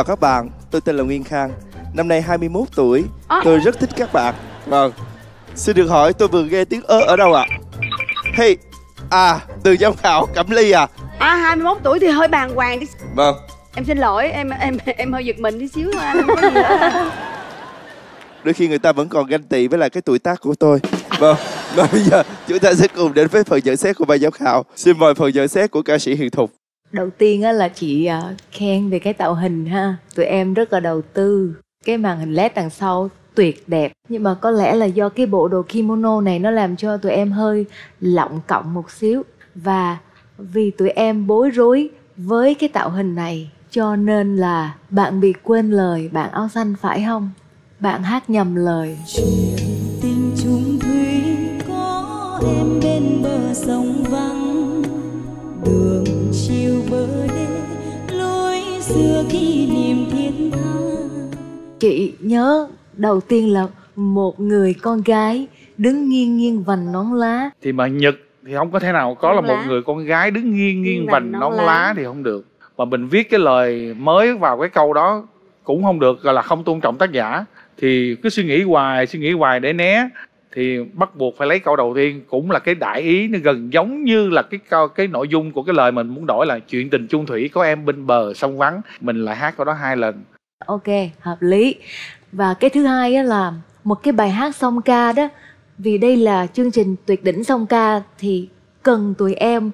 Chào các bạn, tôi tên là Nguyên Khang Năm nay 21 tuổi À. Tôi rất thích các bạn. Vâng. Xin được hỏi tôi vừa nghe tiếng ớ ở đâu ạ? Hey À từ giám khảo Cẩm Ly à. À 21 tuổi thì hơi bàng hoàng đi Vâng. Em xin lỗi, em em em hơi giật mình tí xíu thôi anh không có gì hết. Đôi khi người ta vẫn còn ganh tị với lại cái tuổi tác của tôi. Vâng. Và bây giờ chúng ta sẽ cùng đến với phần nhận xét của ban giám khảo. Xin mời phần nhận xét của ca sĩ Hiền Thục. Đầu tiên á là chị à, khen về cái tạo hình ha. Tụi em rất là đầu tư. Cái màn hình led đằng sau tuyệt đẹp. Nhưng mà có lẽ là do cái bộ đồ kimono này nó làm cho tụi em hơi lọng cộng một xíu. Và vì tụi em bối rối với cái tạo hình này, cho nên là bạn bị quên lời, bạn áo xanh phải không? Bạn hát nhầm lời. Tình chung thủy có em bên bờ sông vắng. Đường chiều bơi xưa kỷ niệm thiết tha. Chị nhớ đầu tiên là một người con gái đứng nghiêng nghiêng vành nón lá. Thì mà nhật thì không có thể nào có là Nón một lá. người con gái đứng nghiêng nghiêng Nghiêng vành vành nón nón lá. lá. thì không được. Mà mình viết cái lời mới vào cái câu đó cũng không được gọi là không tôn trọng tác giả. Thì cứ suy nghĩ hoài suy nghĩ hoài để né thì bắt buộc phải lấy câu đầu tiên cũng là cái đại ý, nó gần giống như là cái câu, cái nội dung của cái lời mình muốn đổi là chuyện tình chung thủy có em bên bờ sông vắng. Mình lại hát câu đó hai lần. Ok, hợp lý. Và cái thứ hai á là một cái bài hát song ca đó, vì đây là chương trình tuyệt đỉnh song ca thì cần tụi em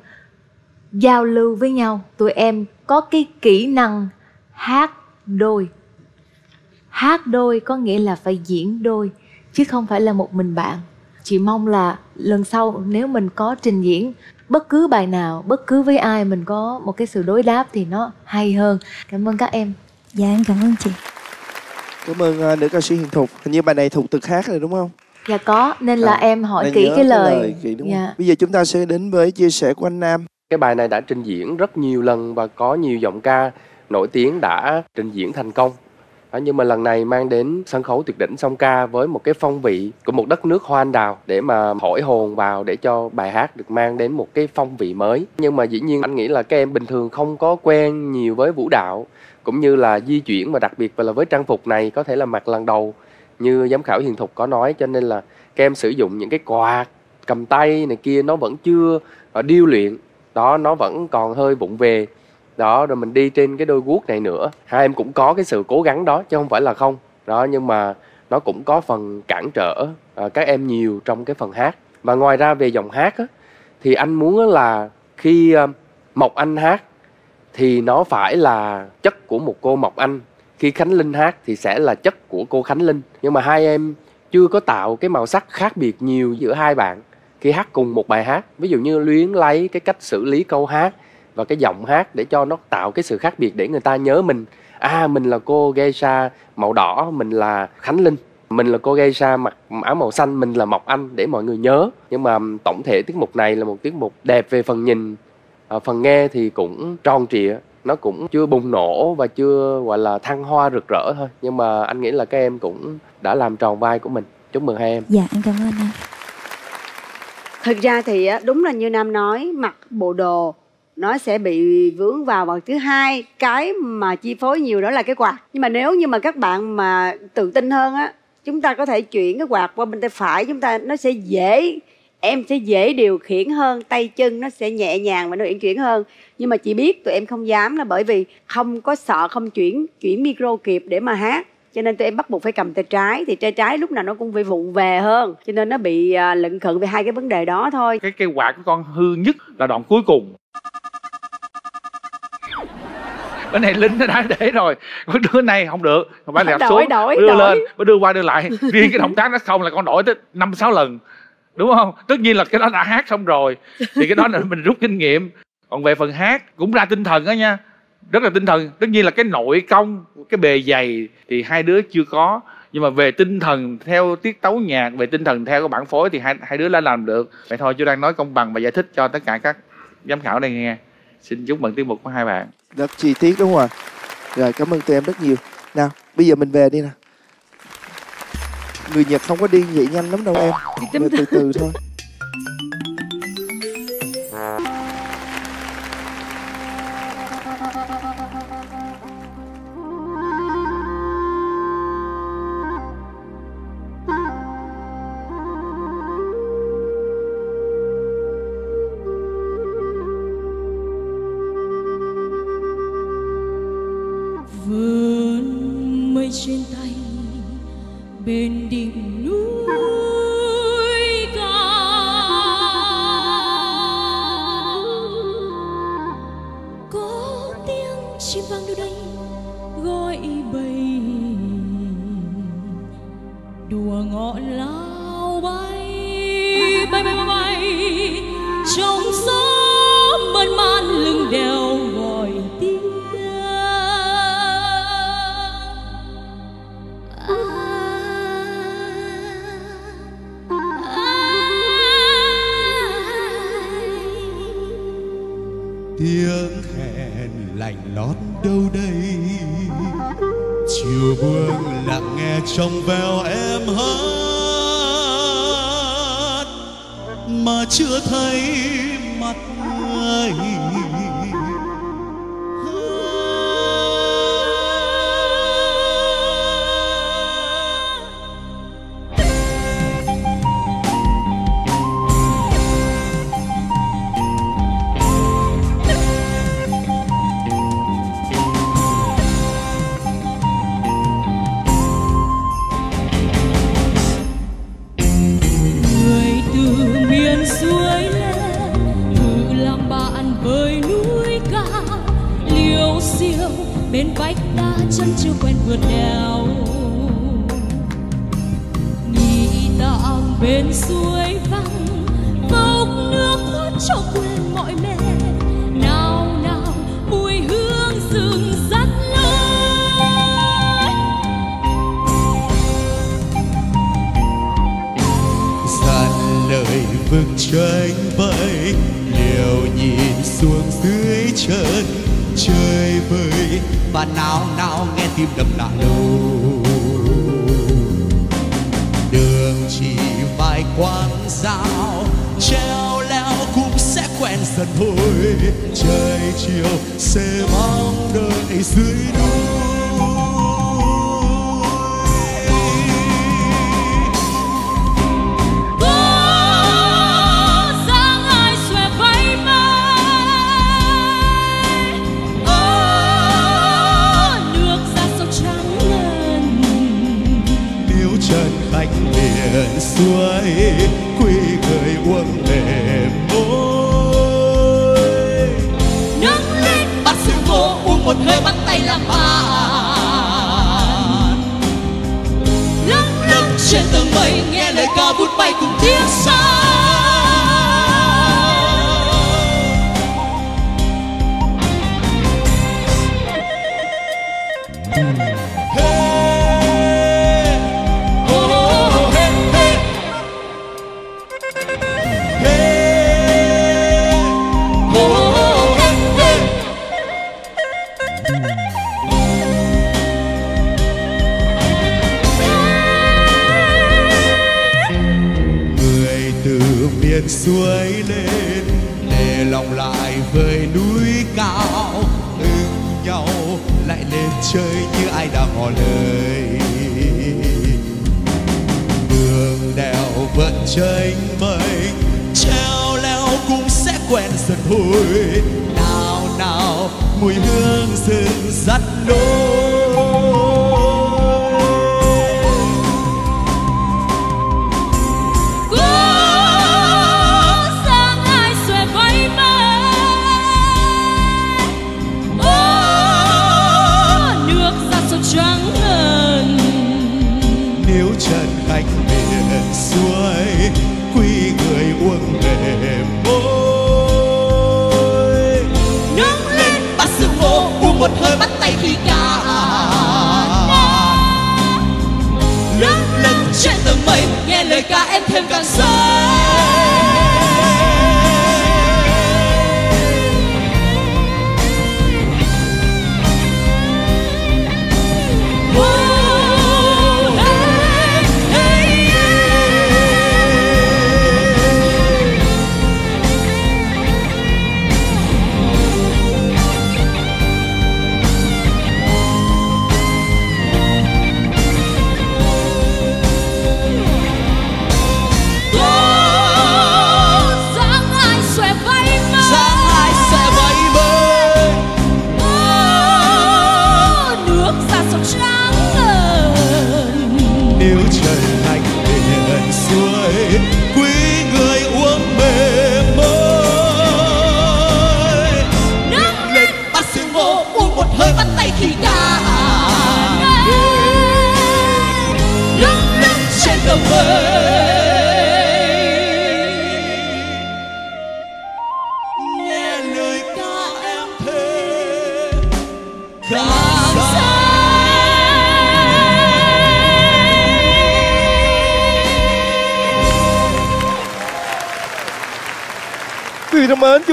giao lưu với nhau. Tụi em có cái kỹ năng hát đôi. Hát đôi có nghĩa là phải diễn đôi chứ không phải là một mình bạn. Chị mong là lần sau nếu mình có trình diễn bất cứ bài nào bất cứ với ai mình có một cái sự đối đáp thì nó hay hơn. Cảm ơn các em. Dạ em cảm ơn chị. Cảm ơn uh, nữ ca sĩ hiền thục. Hình như bài này thục từng hát rồi đúng không? Dạ có, nên là À, em hỏi kỹ nhớ cái lời. kỹ đúng dạ. không bây giờ chúng ta sẽ đến với chia sẻ của anh nam. Cái bài này đã trình diễn rất nhiều lần và có nhiều giọng ca nổi tiếng đã trình diễn thành công. Đó, nhưng mà lần này mang đến sân khấu tuyệt đỉnh song ca với một cái phong vị của một đất nước hoa anh đào để mà thổi hồn vào để cho bài hát được mang đến một cái phong vị mới. Nhưng mà dĩ nhiên anh nghĩ là các em bình thường không có quen nhiều với vũ đạo cũng như là di chuyển và đặc biệt là với trang phục này có thể là mặc lần đầu như giám khảo Hiền Thục có nói cho nên là các em sử dụng những cái quạt cầm tay này kia nó vẫn chưa ờ, điêu luyện đó nó vẫn còn hơi vụng về đó rồi mình đi trên cái đôi guốc này nữa. Hai em cũng có cái sự cố gắng đó chứ không phải là không. Đó nhưng mà nó cũng có phần cản trở ờ, các em nhiều trong cái phần hát. Và ngoài ra về giọng hát á, thì anh muốn là khi à, Mộc Anh hát thì nó phải là chất của một cô Mộc Anh. Khi Khánh Linh hát thì sẽ là chất của cô Khánh Linh. Nhưng mà hai em chưa có tạo cái màu sắc khác biệt nhiều giữa hai bạn khi hát cùng một bài hát. Ví dụ như luyến lấy cái cách xử lý câu hát và cái giọng hát để cho nó tạo cái sự khác biệt để người ta nhớ mình. À mình là cô geisha màu đỏ mình là khánh linh. Mình là cô geisha mặc áo màu xanh mình là mộc anh để mọi người nhớ. Nhưng mà tổng thể tiết mục này là một tiết mục đẹp về phần nhìn. À, phần nghe thì cũng tròn trịa nó cũng chưa bùng nổ và chưa gọi là thăng hoa rực rỡ thôi. Nhưng mà anh nghĩ là các em cũng đã làm tròn vai của mình. Chúc mừng hai em. Dạ em cảm ơn anh. Thực ra thì á, đúng là như nam nói mặc bộ đồ nó sẽ bị vướng vào và thứ hai. Cái mà chi phối nhiều đó là cái quạt. Nhưng mà nếu như mà các bạn mà tự tin hơn á, chúng ta có thể chuyển cái quạt qua bên tay phải, chúng ta nó sẽ dễ, em sẽ dễ điều khiển hơn, tay chân nó sẽ nhẹ nhàng và nó uyển chuyển hơn. Nhưng mà chị biết tụi em không dám là bởi vì không có sợ không chuyển chuyển micro kịp để mà hát. Cho nên tụi em bắt buộc phải cầm tay trái. Thì tay trái lúc nào nó cũng phải vụng về hơn. Cho nên nó bị à, lận khận về hai cái vấn đề đó thôi. Cái cây quạt của con hư nhất là đoạn cuối cùng cái này linh nó đã để rồi. Cái đứa này không được. Không phải là Đổi, xuống đổi, đưa đổi. lên mới đưa qua đưa lại. Riêng cái động tác nó không là con đổi tới năm sáu lần. Đúng không? Tất nhiên là cái đó đã hát xong rồi. Thì cái đó là mình rút kinh nghiệm. Còn về phần hát cũng ra tinh thần đó nha. Rất là tinh thần. Tất nhiên là cái nội công cái bề dày thì hai đứa chưa có. Nhưng mà về tinh thần theo tiết tấu nhạc về tinh thần theo cái bản phối thì hai hai đứa đã làm được. Vậy thôi chú đang nói công bằng và giải thích cho tất cả các giám khảo đây nghe. Xin chúc mừng tiết mục của hai bạn rất chi tiết đúng không ạ? Rồi cảm ơn tụi em rất nhiều. Nào bây giờ mình về đi nè. Người nhật không có đi vậy nhanh lắm đâu em. Từ từ thôi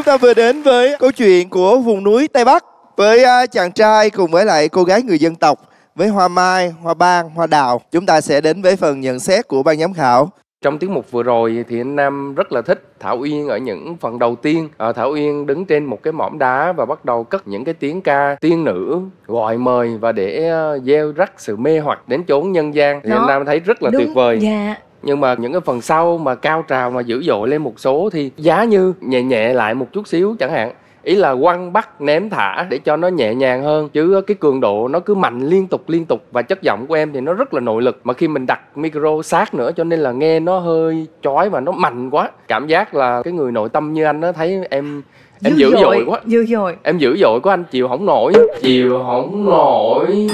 chúng ta vừa đến với câu chuyện của vùng núi Tây Bắc với à, chàng trai cùng với lại cô gái người dân tộc với hoa mai, hoa ban, hoa đào. Chúng ta sẽ đến với phần nhận xét của ban giám khảo. Trong tiết mục vừa rồi thì anh Nam rất là thích Thảo Uyên ở những phần đầu tiên. Ờ, Thảo Uyên đứng trên một cái mỏm đá và bắt đầu cất những cái tiếng ca tiên nữ gọi mời và để ờ, gieo rắc sự mê hoặc đến chốn nhân gian. Thì Đó. anh Nam thấy rất là tuyệt vời. dạ Nhưng mà những cái phần sau mà cao trào mà dữ dội lên một số thì giá như nhẹ nhẹ lại một chút xíu chẳng hạn. Ý là quăng bắt ném thả để cho nó nhẹ nhàng hơn. Chứ cái cường độ nó cứ mạnh liên tục liên tục và chất giọng của em thì nó rất là nội lực. Mà khi mình đặt micro sát nữa cho nên là nghe nó hơi chói và nó mạnh quá. Cảm giác là cái người nội tâm như anh nó thấy em em dữ dội quá. dữ dội. Em dữ dội của anh chịu không nổi. Chịu không nổi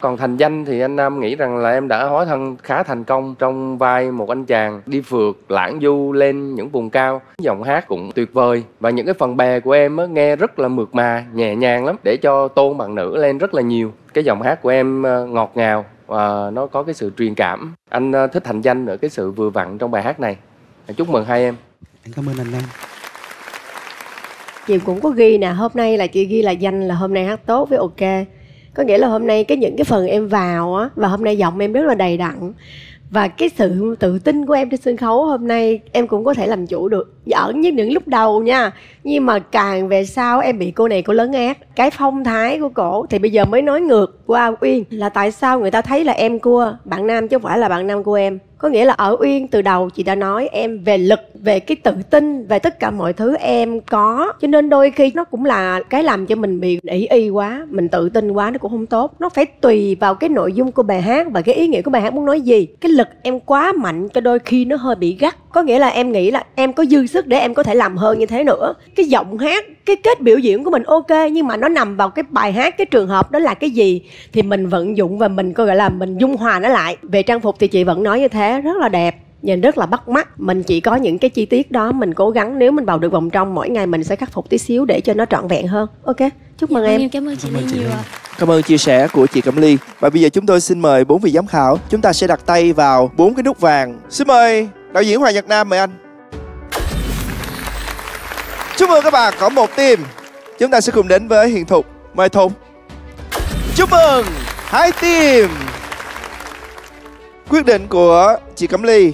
còn thành danh thì anh Nam nghĩ rằng là em đã hóa thân khá thành công trong vai một anh chàng đi phượt lãng du lên những vùng cao. Giọng hát cũng tuyệt vời và những cái phần bè của em á, nghe rất là mượt mà nhẹ nhàng lắm để cho tôn bằng nữ lên rất là nhiều. Cái giọng hát của em ờ, ngọt ngào và nó có cái sự truyền cảm. Anh ờ, thích thành danh ở cái sự vừa vặn trong bài hát này. Chúc mừng hai em. Em cảm ơn anh Nam. chị cũng có ghi nè hôm nay là chị ghi là danh là hôm nay hát tốt với ok có nghĩa là hôm nay cái những cái phần em vào á, và hôm nay giọng em rất là đầy đặn. Và cái sự tự tin của em trên sân khấu hôm nay em cũng có thể làm chủ được, giỡn như những lúc đầu nha. Nhưng mà càng về sau em bị cô này cô lớn ác. Cái phong thái của cổ thì bây giờ mới nói ngược qua uyên là tại sao người ta thấy là em cua, bạn nam chứ không phải là bạn nam của em có nghĩa là ở uyên từ đầu chị đã nói em về lực, về cái tự tin, về tất cả mọi thứ em có. Cho nên đôi khi nó cũng là cái làm cho mình bị ỷ y quá, mình tự tin quá, nó cũng không tốt. Nó phải tùy vào cái nội dung của bài hát và cái ý nghĩa của bài hát muốn nói gì. Cái lực em quá mạnh cho đôi khi nó hơi bị gắt. Có nghĩa là em nghĩ là em có dư sức để em có thể làm hơn như thế nữa. Cái giọng hát cái kết biểu diễn của mình ok nhưng mà nó nằm vào cái bài hát cái trường hợp đó là cái gì thì mình vận dụng và mình coi gọi là mình dung hòa nó lại về trang phục thì chị vẫn nói như thế rất là đẹp nhìn rất là bắt mắt mình chỉ có những cái chi tiết đó mình cố gắng nếu mình vào được vòng trong mỗi ngày mình sẽ khắc phục tí xíu để cho nó trọn vẹn hơn ok chúc mừng em em cảm ơn chị Ly nhiều ạ Cảm ơn chia sẻ của chị Cẩm Ly. Và bây giờ chúng tôi xin mời bốn vị giám khảo. Chúng ta sẽ đặt tay vào bốn cái nút vàng. Xin mời đạo diễn Hoàng Nhật Nam mời anh. Chúc mừng các bạn có một team. Chúng ta sẽ cùng đến với Hiền Thục. Mời Thục. Chúc mừng hai team. Quyết định của chị Cẩm Ly.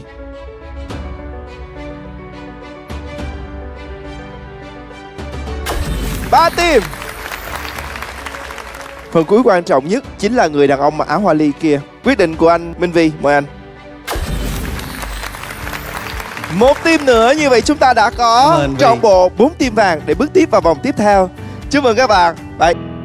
Ba team. Phần cuối quan trọng nhất chính là người đàn ông mặc áo hoa ly kia. Quyết định của anh Minh Vi, mời anh. Một team nữa như vậy chúng ta đã có trọn bộ 4 team vàng để bước tiếp vào vòng tiếp theo. Chúc mừng các bạn. Bye.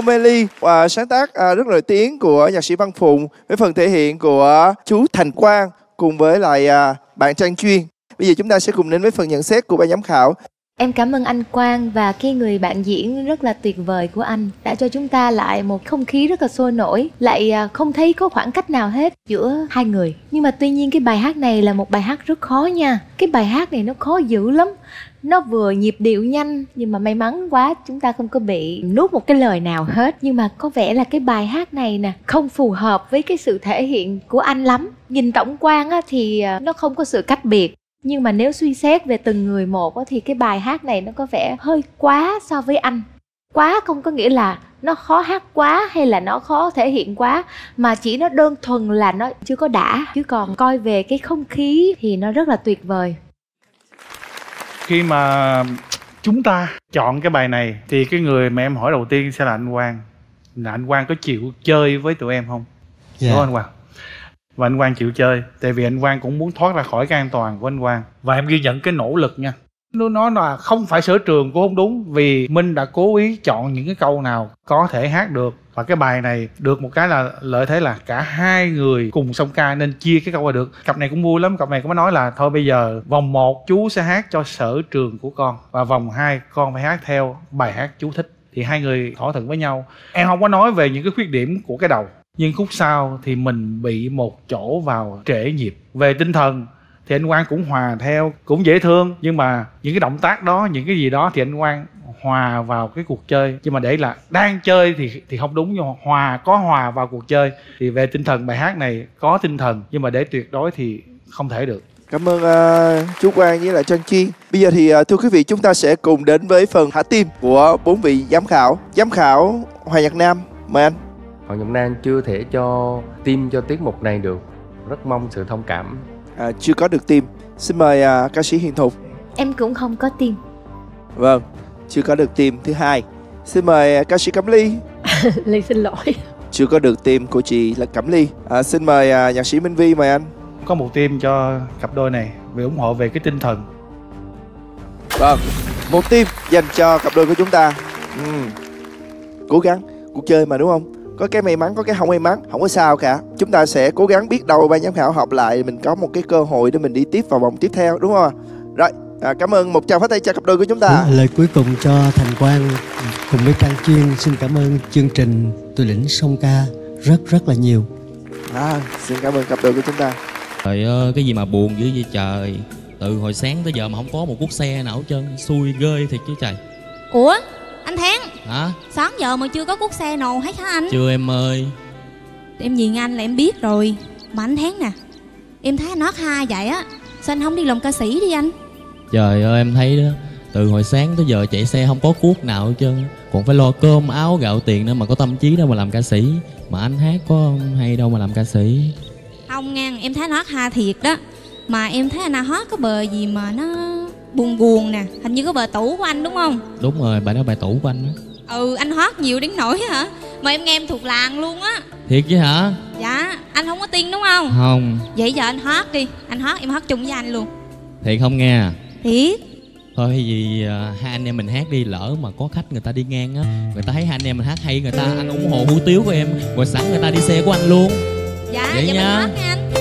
O'Malley và sáng tác à, rất nổi tiếng của nhạc sĩ Văn Phụng với phần thể hiện của chú Thành Quang cùng với lại à, bạn Trang Chuyên. Bây giờ chúng ta sẽ cùng đến với phần nhận xét của ban giám khảo. Em cảm ơn anh Quang và cái người bạn diễn rất là tuyệt vời của anh đã cho chúng ta lại một không khí rất là sôi nổi, lại à, không thấy có khoảng cách nào hết giữa hai người. Nhưng mà tuy nhiên cái bài hát này là một bài hát rất khó nha. Cái bài hát này nó khó dữ lắm. Nó vừa nhịp điệu nhanh nhưng mà may mắn quá chúng ta không có bị nuốt một cái lời nào hết. Nhưng mà có vẻ là cái bài hát này nè không phù hợp với cái sự thể hiện của anh lắm. Nhìn tổng quan á, thì ờ, nó không có sự cách biệt nhưng mà nếu suy xét về từng người một á, thì cái bài hát này nó có vẻ hơi quá so với anh quá không có nghĩa là nó khó hát quá hay là nó khó thể hiện quá mà chỉ nó đơn thuần là nó chưa có đã chứ còn coi về cái không khí thì nó rất là tuyệt vời khi mà chúng ta chọn cái bài này thì cái người mà em hỏi đầu tiên sẽ là anh Quang. Là anh Quang có chịu chơi với tụi em không? Dạ. đúng không anh Quang? Và anh Quang chịu chơi tại vì anh Quang cũng muốn thoát ra khỏi cái an toàn của anh Quang. Và em ghi nhận cái nỗ lực nha nó nói là không phải sở trường cũng không đúng vì Minh đã cố ý chọn những cái câu nào có thể hát được. Và cái bài này được một cái là lợi thế là cả hai người cùng song ca nên chia cái câu ra được. Cặp này cũng vui lắm, cặp này cũng mới nói là thôi bây giờ vòng 1 chú sẽ hát cho sở trường của con và vòng 2 con phải hát theo bài hát chú thích. Thì hai người thỏa thuận với nhau. Em không có nói về những cái khuyết điểm của cái đầu. Nhưng khúc sau thì mình bị một chỗ vào trễ nhịp. Về tinh thần thì anh Quang cũng hòa theo cũng dễ thương nhưng mà những cái động tác đó những cái gì đó thì anh Quang hòa vào cái cuộc chơi nhưng mà để là đang chơi thì thì không đúng nhưng mà hòa có hòa vào cuộc chơi thì về tinh thần bài hát này có tinh thần nhưng mà để tuyệt đối thì không thể được Cảm ơn à, chú Quang với lại Trang Chuyên. Bây giờ thì à, thưa quý vị chúng ta sẽ cùng đến với phần thả tim của bốn vị giám khảo. Giám khảo Hoàng Nhật Nam, mời anh. Hoàng Nhật Nam chưa thể cho tim cho tiết mục này được rất mong sự thông cảm À, chưa có được tim. Xin mời à, ca sĩ Hiền Thục. em cũng không có tim Vâng, chưa có được tim thứ hai. Xin mời à, ca sĩ Cẩm Ly. ly xin lỗi Chưa có được tim của chị là Cẩm Ly. À, xin mời à, nhạc sĩ Minh Vi mời anh. có một team cho cặp đôi này vì ủng hộ về cái tinh thần Vâng, một tim dành cho cặp đôi của chúng ta. Ừ. Cố gắng, cuộc chơi mà đúng không? Có cái may mắn, có cái không may mắn, không có sao cả. Chúng ta sẽ cố gắng biết đâu ban giám khảo họp lại mình có một cái cơ hội để mình đi tiếp vào vòng tiếp theo đúng không ạ? Rồi, à, cảm ơn một tràng phát tay cho cặp đôi của chúng ta. lời cuối cùng cho thành quang cùng với trang chuyên xin cảm ơn chương trình tôi lĩnh sông ca rất rất là nhiều À, xin cảm ơn cặp đôi của chúng ta. Trời ơi, cái gì mà buồn dữ vậy trời từ hồi sáng tới giờ mà không có một cuốc xe nào hết trơn xui ghê thiệt chứ trời ủa anh thắng. Hả? Sáng giờ mà chưa có cuốc xe nào hết hả anh? Chưa em ơi. Em nhìn anh là em biết rồi. Mà anh thắng nè em thấy anh hót hai vậy á sao anh không đi làm ca sĩ đi anh? Trời ơi em thấy đó từ hồi sáng tới giờ chạy xe không có cuốc nào hết trơn. Còn phải lo cơm áo gạo tiền nữa mà có tâm trí đâu mà làm ca sĩ. Mà anh hát có hay đâu mà làm ca sĩ. Không nha em thấy anh hót hai thiệt đó. Mà em thấy anh hót có bờ gì mà nó buồn buồn nè hình như có bờ tủ của anh đúng không? Đúng rồi bài đó bài tủ của anh đó ừ anh hót nhiều đến nổi hả? Mà em nghe em thuộc làng luôn á. Thiệt chứ hả? Dạ anh không có tin đúng không? Không. Vậy giờ anh hót đi anh hót em hót chung với anh luôn. Thiệt không nghe thiệt. Thôi gì à, hai anh em mình hát đi lỡ mà có khách người ta đi ngang á người ta thấy hai anh em mình hát hay người ta ăn ủng hộ hủ tiếu của em rồi sẵn người ta đi xe của anh luôn. Dạ Vậy giờ nha. mình hót nha anh.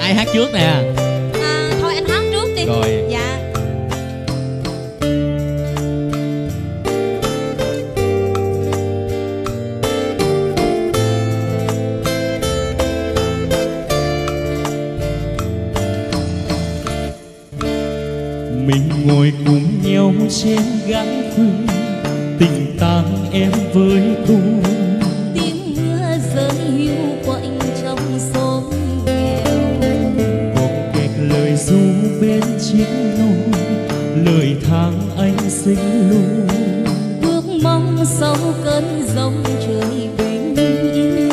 Ai hát trước nè? à, trước đi Rồi. dạ mình ngồi cùng nhau trên gác phương tình tang em với tôi bên chiếc nôi lời tháng anh sinh luôn. Ước mong sau cơn giông trời bình yên.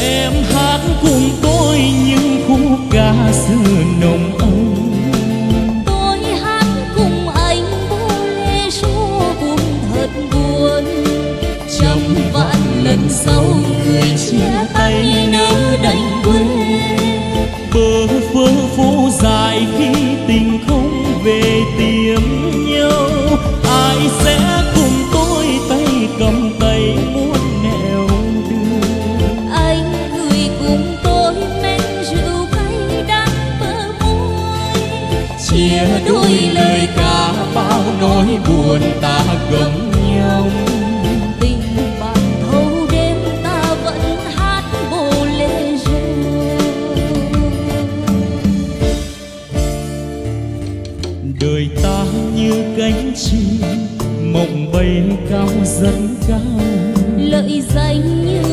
Em hát cùng tôi những khúc ca xưa nồng sau người chia tay nỡ đành quên bơ vơ phố dài khi tình không về tìm nhau ai sẽ cùng tôi tay cầm tay muôn nẻo đường? Anh gửi cùng tôi men rượu cay đắng bờ môi. Chia đôi lời ca bao nỗi buồn ta gấm mộng bay cao rất cao. Lợi danh như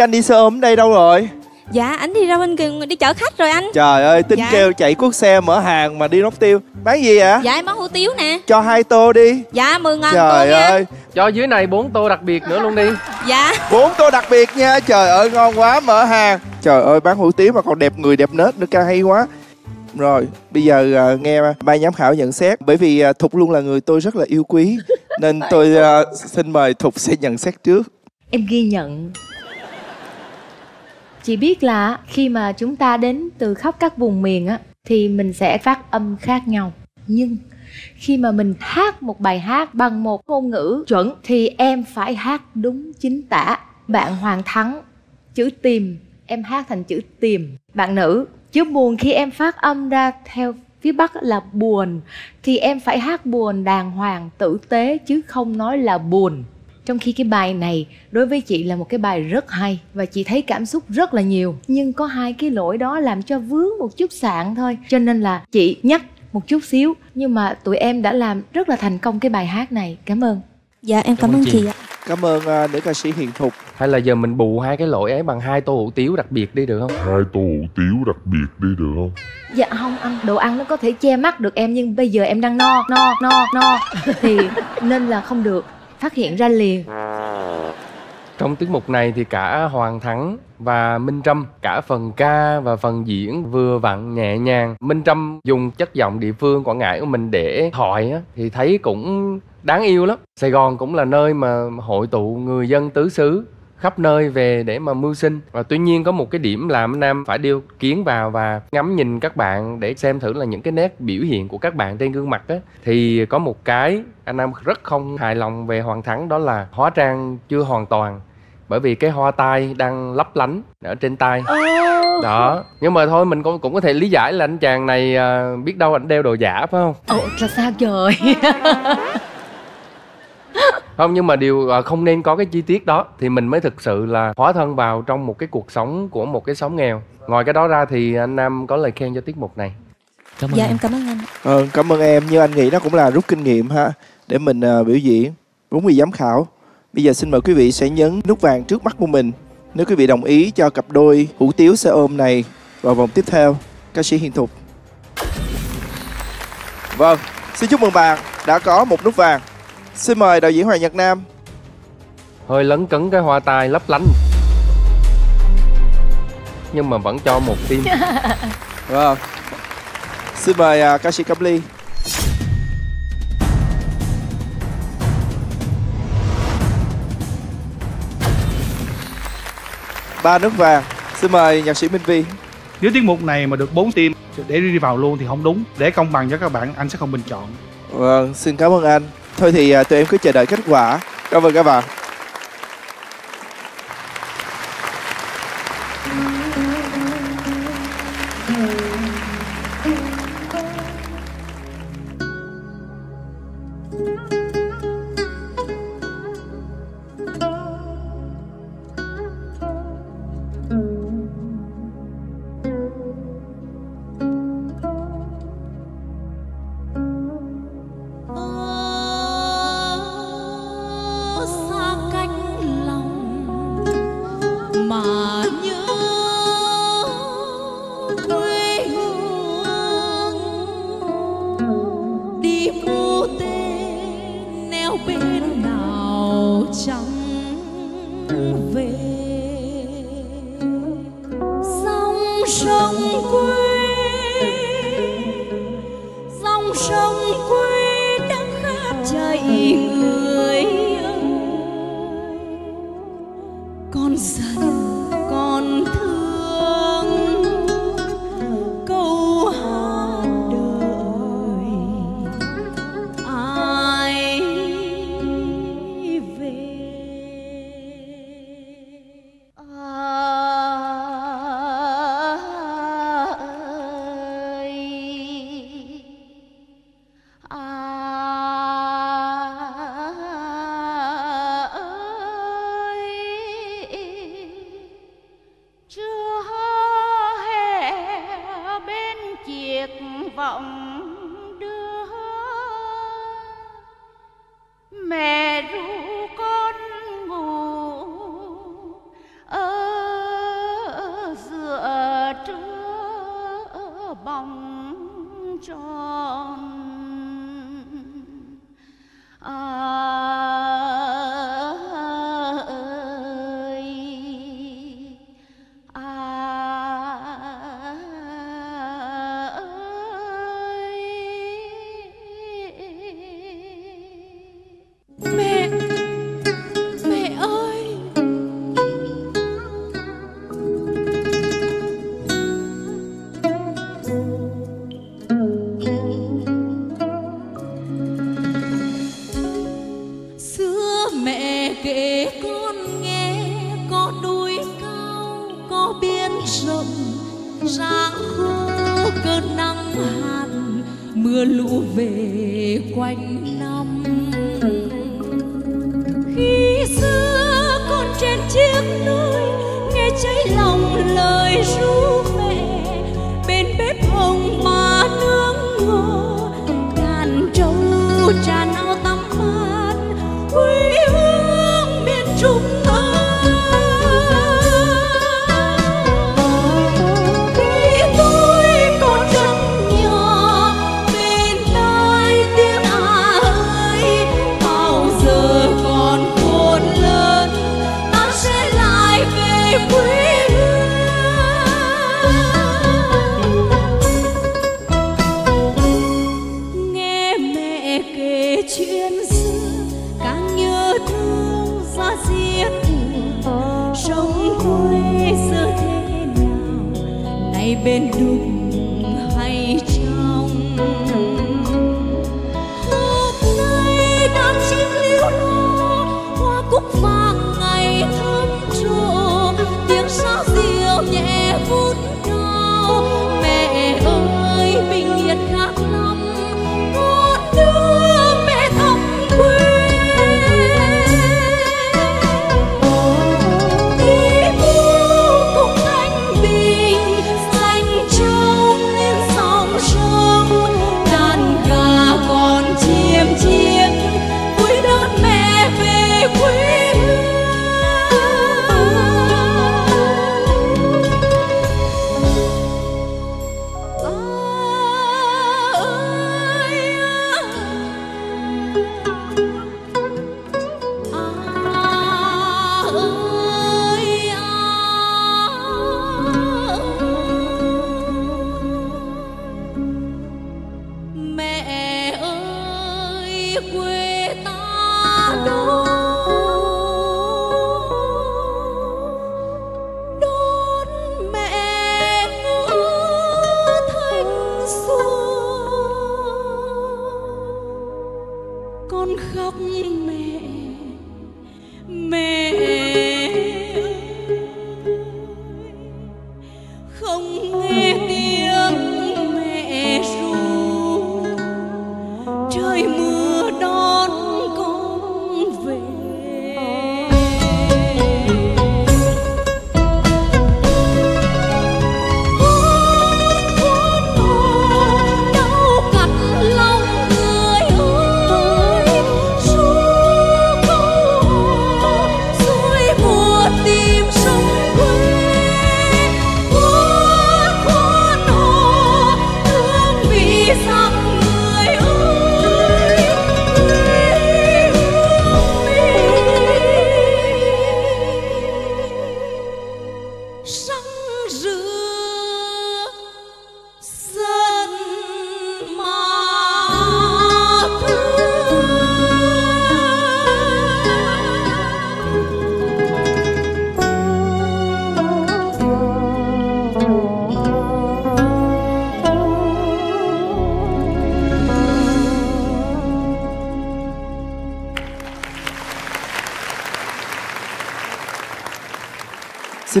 cái anh đi xe ôm ở đây đâu rồi? Dạ anh đi ra bên kia đi chở khách rồi anh. Trời ơi tính Dạ. kêu chạy cuốc xe mở hàng mà đi nóc tiêu. Bán gì vậy? Dạ em bán hủ tiếu nè. Cho hai tô đi. Dạ mười ngàn tô trời nha. ơi. Cho dưới này bốn tô đặc biệt nữa luôn đi. Dạ. Bốn tô đặc biệt nha. Trời ơi ngon quá mở hàng. Trời ơi bán hủ tiếu mà còn đẹp người đẹp nết nữa ca hay quá. Rồi bây giờ à, nghe ban giám khảo nhận xét. Bởi vì à, thục luôn là người tôi rất là yêu quý nên tôi à, xin mời thục sẽ nhận xét trước. Em ghi nhận Chị biết là khi mà chúng ta đến từ khắp các vùng miền á, Thì mình sẽ phát âm khác nhau. Nhưng khi mà mình hát một bài hát bằng một ngôn ngữ chuẩn, Thì em phải hát đúng chính tả. Bạn Hoàng Thắng, chữ tìm, em hát thành chữ tìm. Bạn nữ chữ buồn khi em phát âm ra theo phía Bắc là buồn, Thì em phải hát buồn đàng hoàng tử tế chứ không nói là buồn trong khi cái bài này đối với chị là một cái bài rất hay và chị thấy cảm xúc rất là nhiều. Nhưng có hai cái lỗi đó làm cho vướng một chút sạn thôi. Cho nên là chị nhắc một chút xíu. Nhưng mà tụi em đã làm rất là thành công cái bài hát này. Cảm ơn. Dạ em cảm ơn chị. ạ. Cảm ơn à, nữ ca sĩ hiền thục. Hay là giờ mình bù hai cái lỗi ấy bằng hai tô hủ tiếu đặc biệt đi được không? Hai tô hủ tiếu đặc biệt đi được không? Dạ không ăn. Đồ ăn nó có thể che mắt được em nhưng bây giờ em đang no no no no. Thì nên là không được phát hiện ra liền. Trong tiết mục này thì cả Hoàng Thắng và Minh Trâm Cả phần ca và phần diễn vừa vặn nhẹ nhàng. Minh Trâm dùng chất giọng địa phương Quảng Ngãi của mình để thoại á, Thì thấy cũng đáng yêu lắm. Sài Gòn cũng là nơi mà hội tụ người dân tứ xứ khắp nơi về để mà mưu sinh. Và tuy nhiên có một cái điểm làm anh Nam phải điêu kiến vào và ngắm nhìn các bạn để xem thử là những cái nét biểu hiện của các bạn trên gương mặt á. Thì có một cái anh Nam rất không hài lòng về Hoàng Thắng đó là hóa trang chưa hoàn toàn bởi vì cái hoa tai đang lấp lánh ở trên tai. Đó. Nhưng mà thôi mình cũng cũng có thể lý giải là anh chàng này à, biết đâu anh đeo đồ giả phải không? Ồ là sao trời không nhưng mà điều à, không nên có cái chi tiết đó thì mình mới thực sự là hóa thân vào trong một cái cuộc sống của một cái sống nghèo. Ngoài cái đó ra thì anh nam có lời khen cho tiết mục này. Cảm Dạ em. cảm ơn anh. Ờ, cảm ơn em. Nhưng anh nghĩ nó cũng là rút kinh nghiệm ha để mình à, biểu diễn. Bốn vị giám khảo. Bây giờ xin mời quý vị sẽ nhấn nút vàng trước mắt của mình nếu quý vị đồng ý cho cặp đôi hủ tiếu xe ôm này vào vòng tiếp theo. Ca sĩ hiền thục. Vâng. Xin chúc mừng bạn đã có một nút vàng xin mời đạo diễn hoàng nhật nam. Hơi lấn cấn cái hoa tai lấp lánh. Nhưng mà vẫn cho một tim vâng xin mời à, ca sĩ cẩm ly. Ba nút vàng. Xin mời nhạc sĩ minh vi. Nếu tiết mục này mà được 4 tim để đi vào luôn thì không đúng. Để công bằng cho các bạn anh sẽ không bình chọn. Vâng, xin cảm ơn anh. Thôi thì à, tụi em cứ chờ đợi kết quả. Cảm ơn các bạn. Con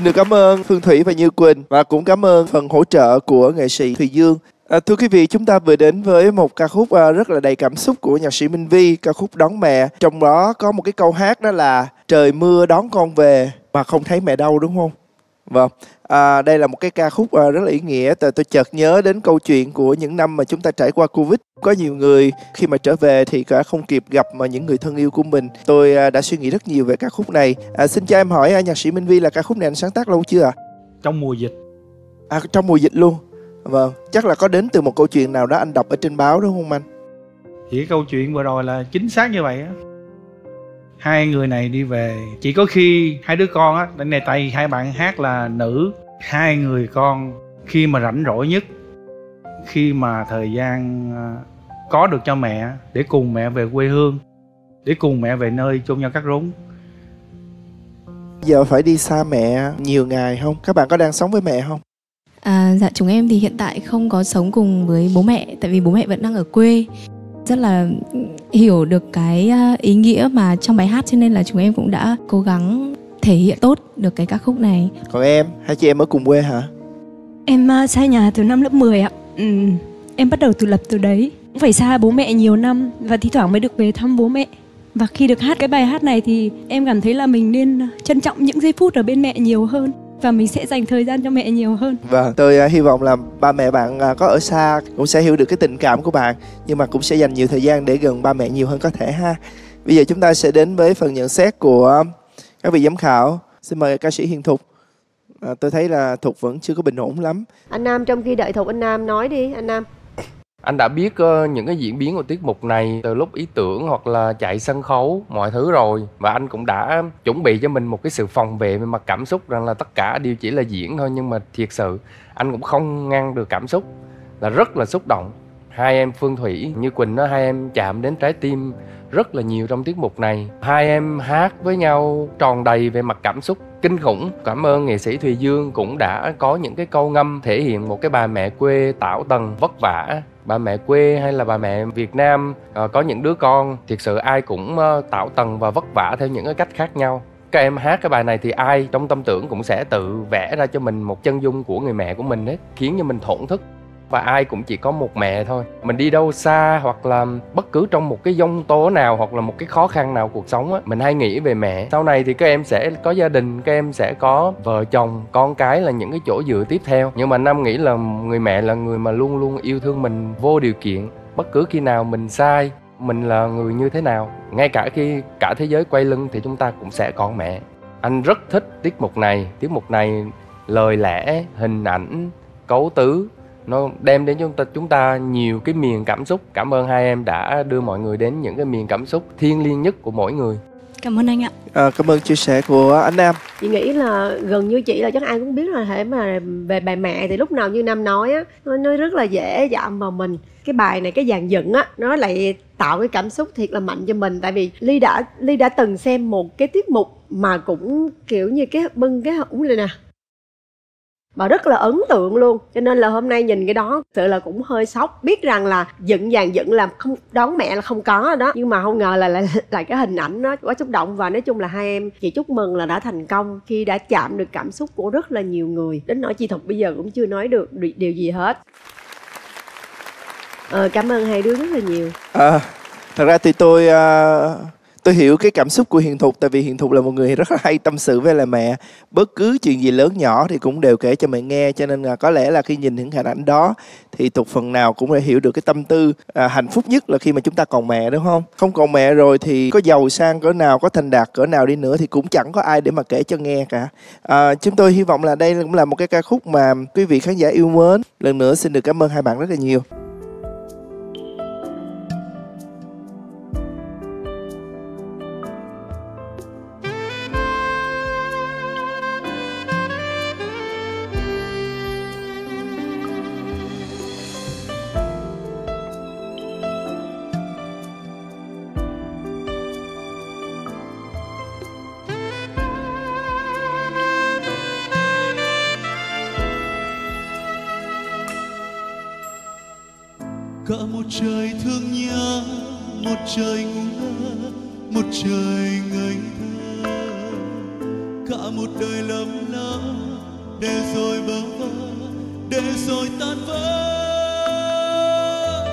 Xin được cảm ơn Phương Thủy và Như Quỳnh và cũng cảm ơn phần hỗ trợ của nghệ sĩ Thùy Dương. À, thưa quý vị, chúng ta vừa đến với một ca khúc à, rất là đầy cảm xúc của nhạc sĩ Minh Vi, ca khúc Đón Mẹ. Trong đó có một cái câu hát đó là Trời mưa đón con về mà không thấy mẹ đâu đúng không? Vâng, à, đây là một cái ca khúc à, rất là ý nghĩa. Tôi, tôi chợt nhớ đến câu chuyện của những năm mà chúng ta trải qua Covid. Có nhiều người khi mà trở về thì cả không kịp gặp mà những người thân yêu của mình. Tôi à, đã suy nghĩ rất nhiều về ca khúc này. À, xin cho em hỏi à, nhạc sĩ Minh Vi là ca khúc này anh sáng tác lâu chưa ạ? trong mùa dịch À trong mùa dịch luôn. Vâng, chắc là có đến từ một câu chuyện nào đó anh đọc ở trên báo đúng không anh? thì cái câu chuyện vừa rồi là chính xác như vậy á hai người này đi về chỉ có khi hai đứa con á tại này tại hai bạn hát là nữ hai người con khi mà rảnh rỗi nhất khi mà thời gian à, có được cho mẹ để cùng mẹ về quê hương để cùng mẹ về nơi chôn nhau cắt rốn. Giờ phải đi xa mẹ nhiều ngày không? Các bạn có đang sống với mẹ không? À, dạ chúng em thì hiện tại không có sống cùng với bố mẹ tại vì bố mẹ vẫn đang ở quê. Rất là hiểu được cái à, ý nghĩa mà trong bài hát cho nên là chúng em cũng đã cố gắng thể hiện tốt được cái ca khúc này còn em hai chị em ở cùng quê hả Em uh, xa nhà từ năm lớp 10 ạ. Ừ, em bắt đầu tự lập từ đấy. Cũng phải xa bố mẹ nhiều năm và thi thoảng mới được về thăm bố mẹ. Và khi được hát cái bài hát này thì em cảm thấy là mình nên trân trọng những giây phút ở bên mẹ nhiều hơn và mình sẽ dành thời gian cho mẹ nhiều hơn. Vâng, tôi à, hy vọng là ba mẹ bạn à, có ở xa cũng sẽ hiểu được cái tình cảm của bạn nhưng mà cũng sẽ dành nhiều thời gian để gần ba mẹ nhiều hơn có thể ha. Bây giờ chúng ta sẽ đến với phần nhận xét của các vị giám khảo. Xin mời ca sĩ Hiền Thục. À, tôi thấy là Thục vẫn chưa có bình ổn lắm. anh nam trong khi đợi thục anh nam nói đi anh nam anh đã biết ờ, những cái diễn biến của tiết mục này từ lúc ý tưởng hoặc là chạy sân khấu mọi thứ rồi và anh cũng đã chuẩn bị cho mình một cái sự phòng vệ về mặt cảm xúc rằng là tất cả đều chỉ là diễn thôi nhưng mà thiệt sự anh cũng không ngăn được cảm xúc là rất là xúc động hai em phương thủy như quỳnh nó hai em chạm đến trái tim rất là nhiều trong tiết mục này. Hai em hát với nhau tròn đầy về mặt cảm xúc kinh khủng. Cảm ơn nghệ sĩ thùy dương cũng đã có những cái câu ngâm thể hiện một cái bà mẹ quê tảo tần vất vả. Bà mẹ quê hay là bà mẹ việt nam ờ, có những đứa con thiệt sự ai cũng ờ, tảo tần và vất vả theo những cái cách khác nhau. Các em hát cái bài này thì ai trong tâm tưởng cũng sẽ tự vẽ ra cho mình một chân dung của người mẹ của mình hết khiến cho mình thổn thức và ai cũng chỉ có một mẹ thôi. Mình đi đâu xa hoặc là bất cứ trong một cái dông tố nào hoặc là một cái khó khăn nào cuộc sống á, mình hay nghĩ về mẹ. Sau này thì các em sẽ có gia đình, các em sẽ có vợ chồng, con cái là những cái chỗ dựa tiếp theo. Nhưng mà nam nghĩ là người mẹ là người mà luôn luôn yêu thương mình vô điều kiện, bất cứ khi nào mình sai, mình là người như thế nào. Ngay cả khi cả thế giới quay lưng thì chúng ta cũng sẽ còn mẹ. Anh rất thích tiết mục này. Tiết mục này lời lẽ, hình ảnh, cấu tứ nó đem đến chúng ta chúng ta nhiều cái miền cảm xúc. Cảm ơn hai em đã đưa mọi người đến những cái miền cảm xúc thiêng liêng nhất của mỗi người. Cảm ơn anh ạ. À, cảm ơn chia sẻ của anh Nam. chị nghĩ là gần như chị là chắc ai cũng biết là hệ mà về bài mẹ thì lúc nào như nam nói á nó, nó rất là dễ chạm vào mình. Cái bài này cái dàn dựng á nó lại tạo cái cảm xúc thiệt là mạnh cho mình. Tại vì ly đã ly đã từng xem một cái tiết mục mà cũng kiểu như cái bưng cái hũ này nè và rất là ấn tượng luôn. Cho nên là hôm nay nhìn cái đó thực sự là cũng hơi sốc. Biết rằng là dựng dàn dựng làm không đón mẹ là không có đó. Nhưng mà không ngờ là lại là cái hình ảnh nó quá xúc động. Và nói chung là hai em chị chúc mừng là đã thành công khi đã chạm được cảm xúc của rất là nhiều người. Đến nỗi chị thục bây giờ cũng chưa nói được điều- gì hết. Ờ, cảm ơn hai đứa rất là nhiều. À, thật ra thì tôi uh, tôi hiểu cái cảm xúc của Hiền Thục tại vì Hiền Thục là một người rất là hay tâm sự với lại mẹ. Bất cứ chuyện gì lớn nhỏ thì cũng đều kể cho mẹ nghe cho nên là có lẽ là khi nhìn những hình ảnh đó thì Thục phần nào cũng đã hiểu được cái tâm tư à, hạnh phúc nhất là khi mà chúng ta còn mẹ đúng không? Không còn mẹ rồi thì có giàu sang cỡ nào có thành đạt cỡ nào đi nữa thì cũng chẳng có ai để mà kể cho nghe cả. À, chúng tôi hy vọng là đây cũng là một cái ca khúc mà quý vị khán giả yêu mến. Lần nữa xin được cảm ơn hai bạn rất là nhiều. Trời thương nhớ, một trời ngu ngơ, một trời ngây thơ. Cả một đời lầm lỡ, để rồi bơ vơ, để rồi tan vỡ.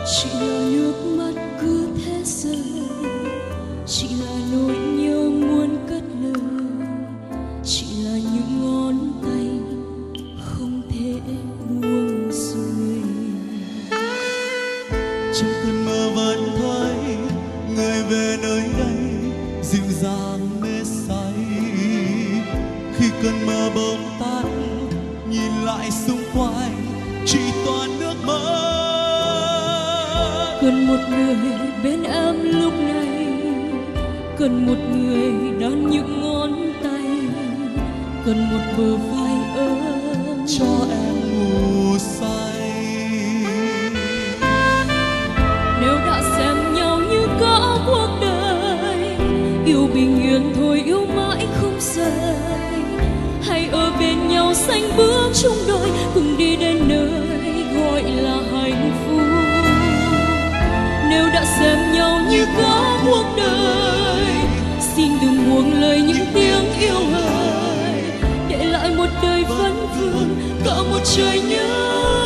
Chỉ là nước mắt cứ thế rơi, chỉ là nỗi bỗng tắt nhìn lại xung quanh chỉ toàn nước mắt cần một người bên em lúc này cần một người đón những ngón tay cần một bờ vai ấm cho em ngủ say. Nếu đã xem nhau như cả cuộc đời yêu bình yên thôi yêu mãi không rời xanh bước chung đôi, cùng đi đến nơi gọi là hạnh phúc. Nếu đã xem nhau như cả cuộc đời, xin đừng buông lời những tiếng yêu hời. Để lại một đời vấn vương cả một trời nhớ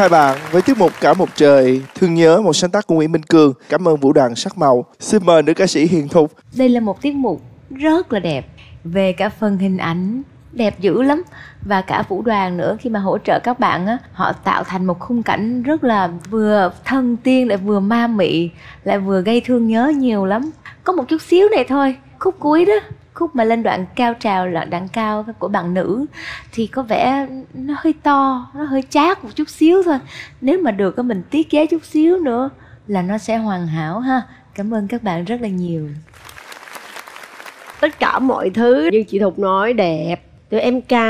hai bạn với tiết mục Cả một trời, thương nhớ, một sáng tác của Nguyễn Minh Cường. Cảm ơn vũ đoàn sắc màu. Xin mời nữ ca sĩ Hiền Thục. Đây là một tiết mục rất là đẹp, về cả phần hình ảnh đẹp dữ lắm và cả vũ đoàn nữa, khi mà hỗ trợ các bạn á, họ tạo thành một khung cảnh rất là vừa thân tiên, lại vừa ma mị, lại vừa gây thương nhớ nhiều lắm có một chút xíu này thôi, khúc cuối đó khúc mà lên đoạn cao trào là đoạn cao của bạn nữ thì có vẻ nó hơi to nó hơi chát một chút xíu thôi. Nếu mà được á mình tiết chế chút xíu nữa là nó sẽ hoàn hảo ha. Cảm ơn các bạn rất là nhiều. Tất cả mọi thứ như chị Thục nói đẹp. Tụi em ca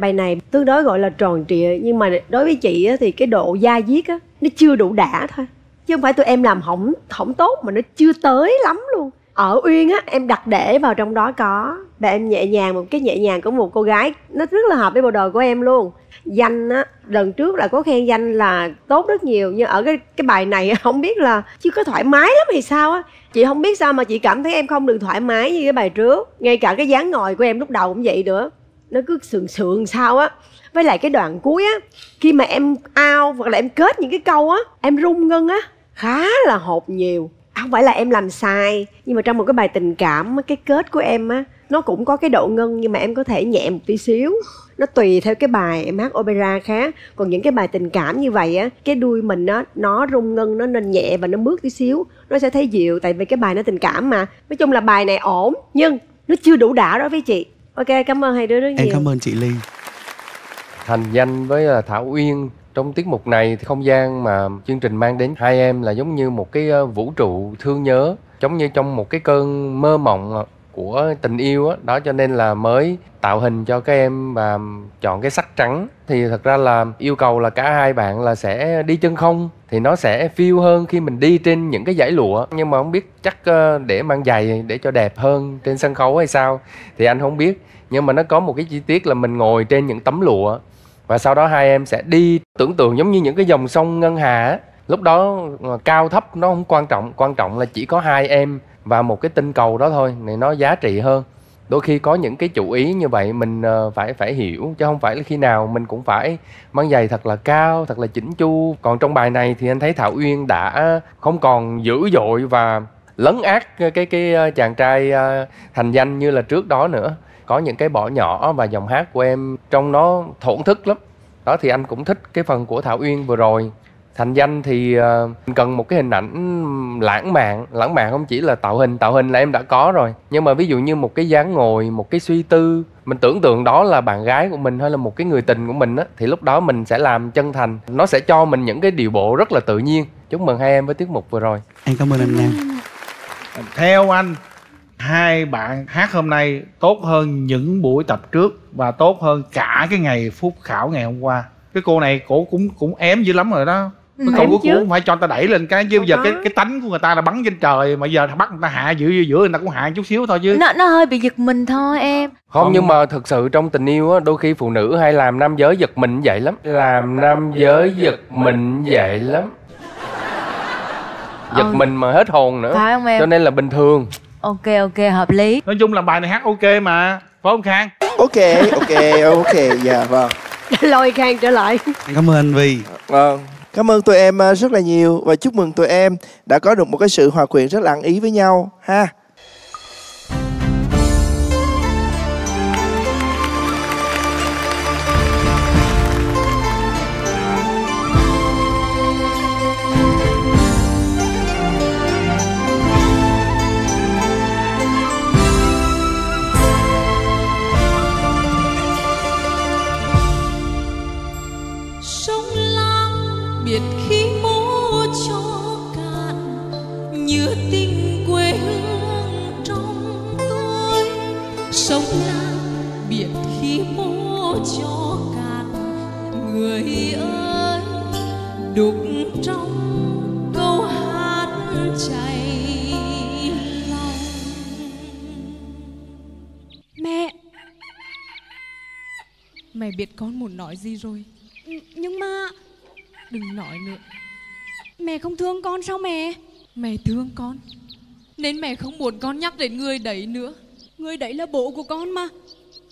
bài này tương đối gọi là tròn trịa nhưng mà đối với chị á, thì cái độ da diết á nó chưa đủ đã thôi. Chứ không phải tụi em làm hỏng hỏng tốt mà nó chưa tới lắm luôn ở uyên á, em đặt để vào trong đó có. Và em nhẹ nhàng, một cái nhẹ nhàng của một cô gái, nó rất là hợp với bộ đồ của em luôn. Danh á, lần trước là có khen danh là tốt rất nhiều, nhưng ở cái cái bài này không biết là chưa có thoải mái lắm hay sao á. Chị không biết sao mà chị cảm thấy em không được thoải mái như cái bài trước. Ngay cả cái dáng ngồi của em lúc đầu cũng vậy nữa. Nó cứ sườn sườn sao á. Với lại cái đoạn cuối á, khi mà em ao hoặc là em kết những cái câu á, em rung ngân á, khá là hột nhiều không phải là em làm sai nhưng mà trong một cái bài tình cảm cái kết của em á nó cũng có cái độ ngân nhưng mà em có thể nhẹ một tí xíu. Nó tùy theo cái bài em hát opera khác. Còn những cái bài tình cảm như vậy á cái đuôi mình á nó rung ngân nó nên nhẹ và nó bước tí xíu. Nó sẽ thấy dịu tại vì cái bài nó tình cảm mà. Nói chung là bài này ổn nhưng nó chưa đủ đã đó với chị. Ok cảm ơn hai đứa rất nhiều. em cảm ơn chị ly. Thành Danh với là Thảo Uyên trong tiết mục này thì không gian mà chương trình mang đến hai em là giống như một cái ờ, vũ trụ thương nhớ, giống như trong một cái cơn mơ mộng ờ, của tình yêu á. Đó, cho nên là mới tạo hình cho các em và chọn cái sắc trắng. Thì thật ra là yêu cầu là cả hai bạn là sẽ đi chân không, thì nó sẽ feel hơn khi mình đi trên những cái dải lụa. Nhưng mà không biết chắc ờ, để mang giày để cho đẹp hơn trên sân khấu hay sao thì anh không biết. Nhưng mà nó có một cái chi tiết là mình ngồi trên những tấm lụa và sau đó hai em sẽ đi tưởng tượng giống như những cái dòng sông ngân hà á. lúc đó ờ, cao thấp nó không quan trọng quan trọng là chỉ có hai em và một cái tinh cầu đó thôi này nó giá trị hơn. Đôi khi có những cái chủ ý như vậy mình ờ, phải phải hiểu chứ không phải là khi nào mình cũng phải mang giày thật là cao thật là chỉnh chu. Còn trong bài này thì anh thấy thảo uyên đã không còn dữ dội và lấn át cái cái, ờ, chàng trai thành danh như là trước đó nữa có những cái bỏ nhỏ và dòng hát của em trong nó thổn thức lắm. Đó thì anh cũng thích cái phần của thảo uyên vừa rồi. Thành danh thì mình cần một cái hình ảnh lãng mạn. Lãng mạn không chỉ là tạo hình tạo hình là em đã có rồi. Nhưng mà ví dụ như một cái dáng ngồi một cái suy tư mình tưởng tượng đó là bạn gái của mình hay là một cái người tình của mình á thì lúc đó mình sẽ làm chân thành. Nó sẽ cho mình những cái điều bộ rất là tự nhiên. Chúc mừng hai em với tiết mục vừa rồi. Em cảm ơn anh nam theo anh hai bạn hát hôm nay tốt hơn những buổi tập trước và tốt hơn cả cái ngày phút khảo ngày hôm qua. Cái cô này cổ cũng cũng ém dữ lắm rồi đó. Ừ, cái câu cuối cùng phải cho người ta đẩy lên cái chứ bây giờ Có. cái cái tánh của người ta là bắn trên trời mà giờ bắt người ta hạ giữa giữa người ta cũng hạ chút xíu thôi chứ. Nó nó hơi bị giật mình thôi em. Không nhưng mà thực sự trong tình yêu á đôi khi phụ nữ hay làm nam giới giật mình vậy lắm. Làm nam giới giật mình vậy lắm. Giật Ừ. mình mà hết hồn nữa. Phải không em? cho nên là bình thường ok ok hợp lý. Nói chung là bài này hát ok mà. Phải không khang? Ok ok ok dạ vâng. Lôi khang trở lại. Cảm ơn anh vi Vâng. Cảm ơn tụi em ờ, rất là nhiều. Và chúc mừng tụi em đã có được một cái sự hòa quyện rất là ăn ý với nhau ha. Đục trong câu hát chảy lòng. Mẹ. Mẹ biết con muốn nói gì rồi? Nhưng mà Đừng nói nữa. Mẹ không thương con sao mẹ? Mẹ thương con. Nên mẹ không muốn con nhắc đến người đấy nữa. Người đấy là bố của con mà.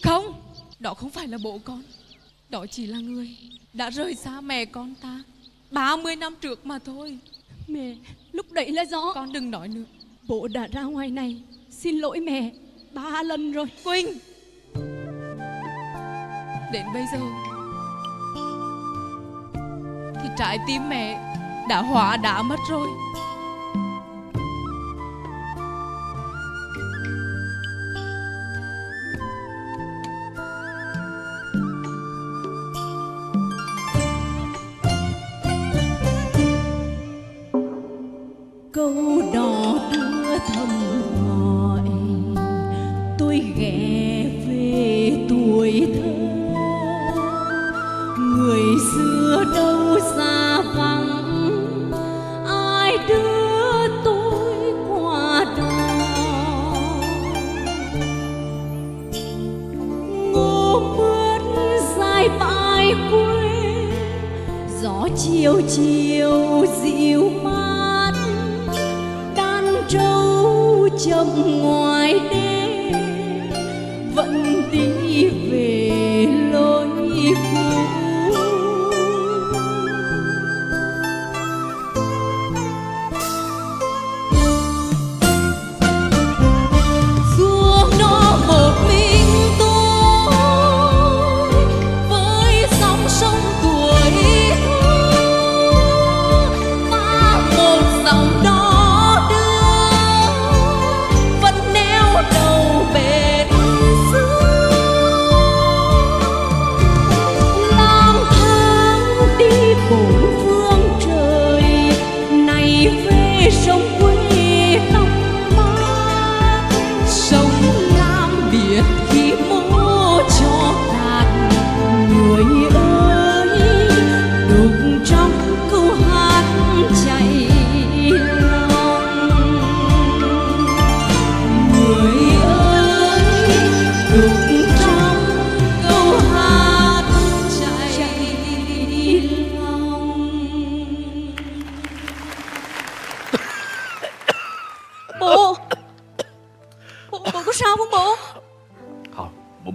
Không Đó không phải là bố con. Đó chỉ là người Đã rời xa mẹ con ta 30 năm trước mà thôi. Mẹ Lúc đấy là do Con đừng nói nữa. Bố đã ra ngoài này. Xin lỗi mẹ Ba lần rồi. Quỳnh! Đến bây giờ Thì trái tim mẹ Đã hóa đã mất rồi câu đò đưa thầm gọi tôi ghé về tuổi thơ. Người xưa đâu xa vắng. Ai đưa tôi qua đò? Ngô mướt dài bãi quê, gió chiều chiều dịu chậm ngoài đêm vẫn đi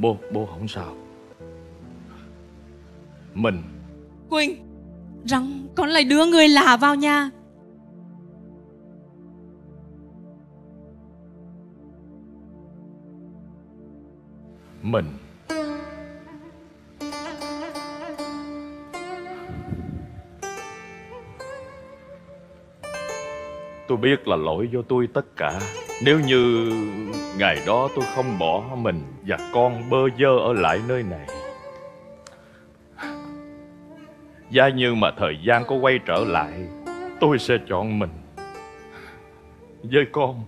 bố bố không sao. Mình. Quỳnh Rằng con lại đưa người lạ vào nhà. Mình. Tôi biết là lỗi do tôi tất cả nếu như ngày đó tôi không bỏ mình và con bơ vơ ở lại nơi này Giá như mà thời gian có quay trở lại, Tôi sẽ chọn mình Với con.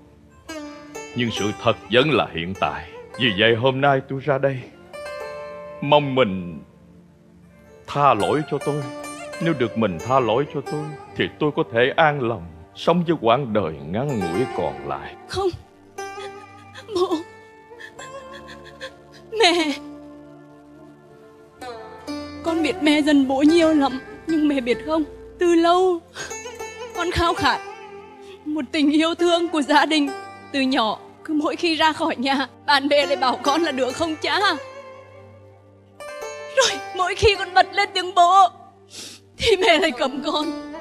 Nhưng sự thật vẫn là hiện tại. Vì vậy hôm nay tôi ra đây, Mong mình Tha lỗi cho tôi. Nếu được mình tha lỗi cho tôi, Thì tôi có thể an lòng. Sống với quãng đời ngắn ngủi còn lại. Không. Bố. Mẹ. Con biết mẹ dần bố nhiều lắm, Nhưng mẹ biết không? Từ lâu, Con khao khát Một tình yêu thương của gia đình Từ nhỏ. Cứ mỗi khi ra khỏi nhà, Bạn bè lại bảo con là đứa không cha. Rồi mỗi khi con bật lên tiếng bố, Thì mẹ lại cầm con.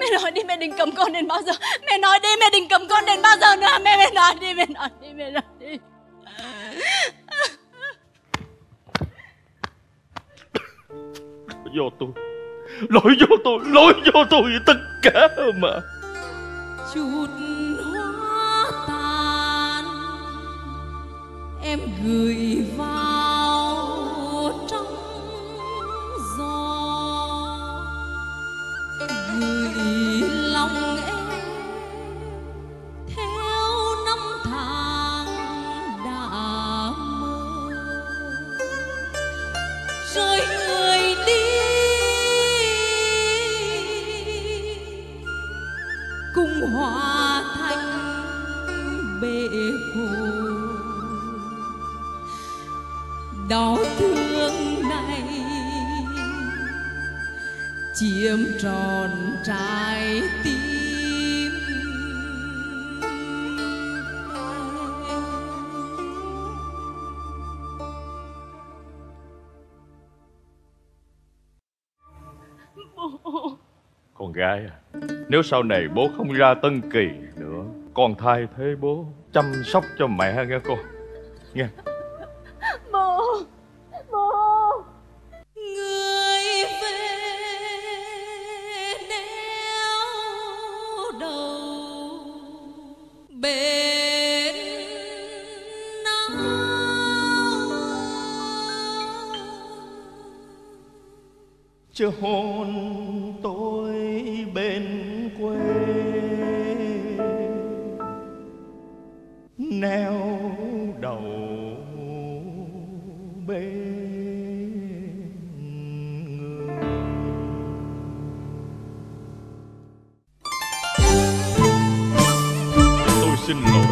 Mẹ nói đi mẹ định cầm con đến bao giờ? Mẹ nói đi mẹ định cầm con đến bao giờ nữa? Mẹ mẹ nói đi mẹ nói đi mẹ nói đi. Do tôi. Lỗi do tôi Lỗi do tôi tất cả mà. Chút hoa tàn em gửi vào đau thương này. Chiếm trọn trái tim. Bố Con gái à Nếu sau này bố không ra Tân Kỳ nữa, Con thay thế bố Chăm sóc cho mẹ nghe con. Nghe. Bên cho hôn tôi bên quê. Neo Tôi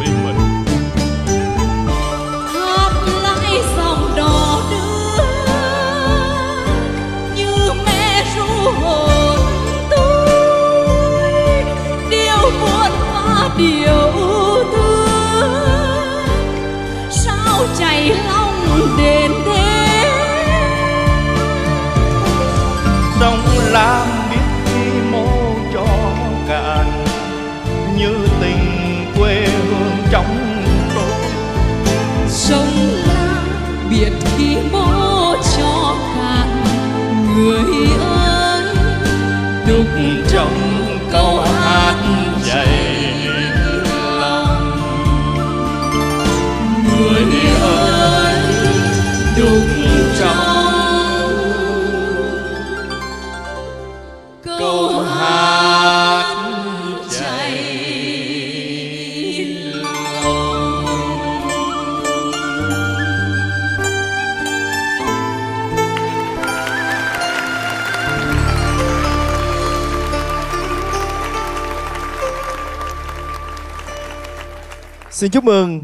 Xin chúc mừng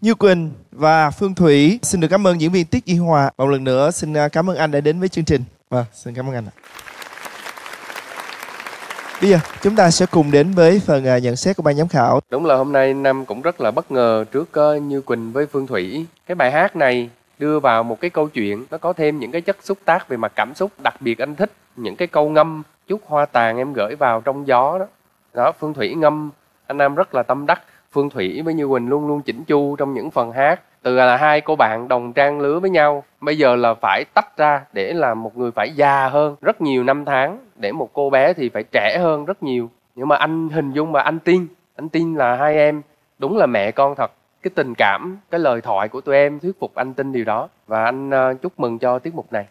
Như Quỳnh và Phương Thủy. Xin được cảm ơn diễn viên Tiết Y Hòa. Một lần nữa xin à, cảm ơn anh đã đến với chương trình. Vâng, xin cảm ơn anh. ạ. Bây giờ chúng ta sẽ cùng đến với phần à, nhận xét của ban giám khảo. Đúng là hôm nay Nam cũng rất là bất ngờ trước à, Như Quỳnh với Phương Thủy. Cái bài hát này đưa vào một cái câu chuyện nó có thêm những cái chất xúc tác về mặt cảm xúc đặc biệt anh thích những cái câu ngâm chút hoa tàn em gửi vào trong gió đó đó phương thủy ngâm anh nam rất là tâm đắc phương thủy với như quỳnh luôn luôn chỉnh chu trong những phần hát. Từ là hai cô bạn đồng trang lứa với nhau, bây giờ là phải tách ra để là một người phải già hơn rất nhiều năm tháng. Để một cô bé thì phải trẻ hơn rất nhiều. Nhưng mà anh hình dung mà, anh tin anh tin là hai em đúng là mẹ con thật. Cái tình cảm, cái lời thoại của tụi em thuyết phục anh tin điều đó. Và anh ờ, chúc mừng cho tiết mục này.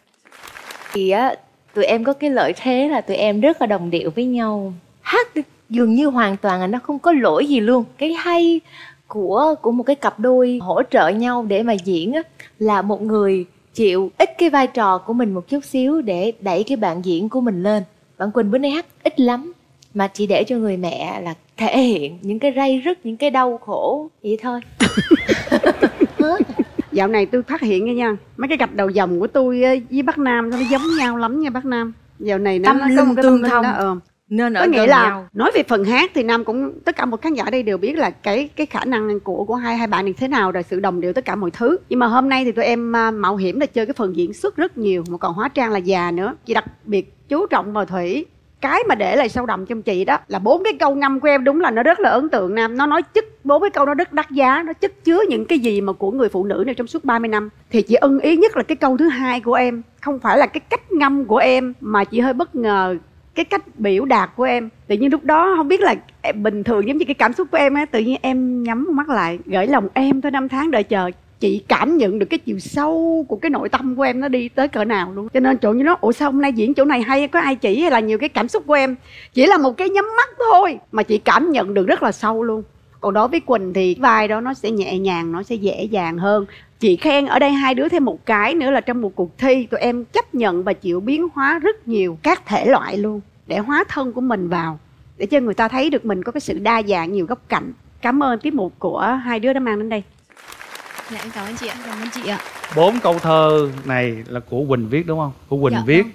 Thì á, tụi em có cái lợi thế là tụi em rất là đồng điệu với nhau. Hát dường như hoàn toàn là nó không có lỗi gì luôn cái hay của của một cái cặp đôi hỗ trợ nhau để mà diễn á là một người chịu ít cái vai trò của mình một chút xíu để đẩy cái bạn diễn của mình lên bạn quỳnh bữa nay hát ít lắm mà chỉ để cho người mẹ là thể hiện những cái ray rứt những cái đau khổ vậy thôi dạo này tôi phát hiện nha nha mấy cái gạch đầu dòng của tôi á, với bác nam nó giống nhau lắm nha bác nam dạo này nó, Tâm nó có một cái tương thông. đó ờ. Nên có ở nghĩa gần là nhau. nói về phần hát thì nam cũng tất cả một khán giả đây đều biết là cái cái khả năng của của hai hai bạn này thế nào rồi sự đồng điệu tất cả mọi thứ. Nhưng mà hôm nay thì tụi em à, mạo hiểm là chơi cái phần diễn xuất rất nhiều mà còn hóa trang là già nữa. Chị đặc biệt chú trọng vào thủy. Cái mà để lại sâu đậm trong chị đó là bốn cái câu ngâm của em đúng là nó rất là ấn tượng nam. Nó nói chất bốn cái câu nó rất đắt giá nó chất chứa những cái gì mà của người phụ nữ này trong suốt 30 năm. Thì chị ưng ý nhất là cái câu thứ hai của em không phải là cái cách ngâm của em mà chị hơi bất ngờ cái cách biểu đạt của em. Tự nhiên lúc đó không biết là em bình thường giống như cái cảm xúc của em á, tự nhiên em nhắm mắt lại, gửi lòng em tới năm tháng đợi chờ chị cảm nhận được cái chiều sâu của cái nội tâm của em nó đi tới cỡ nào luôn. Cho nên chỗ như nó, ủa sao hôm nay diễn chỗ này hay, có ai chỉ hay là nhiều cái cảm xúc của em? Chỉ là một cái nhắm mắt thôi mà chị cảm nhận được rất là sâu luôn. Còn đối với quỳnh thì vai đó nó sẽ nhẹ nhàng, nó sẽ dễ dàng hơn chị khen ở đây hai đứa thêm một cái nữa là trong một cuộc thi tụi em chấp nhận và chịu biến hóa rất nhiều các thể loại luôn để hóa thân của mình vào để cho người ta thấy được mình có cái sự đa dạng nhiều góc cạnh cảm ơn tiết mục của hai đứa đã mang đến đây Dạ em cảm ơn chị ạ. Cảm ơn chị ạ. bốn câu thơ này là của quỳnh viết đúng không của quỳnh Dạ, viết vâng.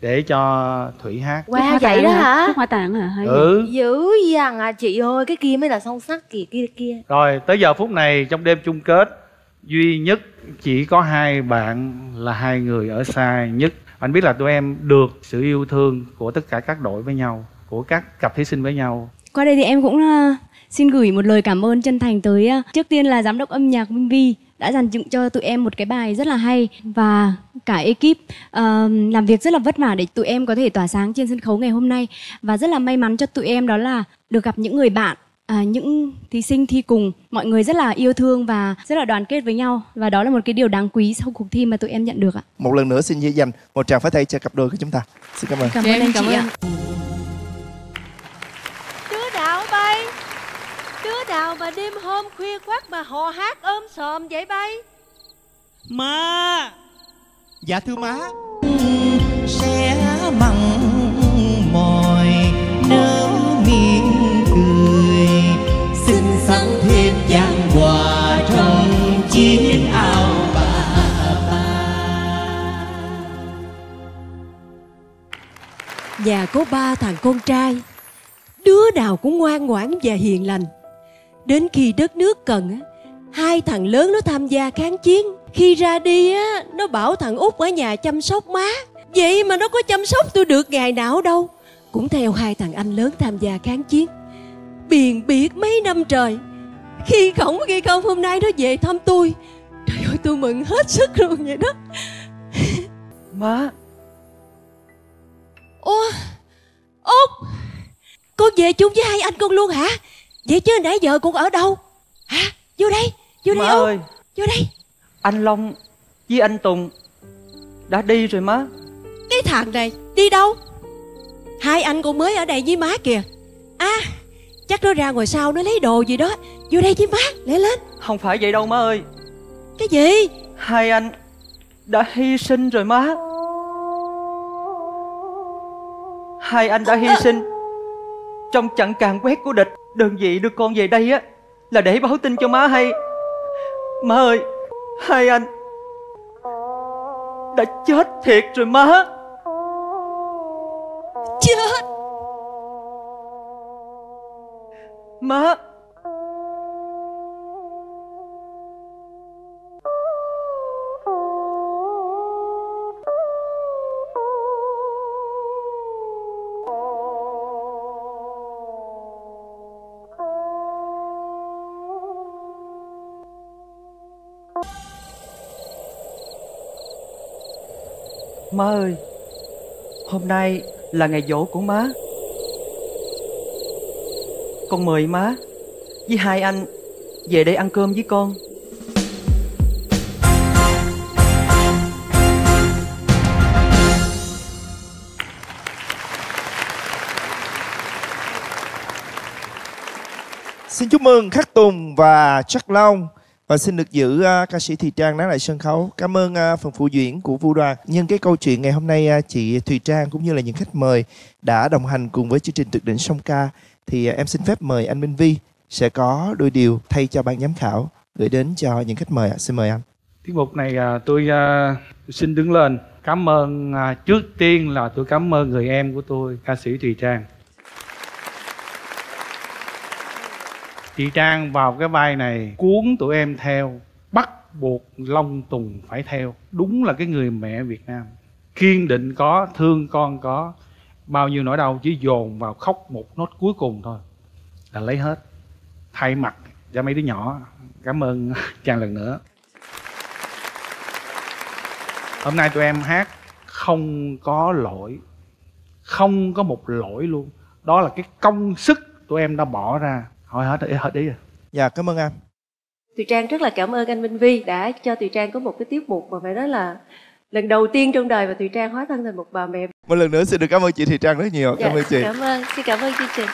để cho thủy hát Wow vậy đó hả? Hoa tàn hả? Hay Ừ. Dữ dằn à chị ơi, cái kia mới là sâu sắc kìa kia kia. Rồi tới giờ phút này trong đêm chung kết duy nhất chỉ có hai bạn là hai người ở xa nhất. Anh biết là tụi em được sự yêu thương của tất cả các đội với nhau, của các cặp thí sinh với nhau. Qua đây thì em cũng ờ, xin gửi một lời cảm ơn chân thành tới ờ, trước tiên là giám đốc âm nhạc Minh Vi đã dàn dựng cho tụi em một cái bài rất là hay và cả ekip uh, làm việc rất là vất vả để tụi em có thể tỏa sáng trên sân khấu ngày hôm nay và rất là may mắn cho tụi em đó là được gặp những người bạn à, những thí sinh thi cùng mọi người rất là yêu thương và rất là đoàn kết với nhau và đó là một cái điều đáng quý sau cuộc thi mà tụi em nhận được ạ. Một lần nữa xin dành một tràng pháo tay cho cặp đôi của chúng ta. Xin cảm ơn. Cảm ơn anh chị ạ. Đứa đạo bay Đứa nào mà đêm hôm khuya khoắt mà họ hát ôm sòm vậy bay Má Dạ thưa má Sẽ mặn Nhà có ba thằng con trai. Đứa nào cũng ngoan ngoãn và hiền lành. Đến khi đất nước cần Hai thằng lớn nó tham gia kháng chiến. Khi ra đi á, Nó bảo thằng út ở nhà chăm sóc má. Vậy mà nó có chăm sóc tôi được ngày nào đâu. Cũng theo hai thằng anh lớn tham gia kháng chiến. Biền biệt mấy năm trời. Khi khổng khi không hôm nay nó về thăm tôi. Trời ơi, tôi mừng hết sức luôn vậy đó. Má Ô Út Con về chung với hai anh con luôn hả? Vậy chứ nãy giờ con ở đâu? Hả? Vô đây Vô đây Má Út. ơi. Vô đây. Anh Long với anh Tùng Đã đi rồi má. Cái thằng này đi đâu? Hai anh con mới ở đây với má kìa. À Chắc nó ra ngoài sau nó lấy đồ gì đó. Vô đây với má Lẹ lên. Không phải vậy đâu má ơi. Cái gì? Hai anh đã hy sinh rồi má Hai anh đã hy sinh. Trong trận càn quét của địch Đơn vị đưa con về đây á Là để báo tin cho má hay. Má ơi Hai anh Đã chết thiệt rồi má. Chết. Má Má ơi, Hôm nay là ngày dỗ của má. Con mời má Với hai anh Về đây ăn cơm với con. Xin chúc mừng Khắc Tùng và Trắc Long và xin được giữ uh, ca sĩ Thùy Trang nán lại sân khấu. Cảm ơn uh, phần phụ diễn của Vũ Đoàn. nhưng cái câu chuyện ngày hôm nay uh, chị Thùy Trang cũng như là những khách mời đã đồng hành cùng với chương trình Tuyệt đỉnh song ca thì uh, em xin phép mời anh Minh Vi sẽ có đôi điều thay cho ban giám khảo gửi đến cho những khách mời. ạ. Xin mời anh. tiết mục này uh, tôi à, xin đứng lên cảm ơn uh, trước tiên là tôi cảm ơn người em của tôi ca sĩ Thùy Trang chị Trang vào cái vai này cuốn tụi em theo, bắt buộc Long Tùng phải theo. Đúng là cái người mẹ Việt Nam. Kiên định có, thương con có, bao nhiêu nỗi đau chỉ dồn vào khóc một nốt cuối cùng thôi là lấy hết. Thay mặt cho mấy đứa nhỏ, cảm ơn Trang lần nữa. Hôm nay tụi em hát không có lỗi. Không có một lỗi luôn. Đó là cái công sức tụi em đã bỏ ra hỏi hết hết đi rồi Dạ cảm ơn anh. Thùy Trang rất là cảm ơn anh Minh Vi đã cho Thùy Trang có một cái tiết mục mà phải nói là lần đầu tiên trong đời mà Thùy Trang hóa thân thành một bà mẹ. Một lần nữa xin được cảm ơn chị Thùy Trang rất nhiều. Cảm ơn chị. Dạ, Cảm ơn, xin cảm ơn chương trình.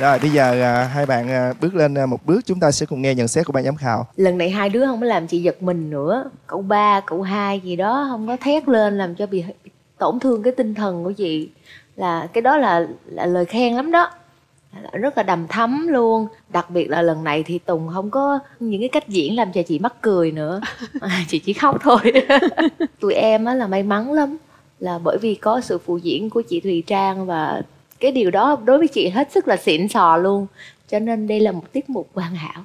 Rồi bây giờ à, hai bạn à, bước lên à, một bước chúng ta sẽ cùng nghe nhận xét của ban giám khảo. lần này hai đứa không có làm chị giật mình nữa cậu ba cậu hai gì đó không có thét lên làm cho bị tổn thương cái tinh thần của chị là cái đó là là lời khen lắm đó rất là đầm thắm luôn. Đặc biệt là lần này thì tùng không có những cái cách diễn làm cho chị mắc cười nữa. À, chị chỉ khóc thôi. Tụi em á là may mắn lắm là bởi vì có sự phụ diễn của chị thùy trang và cái điều đó đối với chị hết sức là xịn sò luôn. Cho nên đây là một tiết mục hoàn hảo.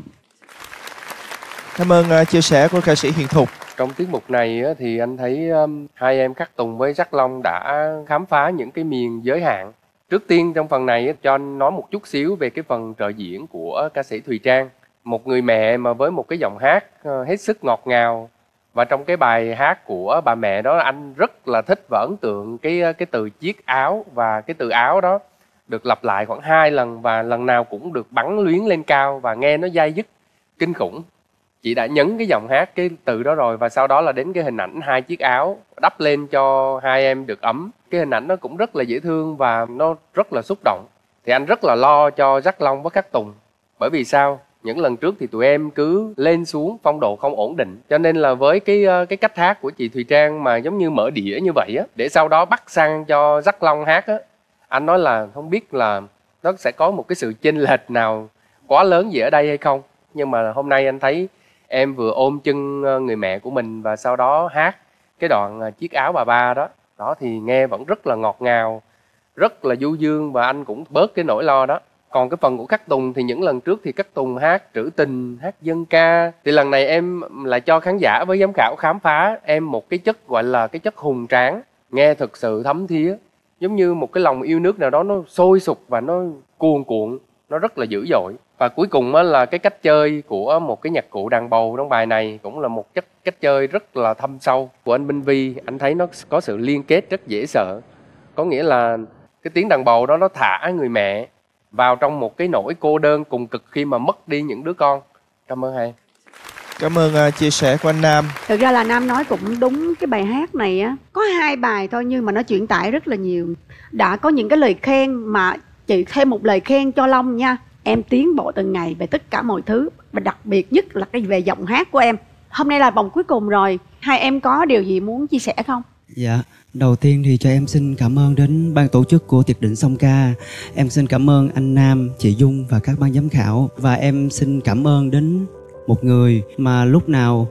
Cảm ơn à, chia sẻ của ca sĩ Hiền Thục. Trong tiết mục này á, thì anh thấy um, hai em Khắc Tùng với Giác Long đã khám phá những cái miền giới hạn. Trước tiên, trong phần này, cho anh nói một chút xíu về cái phần trợ diễn của ca sĩ Thùy Trang. Một người mẹ mà với một cái giọng hát ờ, hết sức ngọt ngào và trong cái bài hát của bà mẹ đó, anh rất là thích và ấn tượng cái ờ, cái từ chiếc áo và cái từ áo đó được lặp lại khoảng hai lần và lần nào cũng được bắn luyến lên cao và nghe nó dai dứt, kinh khủng chị đã nhấn cái giọng hát cái từ đó rồi và sau đó là đến cái hình ảnh hai chiếc áo đắp lên cho hai em được ấm. Cái hình ảnh nó cũng rất là dễ thương và nó rất là xúc động. Thì anh rất là lo cho Jack Long với Khắc Tùng. Bởi vì sao? Những lần trước thì tụi em cứ lên xuống phong độ không ổn định. Cho nên là với cái ờ, cái cách hát của chị Thùy Trang mà giống như mở đĩa như vậy á, để sau đó bắt sang cho Jack Long hát á, anh nói là không biết là nó sẽ có một cái sự chênh lệch nào quá lớn gì ở đây hay không. Nhưng mà hôm nay anh thấy em vừa ôm chân ờ, người mẹ của mình và sau đó hát cái đoạn ờ, chiếc áo bà ba đó. Đó thì nghe vẫn rất là ngọt ngào, rất là du dương và anh cũng bớt cái nỗi lo đó. Còn cái phần của Cát Tùng thì những lần trước thì Cát Tùng hát trữ tình, hát dân ca. Thì lần này em lại cho khán giả với giám khảo khám phá em một cái chất gọi là cái chất hùng tráng, nghe thực sự thấm thía. Giống như một cái lòng yêu nước nào đó nó sôi sục và nó cuồn cuộn, nó rất là dữ dội và cuối cùng á là cái cách chơi của một cái nhạc cụ đàn bầu trong bài này cũng là một chất cách chơi rất là thâm sâu của anh Minh Vi. Anh thấy nó có sự liên kết rất dễ sợ. Có nghĩa là cái tiếng đàn bầu đó nó thả người mẹ vào trong một cái nỗi cô đơn cùng cực khi mà mất đi những đứa con. Cảm ơn hai em. Cảm ơn à, chia sẻ của anh Nam. thực ra là nam nói cũng đúng cái bài hát này á. Có hai bài thôi nhưng mà nó chuyển tải rất là nhiều. Đã có những cái lời khen mà chị thêm một lời khen cho long nha em tiến bộ từng ngày về tất cả mọi thứ và đặc biệt nhất là cái về giọng hát của em. Hôm nay là vòng cuối cùng rồi hai em có điều gì muốn chia sẻ không? Dạ, đầu tiên thì cho em xin cảm ơn đến ban tổ chức của Tiệc Định Song Ca. Em xin cảm ơn anh Nam, chị Dung và các ban giám khảo. Và em xin cảm ơn đến một người mà lúc nào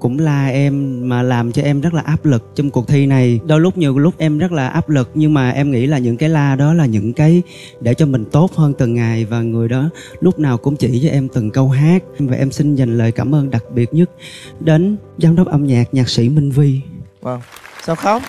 cũng là em mà làm cho em rất là áp lực trong cuộc thi này đôi lúc nhiều lúc em rất là áp lực, nhưng mà em nghĩ là những cái la đó là những cái để cho mình tốt hơn từng ngày và người đó lúc nào cũng chỉ cho em từng câu hát và em xin dành lời cảm ơn đặc biệt nhất đến giám đốc âm nhạc nhạc sĩ Minh Vi Vâng. Sao khóc?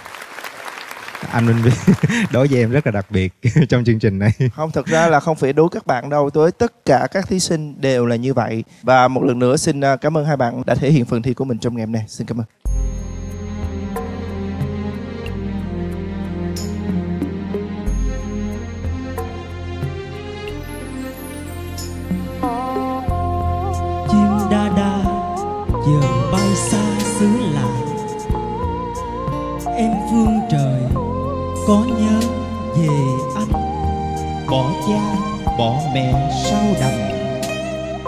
Anh Minh Vi đối với em rất là đặc biệt trong chương trình này Không, thật ra là không phải đối các bạn đâu. Với tất cả các thí sinh đều là như vậy. Và một lần nữa xin à, cảm ơn hai bạn đã thể hiện phần thi của mình trong ngày hôm nay. Xin cảm ơn. cha bỏ mẹ sau đầm.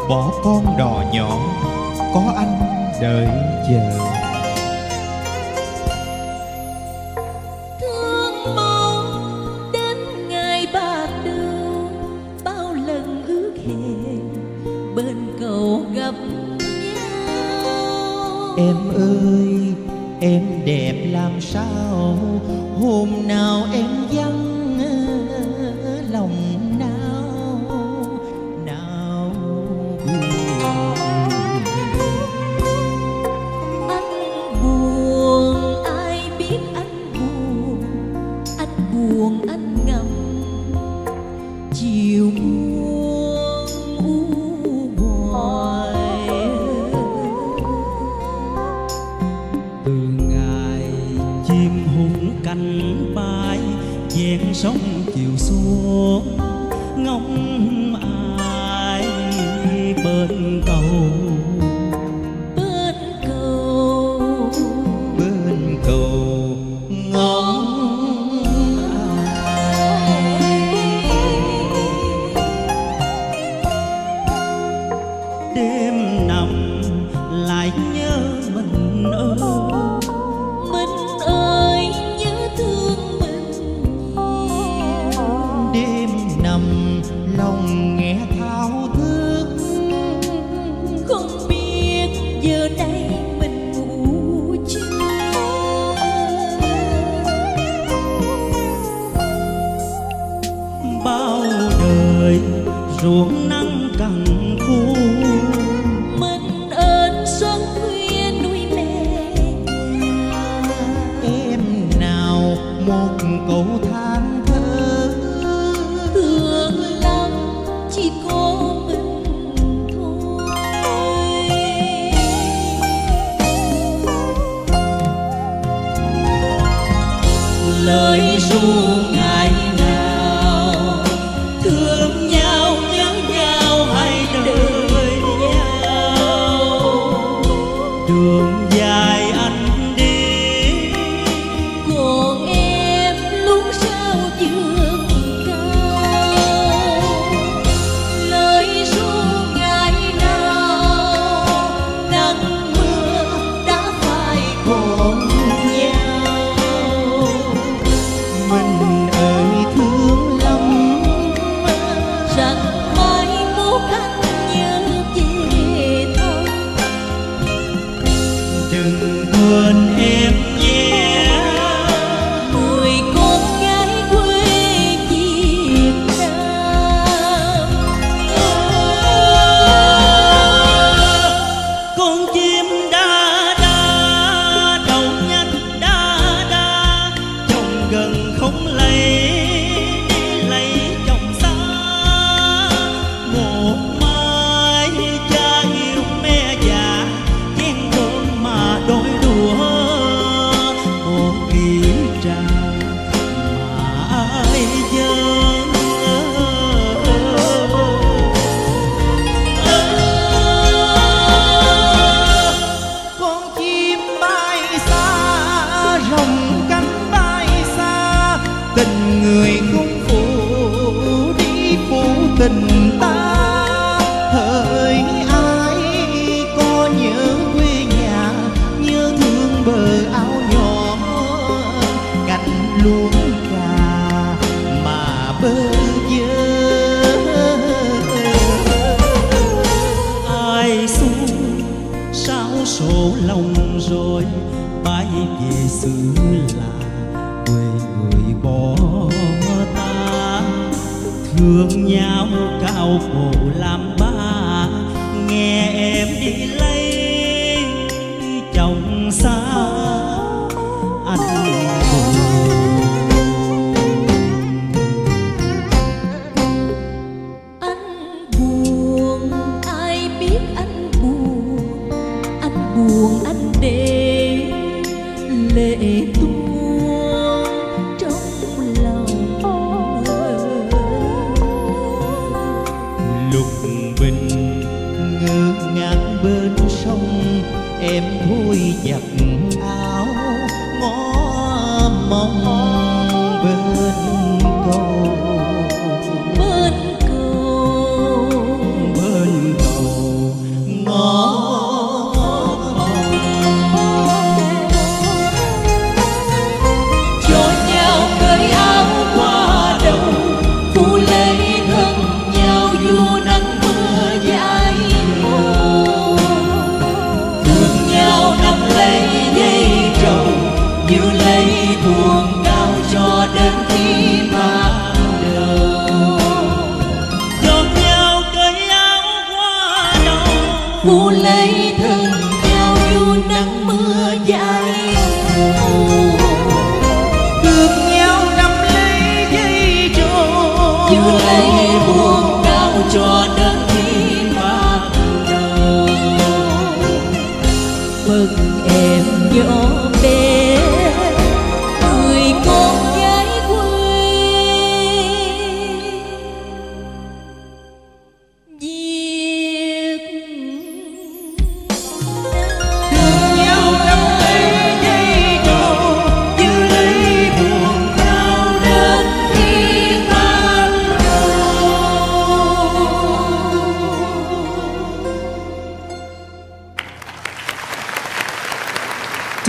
Bỏ con đò nhỏ có anh đợi chờ. Thương mong đến ngày bạc đầu bao lần ước hẹn bên cầu gặp nhau. Em ơi em đẹp làm sao hôm nào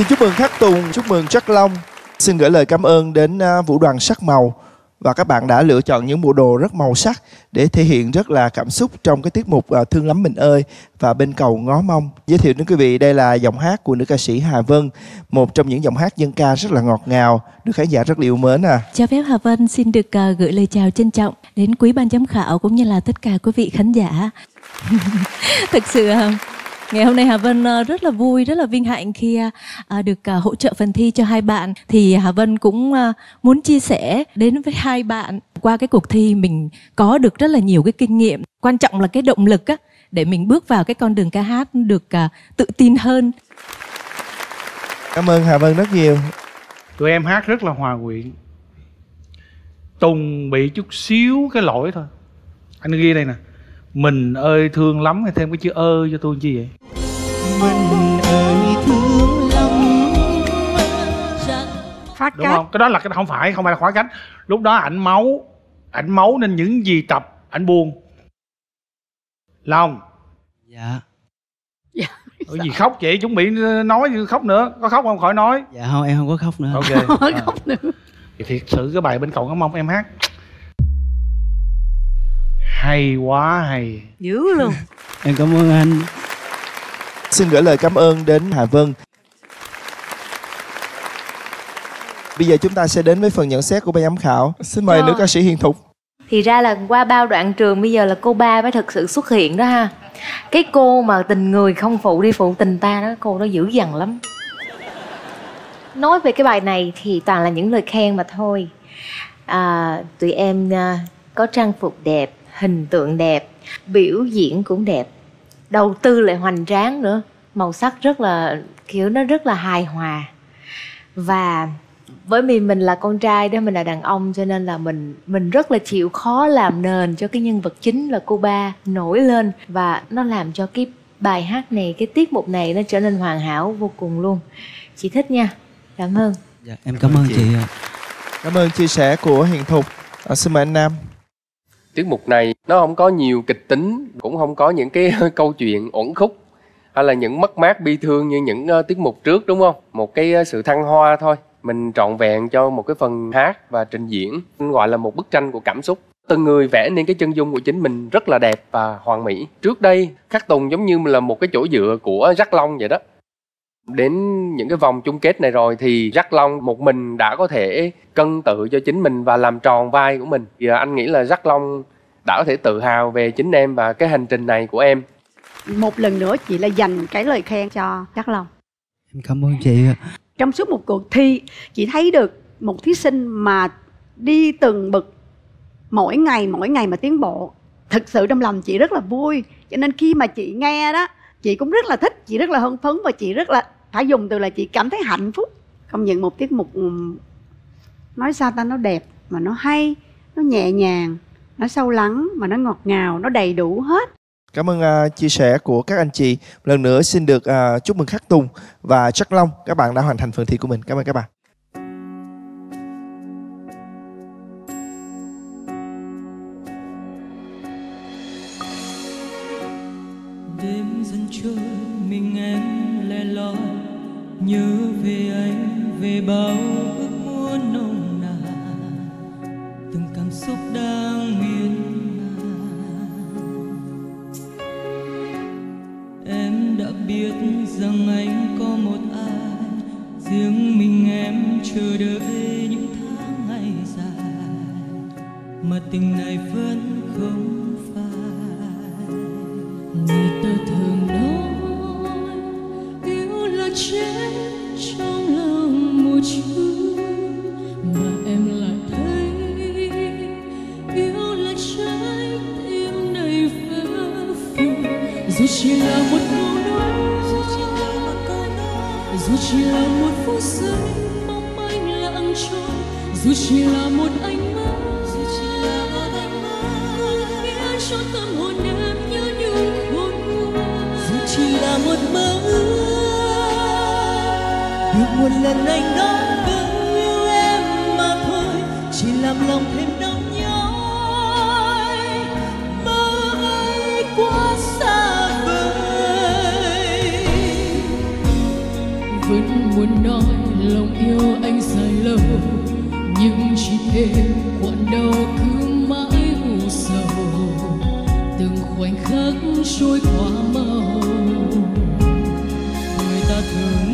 Xin chúc mừng Khắc Tùng, chúc mừng Trắc Long. Xin gửi lời cảm ơn đến à, Vũ đoàn Sắc Màu và các bạn đã lựa chọn những bộ đồ rất màu sắc để thể hiện rất là cảm xúc trong cái tiết mục à, Thương lắm mình ơi và bên cầu ngó mong. Giới thiệu đến quý vị đây là giọng hát của nữ ca sĩ Hà Vân, một trong những giọng hát dân ca rất là ngọt ngào, được khán giả rất là yêu mến à. Chào phép Hà Vân xin được à, gửi lời chào trân trọng đến quý ban giám khảo cũng như là tất cả quý vị khán giả. Thực sự ngày hôm nay Hà Vân ờ, rất là vui, rất là vinh hạnh khi ờ, được ờ, hỗ trợ phần thi cho hai bạn. Thì Hà Vân cũng muốn chia sẻ đến với hai bạn qua cái cuộc thi mình có được rất là nhiều cái kinh nghiệm. Quan trọng là cái động lực á để mình bước vào cái con đường ca hát được tự tin hơn. Cảm ơn Hà Vân rất nhiều. tụi em hát rất là hòa quyện tùng bị chút xíu cái lỗi thôi anh ghi đây nè mình ơi thương lắm. Hay thêm cái chữ ơ cho tôi chi vậy? Mình ơi thương lắm. Phát đúng không? cái đó là cái không phải không phải là khóa cách. Lúc đó ảnh máu ảnh máu nên những gì tập ảnh buông long. Dạ. Ủa gì khóc vậy? Chuẩn bị nói khóc nữa. Có khóc không? Khỏi nói. Dạ không em không có khóc nữa. Ok. À. thì thiệt sự cái bài bên cậu có mong em hát hay quá hay dữ luôn em cảm ơn anh Xin gửi lời cảm ơn đến Hà Vân. Bây giờ chúng ta sẽ đến với phần nhận xét của ban giám khảo. Xin mời Rồi. nữ ca sĩ Hiền Thục. thì ra là qua bao đoạn trường bây giờ là cô ba mới thực sự xuất hiện đó ha cái cô mà tình người không phụ đi phụ tình ta đó cô đó dữ dằn lắm nói về cái bài này thì toàn là những lời khen mà thôi à, tụi em à, có trang phục đẹp hình tượng đẹp biểu diễn cũng đẹp đầu tư lại hoành tráng nữa màu sắc rất là kiểu nó rất là hài hòa và với vì mình là con trai đó mình là đàn ông cho nên là mình mình rất là chịu khó làm nền cho cái nhân vật chính là cô ba nổi lên và nó làm cho cái bài hát này cái tiết mục này nó trở nên hoàn hảo vô cùng luôn chị thích nha cảm ơn dạ em cảm ơn chị ạ. Cảm ơn chia sẻ của Hiền Thục. À, xin mời anh Nam tiết mục này, nó không có nhiều kịch tính, cũng không có những cái câu chuyện uẩn khúc, hay là những mất mát, bi thương như những ờ, tiết mục trước, đúng không? Một cái ờ, sự thăng hoa thôi. Mình trọn vẹn cho một cái phần hát và trình diễn, gọi là một bức tranh của cảm xúc. Từng người vẽ nên cái chân dung của chính mình rất là đẹp và hoàn mỹ. Trước đây, khắc tùng giống như là một cái chỗ dựa của rắc Long vậy đó đến những cái vòng chung kết này rồi thì Jack Long một mình đã có thể cân tự cho chính mình và làm tròn vai của mình. Thì à, anh nghĩ là Jack Long đã có thể tự hào về chính em và cái hành trình này của em. Một lần nữa chị lại dành cái lời khen cho Đắc Long. Em cảm ơn chị ạ. trong suốt một cuộc thi chị thấy được một thí sinh mà đi từng bậc mỗi ngày mỗi ngày mà tiến bộ. Thực sự trong lòng chị rất là vui. Cho nên khi mà chị nghe đó chị cũng rất là thích chị rất là hưng phấn và chị rất là phải dùng từ là chị cảm thấy hạnh phúc công nhận một tiết mục nói sao ta nó đẹp mà nó hay nó nhẹ nhàng nó sâu lắng mà nó ngọt ngào nó đầy đủ hết Cảm ơn uh, chia sẻ của các anh chị. Lần nữa xin được uh, chúc mừng Khắc Tùng và Trắc Long. Các bạn đã hoàn thành phần thi của mình. Cảm ơn các bạn. Như về anh, về bao ước muốn nồng nàn. Từng cảm xúc đang miên man. Em đã biết rằng anh có một ai, riêng mình em chờ đợi những tháng ngày dài. Mà tình này vẫn không phai. Người ta thường nói chết trong lòng một chút mà em lại thấy yêu là trái tim này vỡ vụn dù chỉ là một câu nói dù chỉ là một phút giây mong manh lặng trôi dù chỉ là một anh một lần anh nói cứ yêu em mà thôi, chỉ làm lòng thêm đau nhói. Mơ ấy quá xa vời. Vẫn muốn nói lòng yêu anh dài lâu, nhưng chỉ thêm quặn đau cứ mãi u sầu. Từng khoảnh khắc trôi qua mau, người ta thường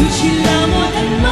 trôi dù chỉ là một ánh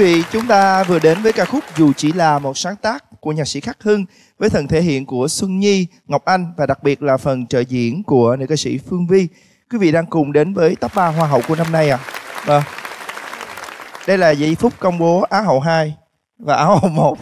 vị, chúng ta vừa đến với ca khúc Dù chỉ là một sáng tác của nhạc sĩ Khắc Hưng với phần thể hiện của Xuân Nhi, Ngọc Anh và đặc biệt là phần trợ diễn của nữ ca sĩ Phương Vi. Quý vị đang cùng đến với top 3 Hoa hậu của năm nay à. Vâng. Đây là giây phút công bố Á hậu 2 và Á hậu 1.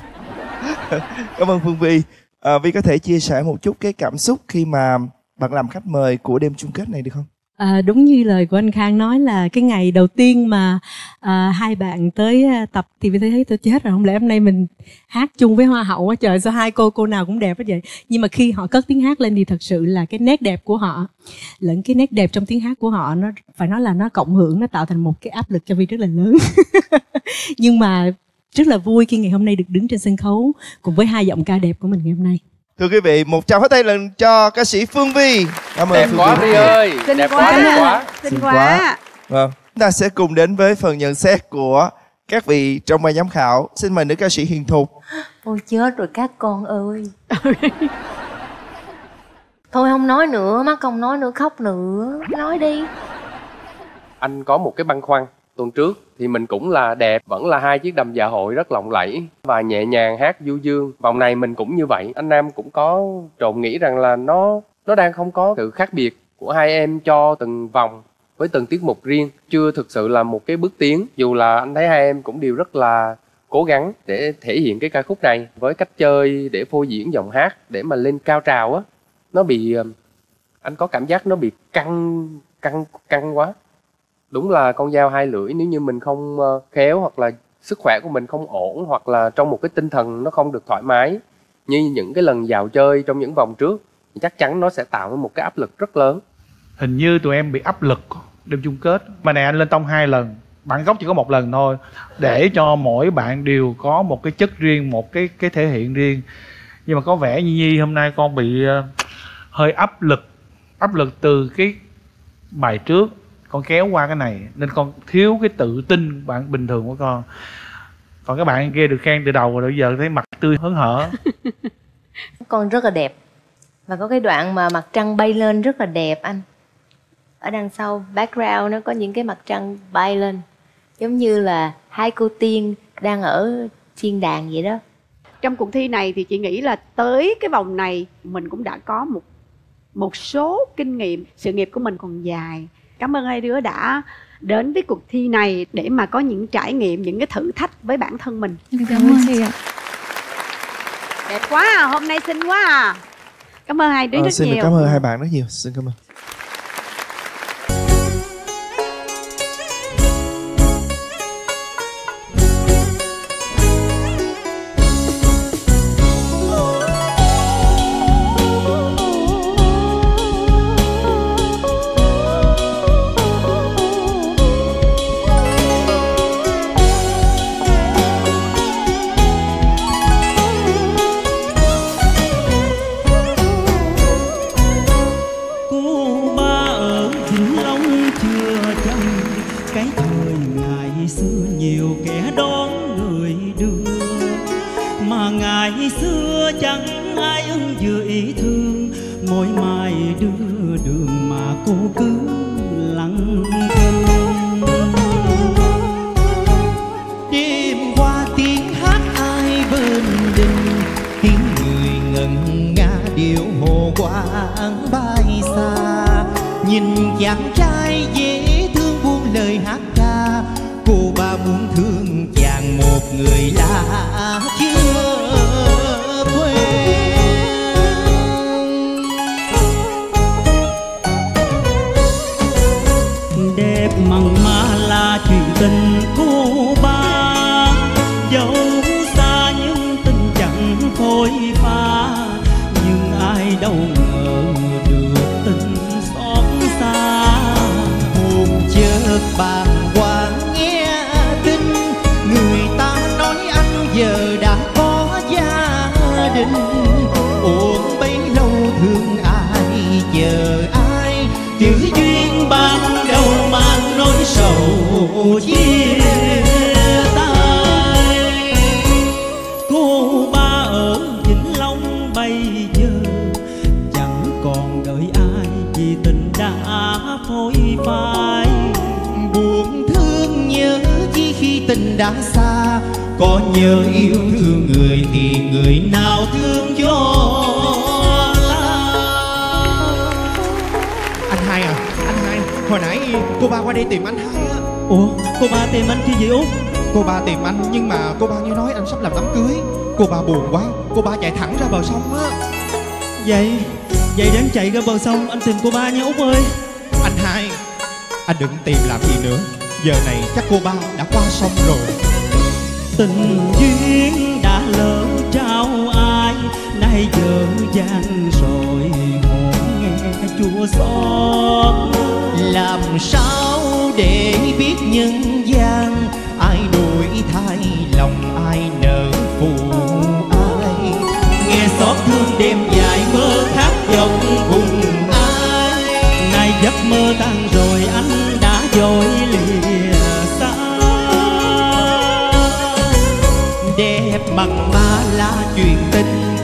Cảm ơn Phương Vi. À, Vi có thể chia sẻ một chút cái cảm xúc khi mà bạn làm khách mời của đêm chung kết này được không? À, đúng như lời của anh Khang nói là cái ngày đầu tiên mà à, hai bạn tới à, tập thì mình thấy tôi chết rồi. Không lẽ hôm nay mình hát chung với hoa hậu quá trời sao hai cô cô nào cũng đẹp hết vậy? Nhưng mà khi họ cất tiếng hát lên thì thật sự là cái nét đẹp của họ lẫn cái nét đẹp trong tiếng hát của họ nó phải nói là nó cộng hưởng nó tạo thành một cái áp lực cho Vi rất là lớn. Nhưng mà rất là vui khi ngày hôm nay được đứng trên sân khấu cùng với hai giọng ca đẹp của mình ngày hôm nay. Thưa quý vị, một tràng pháo tay lần cho ca sĩ Phương Vi. Cảm ơn Đẹp Phương quá Vi ơi, Xinh đẹp quá. quá, đẹp quá. Xinh quá. Vâng, chúng ta sẽ cùng đến với phần nhận xét của các vị trong ban giám khảo. Xin mời nữ ca sĩ Hiền Thục. Ôi chết rồi các con ơi Thôi không nói nữa, má không nói nữa, khóc nữa Nói đi anh có một cái băn khoăn tuần trước thì mình cũng là đẹp, vẫn là hai chiếc đầm dạ hội rất lộng lẫy và nhẹ nhàng hát du dương. Vòng này mình cũng như vậy, anh nam cũng có trộn nghĩ rằng là nó nó đang không có sự khác biệt của hai em cho từng vòng với từng tiết mục riêng, chưa thực sự là một cái bước tiến. Dù là anh thấy hai em cũng đều rất là cố gắng để thể hiện cái ca khúc này với cách chơi, để phô diễn giọng hát, để mà lên cao trào á, nó bị ờ, anh có cảm giác nó bị căng căng căng quá đúng là con dao hai lưỡi, nếu như mình không ờ, khéo hoặc là sức khỏe của mình không ổn hoặc là trong một cái tinh thần nó không được thoải mái như những cái lần vào chơi trong những vòng trước, thì chắc chắn nó sẽ tạo một cái áp lực rất lớn. Hình như tụi em bị áp lực đêm chung kết. Mà này anh lên tông hai lần bản gốc chỉ có một lần thôi. Để cho mỗi bạn đều có một cái chất riêng, một cái cái thể hiện riêng. Nhưng mà có vẻ như nhi hôm nay con bị ờ, hơi áp lực áp lực từ cái bài trước con kéo qua cái này nên con thiếu cái tự tin bạn bình thường của con. Còn các bạn kia được khen từ đầu rồi bây giờ thấy mặt tươi hớn hở. Con rất là đẹp. Và có cái đoạn mà mặt trăng bay lên rất là đẹp anh. Ở đằng sau background nó có những cái mặt trăng bay lên. Giống như là hai cô tiên đang ở thiên đàng vậy đó. Trong cuộc thi này thì chị nghĩ là tới cái vòng này mình cũng đã có một một số kinh nghiệm sự nghiệp của mình còn dài cảm ơn hai đứa đã đến với cuộc thi này để mà có những trải nghiệm những cái thử thách với bản thân mình. Cảm ơn chị ạ. Đẹp quá à hôm nay xinh quá à. Cảm ơn hai đứa Ờ, rất xin nhiều. cảm ơn hai bạn rất nhiều. Xin cảm ơn. Sông anh tìm cô ba nha Út ơi. Anh hai Anh đừng tìm làm gì nữa. Giờ này chắc cô ba đã qua sông rồi. Tình duyên đã lỡ trao ai Nay giờ gian rồi hồn nghe chua xót. Làm sao để biết nhân mơ tan rồi anh đã dối lìa xa. Đẹp bằng ma là chuyện tình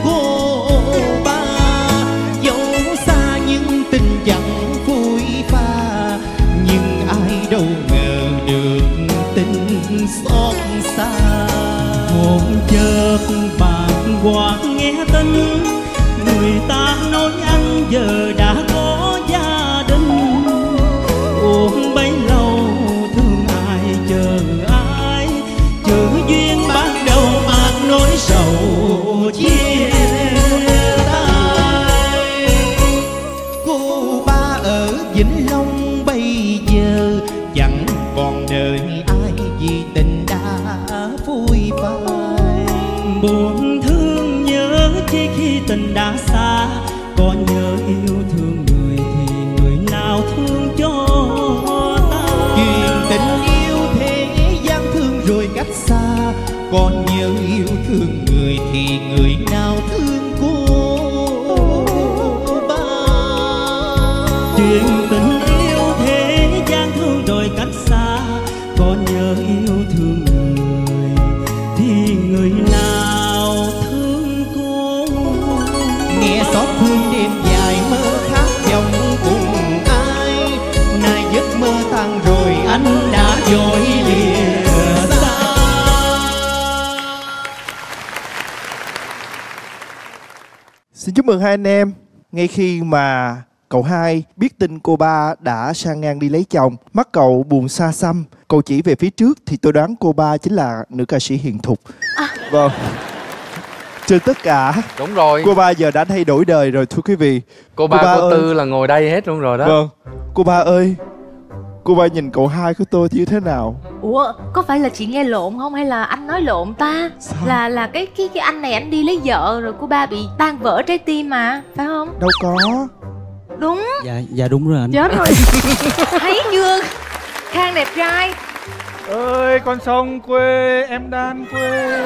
chúc mừng hai anh em. Ngay khi mà cậu hai biết tin cô ba đã sang ngang đi lấy chồng, mắt cậu buồn xa xăm. Cậu chỉ về phía trước thì tôi đoán cô ba chính là nữ ca sĩ Hiền Thục. Vâng. Trên tất cả, đúng rồi cô ba giờ đã thay đổi đời rồi thưa quý vị. cô ba cô ơi, tư là ngồi đây hết luôn rồi đó Vâng. Cô ba ơi, cô ba nhìn cậu hai của tôi như thế nào? Ủa, có phải là chị nghe lộn không hay là anh nói lộn ta? Là là cái cái cái anh này anh đi lấy vợ rồi cô ba bị tan vỡ trái tim mà, phải không? Đâu có. Đúng, dạ dạ đúng rồi anh chết rồi. Thấy chưa? Khang đẹp trai. ơi con sông quê em đan quê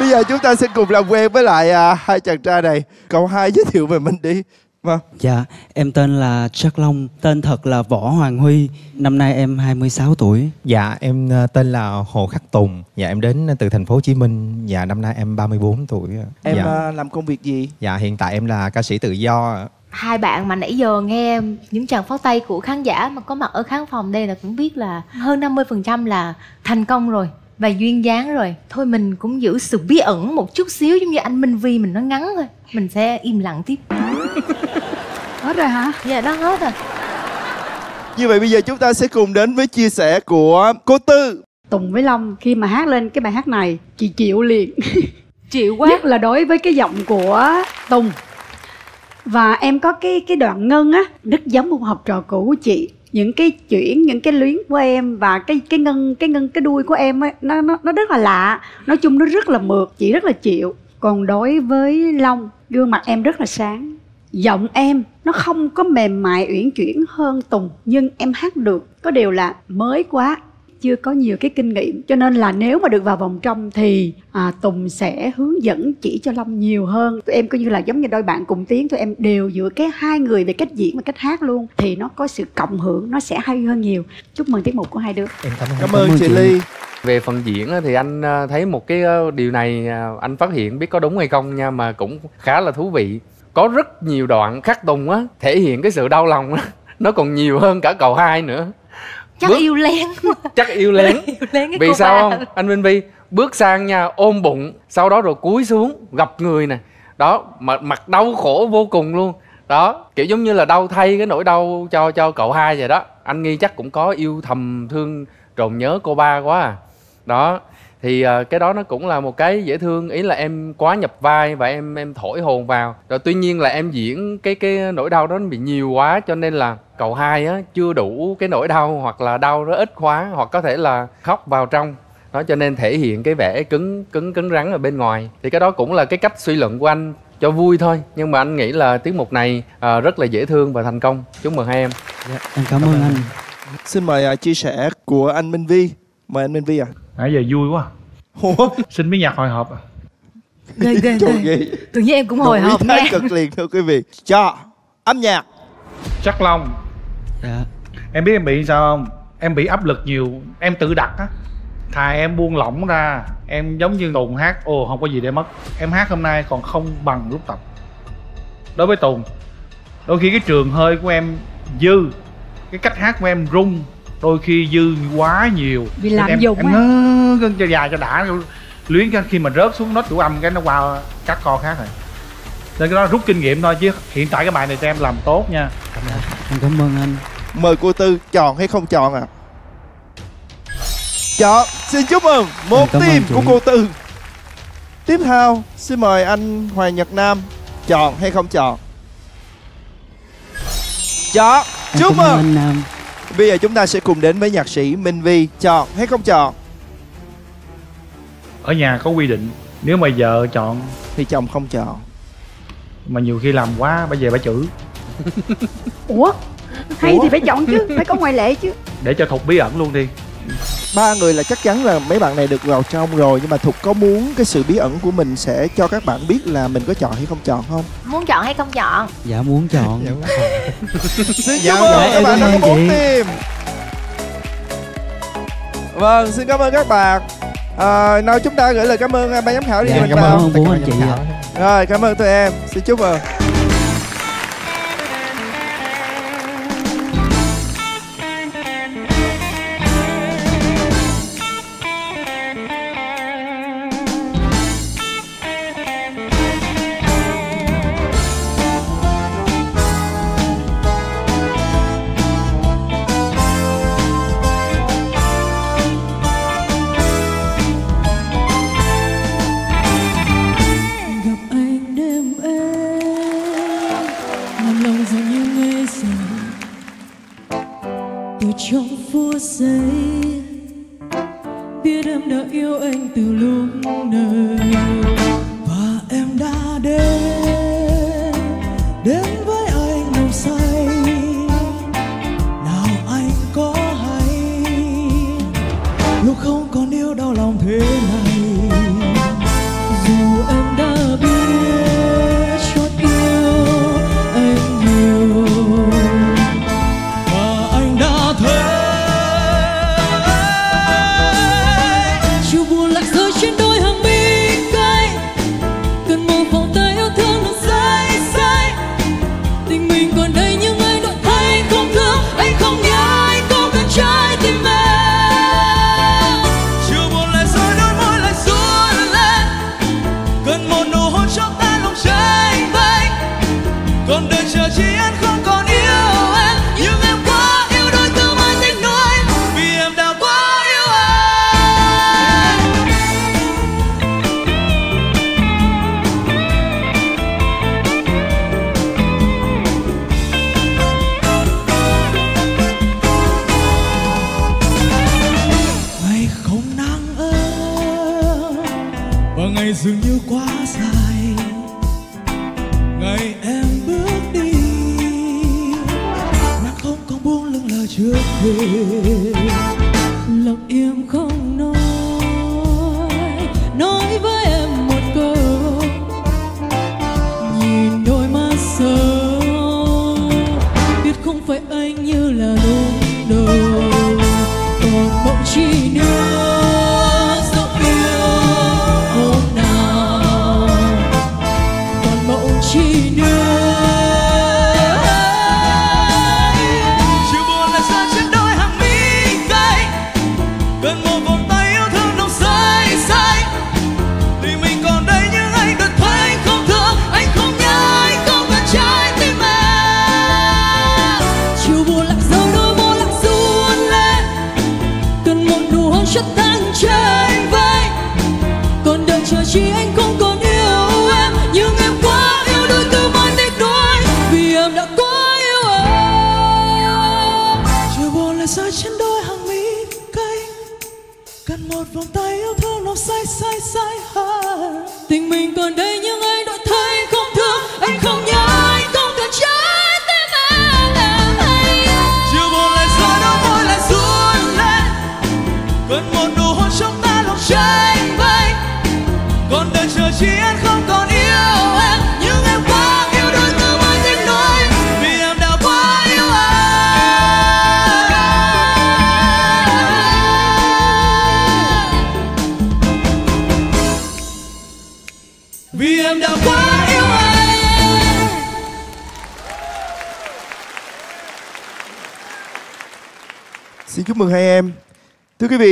Bây giờ chúng ta sẽ cùng làm quen với lại à, hai chàng trai này. Cậu hai giới thiệu về mình đi. Vâng. Dạ, em tên là Trắc Long, tên thật là Võ Hoàng Huy, năm nay em 26 tuổi. Dạ em ờ, tên là Hồ Khắc Tùng Dạ em đến từ thành phố Hồ Chí Minh Dạ năm nay em 34 tuổi. Em dạ. à, làm công việc gì? dạ hiện tại em là ca sĩ tự do ạ. Hai bạn mà nãy giờ nghe những tràng pháo tay của khán giả mà có mặt ở khán phòng đây là cũng biết là hơn 50% là thành công rồi và duyên dáng rồi. Thôi mình cũng giữ sự bí ẩn một chút xíu giống như anh Minh Vi mình nói ngắn thôi. Mình sẽ im lặng tiếp. hết rồi hả Dạ đó hết rồi. Như vậy bây giờ chúng ta sẽ cùng đến với chia sẻ của cô Tư. Tùng với Long khi mà hát lên cái bài hát này chị chịu liền chịu quá nhất là đối với cái giọng của Tùng và em có cái cái đoạn ngân á rất giống một học trò cũ của chị những cái chuyển, những cái luyến của em và cái cái ngân cái ngân, cái đuôi của em ấy nó nó nó rất là lạ. Nói chung nó rất là mượt, chị rất là chịu. Còn đối với long, gương mặt em rất là sáng. Giọng em nó không có mềm mại, uyển chuyển hơn tùng, nhưng em hát được. Có điều là mới quá chưa có nhiều cái kinh nghiệm. Cho nên là nếu mà được vào vòng trong thì à, Tùng sẽ hướng dẫn chỉ cho Long nhiều hơn. Tụi em coi như là giống như đôi bạn cùng tiếng tụi em đều dựa cái hai người về cách diễn và cách hát luôn thì nó có sự cộng hưởng nó sẽ hay hơn nhiều. Chúc mừng tiết mục của hai đứa. Em cảm ơn. Cảm ơn chị Ly. về phần diễn thì anh à, thấy một cái à, điều này à, anh phát hiện biết có đúng hay không nha mà cũng khá là thú vị. Có rất nhiều đoạn khắc tùng á thể hiện cái sự đau lòng á. Nó còn nhiều hơn cả cầu hai nữa Chắc Bước- yêu lén chắc yêu lén. Yêu lén cái vì cô sao không? Anh Minh Vi bước sang nha ôm bụng sau đó rồi cúi xuống gặp người nè. Đó mà mặt đau khổ vô cùng luôn. Đó kiểu giống như là đau thay cái nỗi đau cho cho cậu hai vậy đó. Anh nghi chắc cũng có yêu thầm thương trồn nhớ cô ba quá à. Đó thì ờ, cái đó nó cũng là một cái dễ thương ý là em quá nhập vai và em em thổi hồn vào. Rồi tuy nhiên là em diễn cái cái nỗi đau đó nó bị nhiều quá cho nên là cậu hai á chưa đủ cái nỗi đau hoặc là đau nó ít quá hoặc có thể là khóc vào trong. Đó cho nên thể hiện cái vẻ cứng cứng cứng rắn ở bên ngoài. Thì cái đó cũng là cái cách suy luận của anh cho vui thôi. Nhưng mà anh nghĩ là tiết mục này à, rất là dễ thương và thành công. Chúc mừng hai em. Em cảm ơn anh. Xin mời à, chia sẻ của anh Minh Vi. Mời anh Minh Vi ạ. Nãy giờ vui quá. Xin miếng nhạc hồi hộp à. ghê ghê ghê. tự nhiên em cũng hồi hộp nha. cực liền thưa quý vị. Cho âm nhạc. chắc long. Dạ. em biết em bị sao không? Em bị áp lực nhiều. Em tự đặt á. Thà em buông lỏng ra em giống như tùng hát ồ không có gì để mất. Em hát hôm nay còn không bằng lúc tập. Đối với tùng đôi khi cái trường hơi của em dư cái cách hát của em rung đôi khi dư quá nhiều Vì lạm em, dụng em á. ngơ ngân cho dài cho đã luyến cái khi mà rớt xuống nốt chủ âm cái nó qua các con khác rồi nên cái đó rút kinh nghiệm thôi chứ hiện tại cái bài này cho em làm tốt nha Em cảm ơn anh. Mời cô Tư chọn hay không chọn ạ? Chọn. Xin chúc mừng một tim của cô Tư. Tiếp theo, xin mời anh Hoàng Nhật Nam chọn hay không chọn? Chọn. Chúc mừng. anh Nam. Bây giờ chúng ta sẽ cùng đến với nhạc sĩ Minh Vi. Chọn hay không chọn? ở nhà có quy định nếu mà vợ chọn thì chồng không chọn. Mà nhiều khi làm quá bà về bà chửi. Ủa? Hay thì phải chọn chứ phải có ngoại lệ chứ. Để cho thục bí ẩn luôn đi ba người là chắc chắn là mấy bạn này được vào trong rồi nhưng mà thục có muốn cái sự bí ẩn của mình sẽ cho các bạn biết là mình có chọn hay không chọn không? Muốn chọn hay không chọn? Dạ muốn chọn. xin Dạ, chúc mừng dạ, các bạn đã có ơn bốn tim vâng xin cảm ơn các bạn. À, nào chúng ta gửi lời cảm ơn à, ban giám khảo đi. Dạ, cảm ơn bố anh chị ạ. rồi cảm ơn tụi em. Xin chúc mừng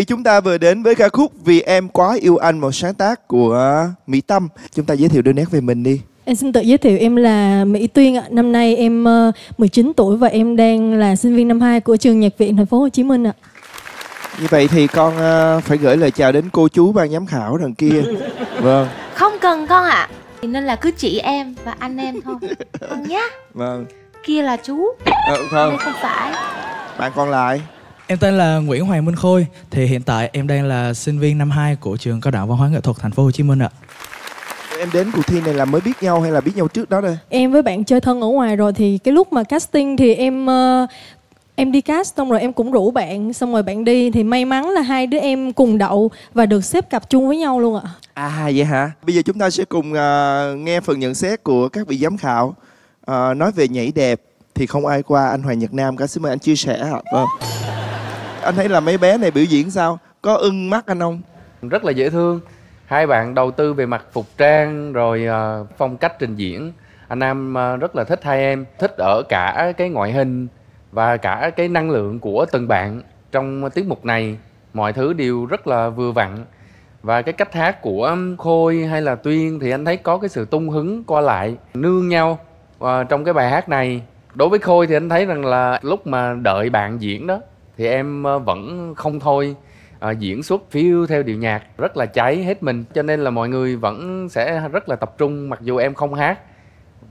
vị, chúng ta vừa đến với ca khúc Vì em quá yêu anh, một sáng tác của Mỹ Tâm. Chúng ta giới thiệu đôi nét về mình đi. Em xin tự giới thiệu em là Mỹ Tuyên ạ. Năm nay em ờ, 19 tuổi và em đang là sinh viên năm 2 của trường Nhạc viện Thành phố Hồ Chí Minh ạ. Như vậy thì con ờ, phải gửi lời chào đến cô chú ban giám khảo đằng kia. Vâng, Không cần con ạ Thì Nên là cứ chị em và anh em thôi Con nhá vâng. Kia là chú Ờ, không. Đây không phải Bạn còn lại. Em tên là Nguyễn Hoàng Minh Khôi Thì hiện tại em đang là sinh viên năm 2 của trường Cao đẳng Văn hóa Nghệ thuật Thành phố Hồ Chí Minh ạ. Em đến cuộc thi này là mới biết nhau hay là biết nhau trước đó đây? Em với bạn chơi thân ở ngoài rồi thì cái lúc mà casting thì em ờ, em đi cast xong rồi em cũng rủ bạn xong rồi bạn đi thì may mắn là hai đứa em cùng đậu và được xếp cặp chung với nhau luôn ạ. À vậy hả? Bây giờ chúng ta sẽ cùng ờ, nghe phần nhận xét của các vị giám khảo. Ờ, nói về nhảy đẹp thì không ai qua anh Hoàng Nhật Nam cả. Xin mời anh chia sẻ ạ. Vâng. Anh thấy là mấy bé này biểu diễn sao? Có ưng mắt anh không? rất là dễ thương. Hai bạn đầu tư về mặt phục trang rồi ờ, phong cách trình diễn. Anh Nam ờ, rất là thích hai em. Thích ở cả cái ngoại hình và cả cái năng lượng của từng bạn trong tiết mục này. Mọi thứ đều rất là vừa vặn. Và cái cách hát của Khôi hay là Tuyên thì anh thấy có cái sự tung hứng qua lại, nương nhau ờ, trong cái bài hát này. Đối với Khôi thì anh thấy rằng là lúc mà đợi bạn diễn đó thì em ờ, vẫn không thôi. À, diễn xuất phiêu theo điệu nhạc rất là cháy hết mình cho nên là mọi người vẫn sẽ rất là tập trung mặc dù em không hát.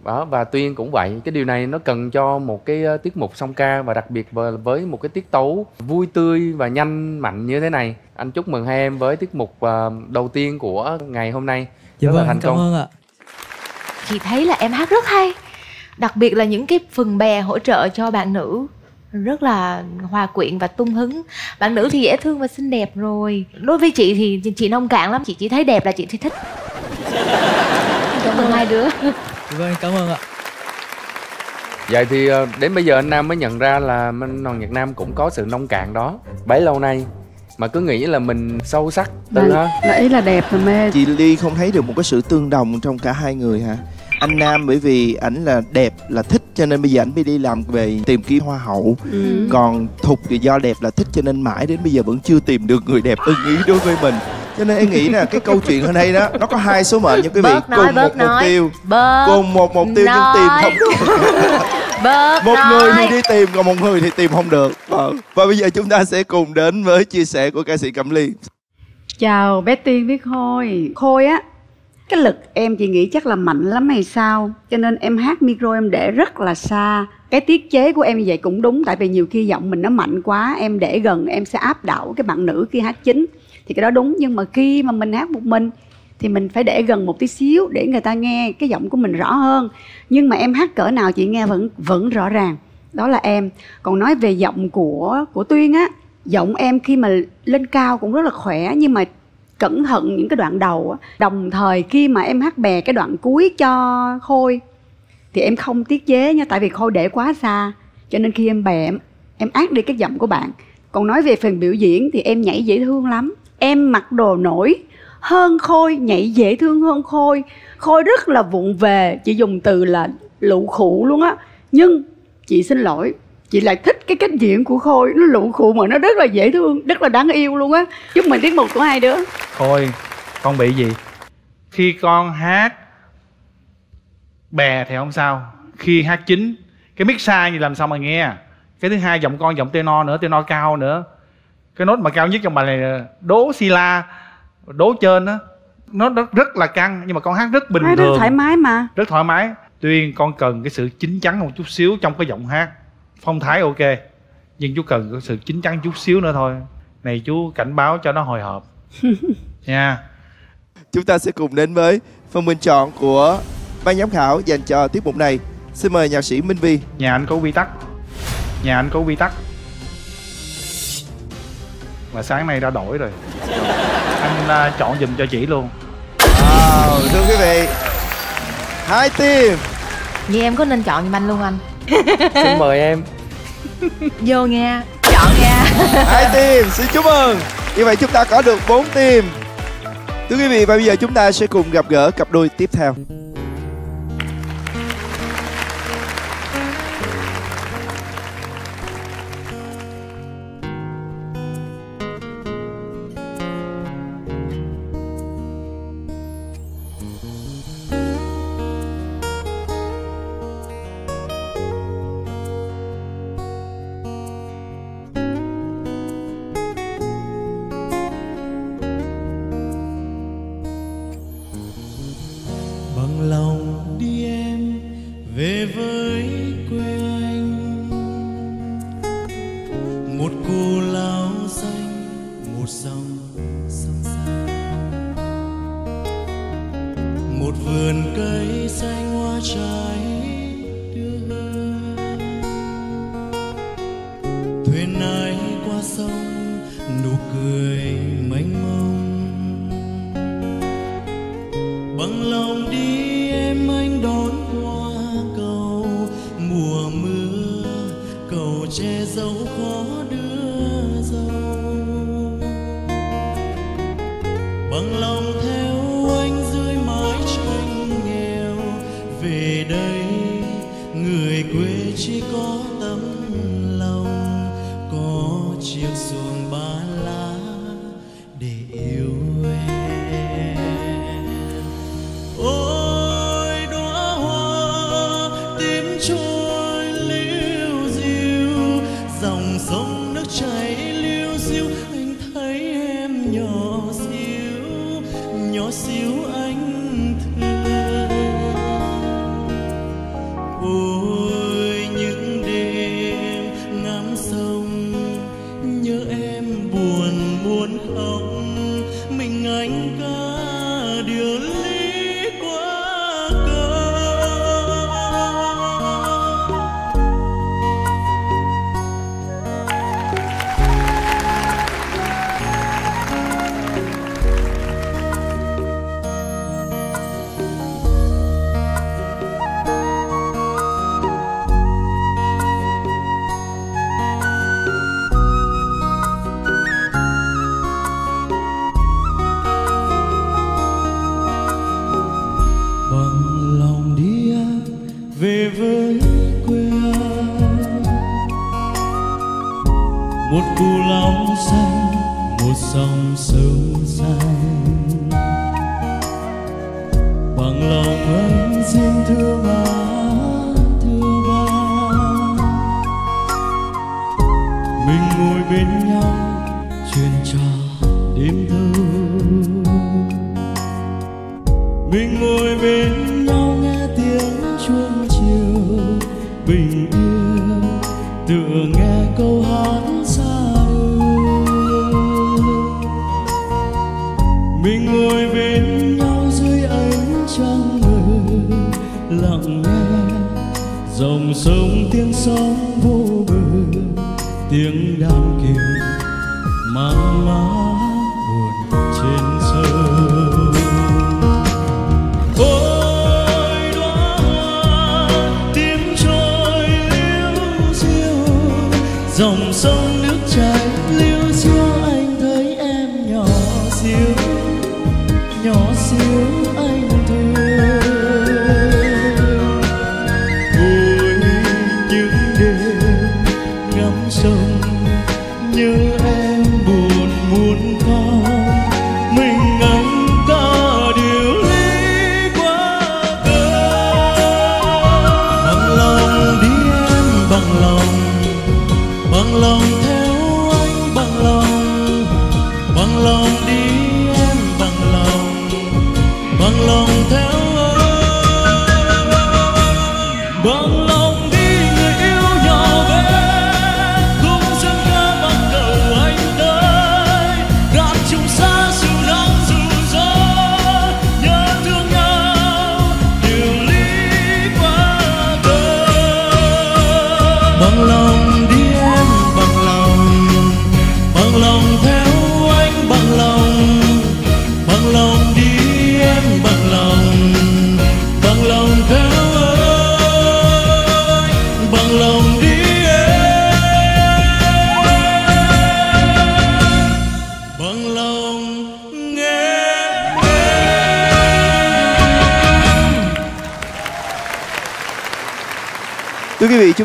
Đó và tuyên cũng vậy. Cái điều này nó cần cho một cái ờ, tiết mục song ca và đặc biệt với, một cái tiết tấu vui tươi và nhanh mạnh như thế này. Anh chúc mừng hai em với tiết mục ờ, đầu tiên của ngày hôm nay. Dạ rất là vâng, thành cảm công. ơn ạ. Chị thấy là em hát rất hay. Đặc biệt là những cái phần bè hỗ trợ cho bạn nữ rất là hòa quyện và tung hứng. Bạn nữ thì dễ thương và xinh đẹp rồi. Đối với chị thì chị nông cạn lắm chị chỉ thấy đẹp là chị thì thích. Cảm ơn hai đứa. Vâng, cảm ơn ạ. Vậy thì ờ, đến bây giờ anh Nam mới nhận ra là Minh Hoàng Nhật Nam cũng có sự nông cạn đó. Bấy lâu nay mà cứ nghĩ là mình sâu sắc tư ha là ý là đẹp rồi mê. Chị Ly không thấy được một cái sự tương đồng trong cả hai người hả? Anh Nam bởi vì ảnh là đẹp là thích cho nên bây giờ ảnh mới đi làm về tìm kiếm hoa hậu. Ừ. Còn Thục thì do đẹp là thích cho nên mãi đến bây giờ vẫn chưa tìm được người đẹp ưng ý đối với mình. Cho nên em nghĩ là cái câu chuyện ở đây đó nó có hai số mệnh nha quý vị, Bớt nói, cùng bớt một mục tiêu. Bớt Cùng một mục tiêu nhưng tìm không bớt một người thì đi tìm còn một người thì tìm không được. Ờ. Và bây giờ chúng ta sẽ cùng đến với chia sẻ của ca sĩ Cẩm Ly. Chào bé Tiên với Khôi Khôi á cái lực em, chị nghĩ chắc là mạnh lắm hay sao? Cho nên em hát micro em để rất là xa. Cái tiết chế của em như vậy cũng đúng, Tại vì nhiều khi giọng mình nó mạnh quá, Em để gần, em sẽ áp đảo cái bạn nữ khi hát chính. Thì cái đó đúng, Nhưng mà khi mà mình hát một mình, Thì mình phải để gần một tí xíu Để người ta nghe cái giọng của mình rõ hơn. Nhưng mà em hát cỡ nào chị nghe vẫn vẫn rõ ràng. Đó là em. Còn nói về giọng của của Tuyên á, giọng em khi mà lên cao cũng rất là khỏe, nhưng mà cẩn thận những cái đoạn đầu á. Đồng thời khi mà em hát bè cái đoạn cuối cho khôi thì em không tiết chế nha tại vì khôi để quá xa cho nên khi em bè em, em át đi cái giọng của bạn. Còn nói về phần biểu diễn thì em nhảy dễ thương lắm. Em mặc đồ nổi hơn khôi nhảy dễ thương hơn khôi. Khôi rất là vụng về chị dùng từ là lụ khụ luôn á. Nhưng chị xin lỗi chị lại thích cái cách diễn của khôi. Nó lụ khụ mà nó rất là dễ thương rất là đáng yêu luôn á. Chúc mừng tiết mục của hai đứa. Thôi con bị gì? Khi con hát Bè thì không sao. Khi hát chính Cái mic sai thì làm sao mà nghe? Cái thứ hai giọng con giọng tenor nữa Tenor cao nữa. Cái nốt mà cao nhất trong bài này là Đố si la Đố trên á. Nó rất, rất là căng Nhưng mà con hát rất bình đứa thường. thoải mái mà. Rất thoải mái. Tuy con cần cái sự chín chắn một chút xíu Trong cái giọng hát Phong thái ok Nhưng chú cần cái sự chín chắn chút xíu nữa thôi. Này chú cảnh báo cho nó hồi hộp. Nha. Chúng ta sẽ cùng đến với phần bình chọn của ban giám khảo dành cho tiết mục này. Xin mời nhạc sĩ Minh Vi. nhà anh có quy tắc. Nhà anh có quy tắc. Mà sáng nay đã đổi rồi. Anh à, chọn giùm cho chị luôn. Wow, thưa quý vị, hai team. Vậy em có nên chọn giùm anh luôn anh xin mời em. Vô nghe. Chọn nha hai team xin chúc mừng. Như vậy chúng ta có được 4 team. Thưa quý vị và bây giờ chúng ta sẽ cùng gặp gỡ cặp đôi tiếp theo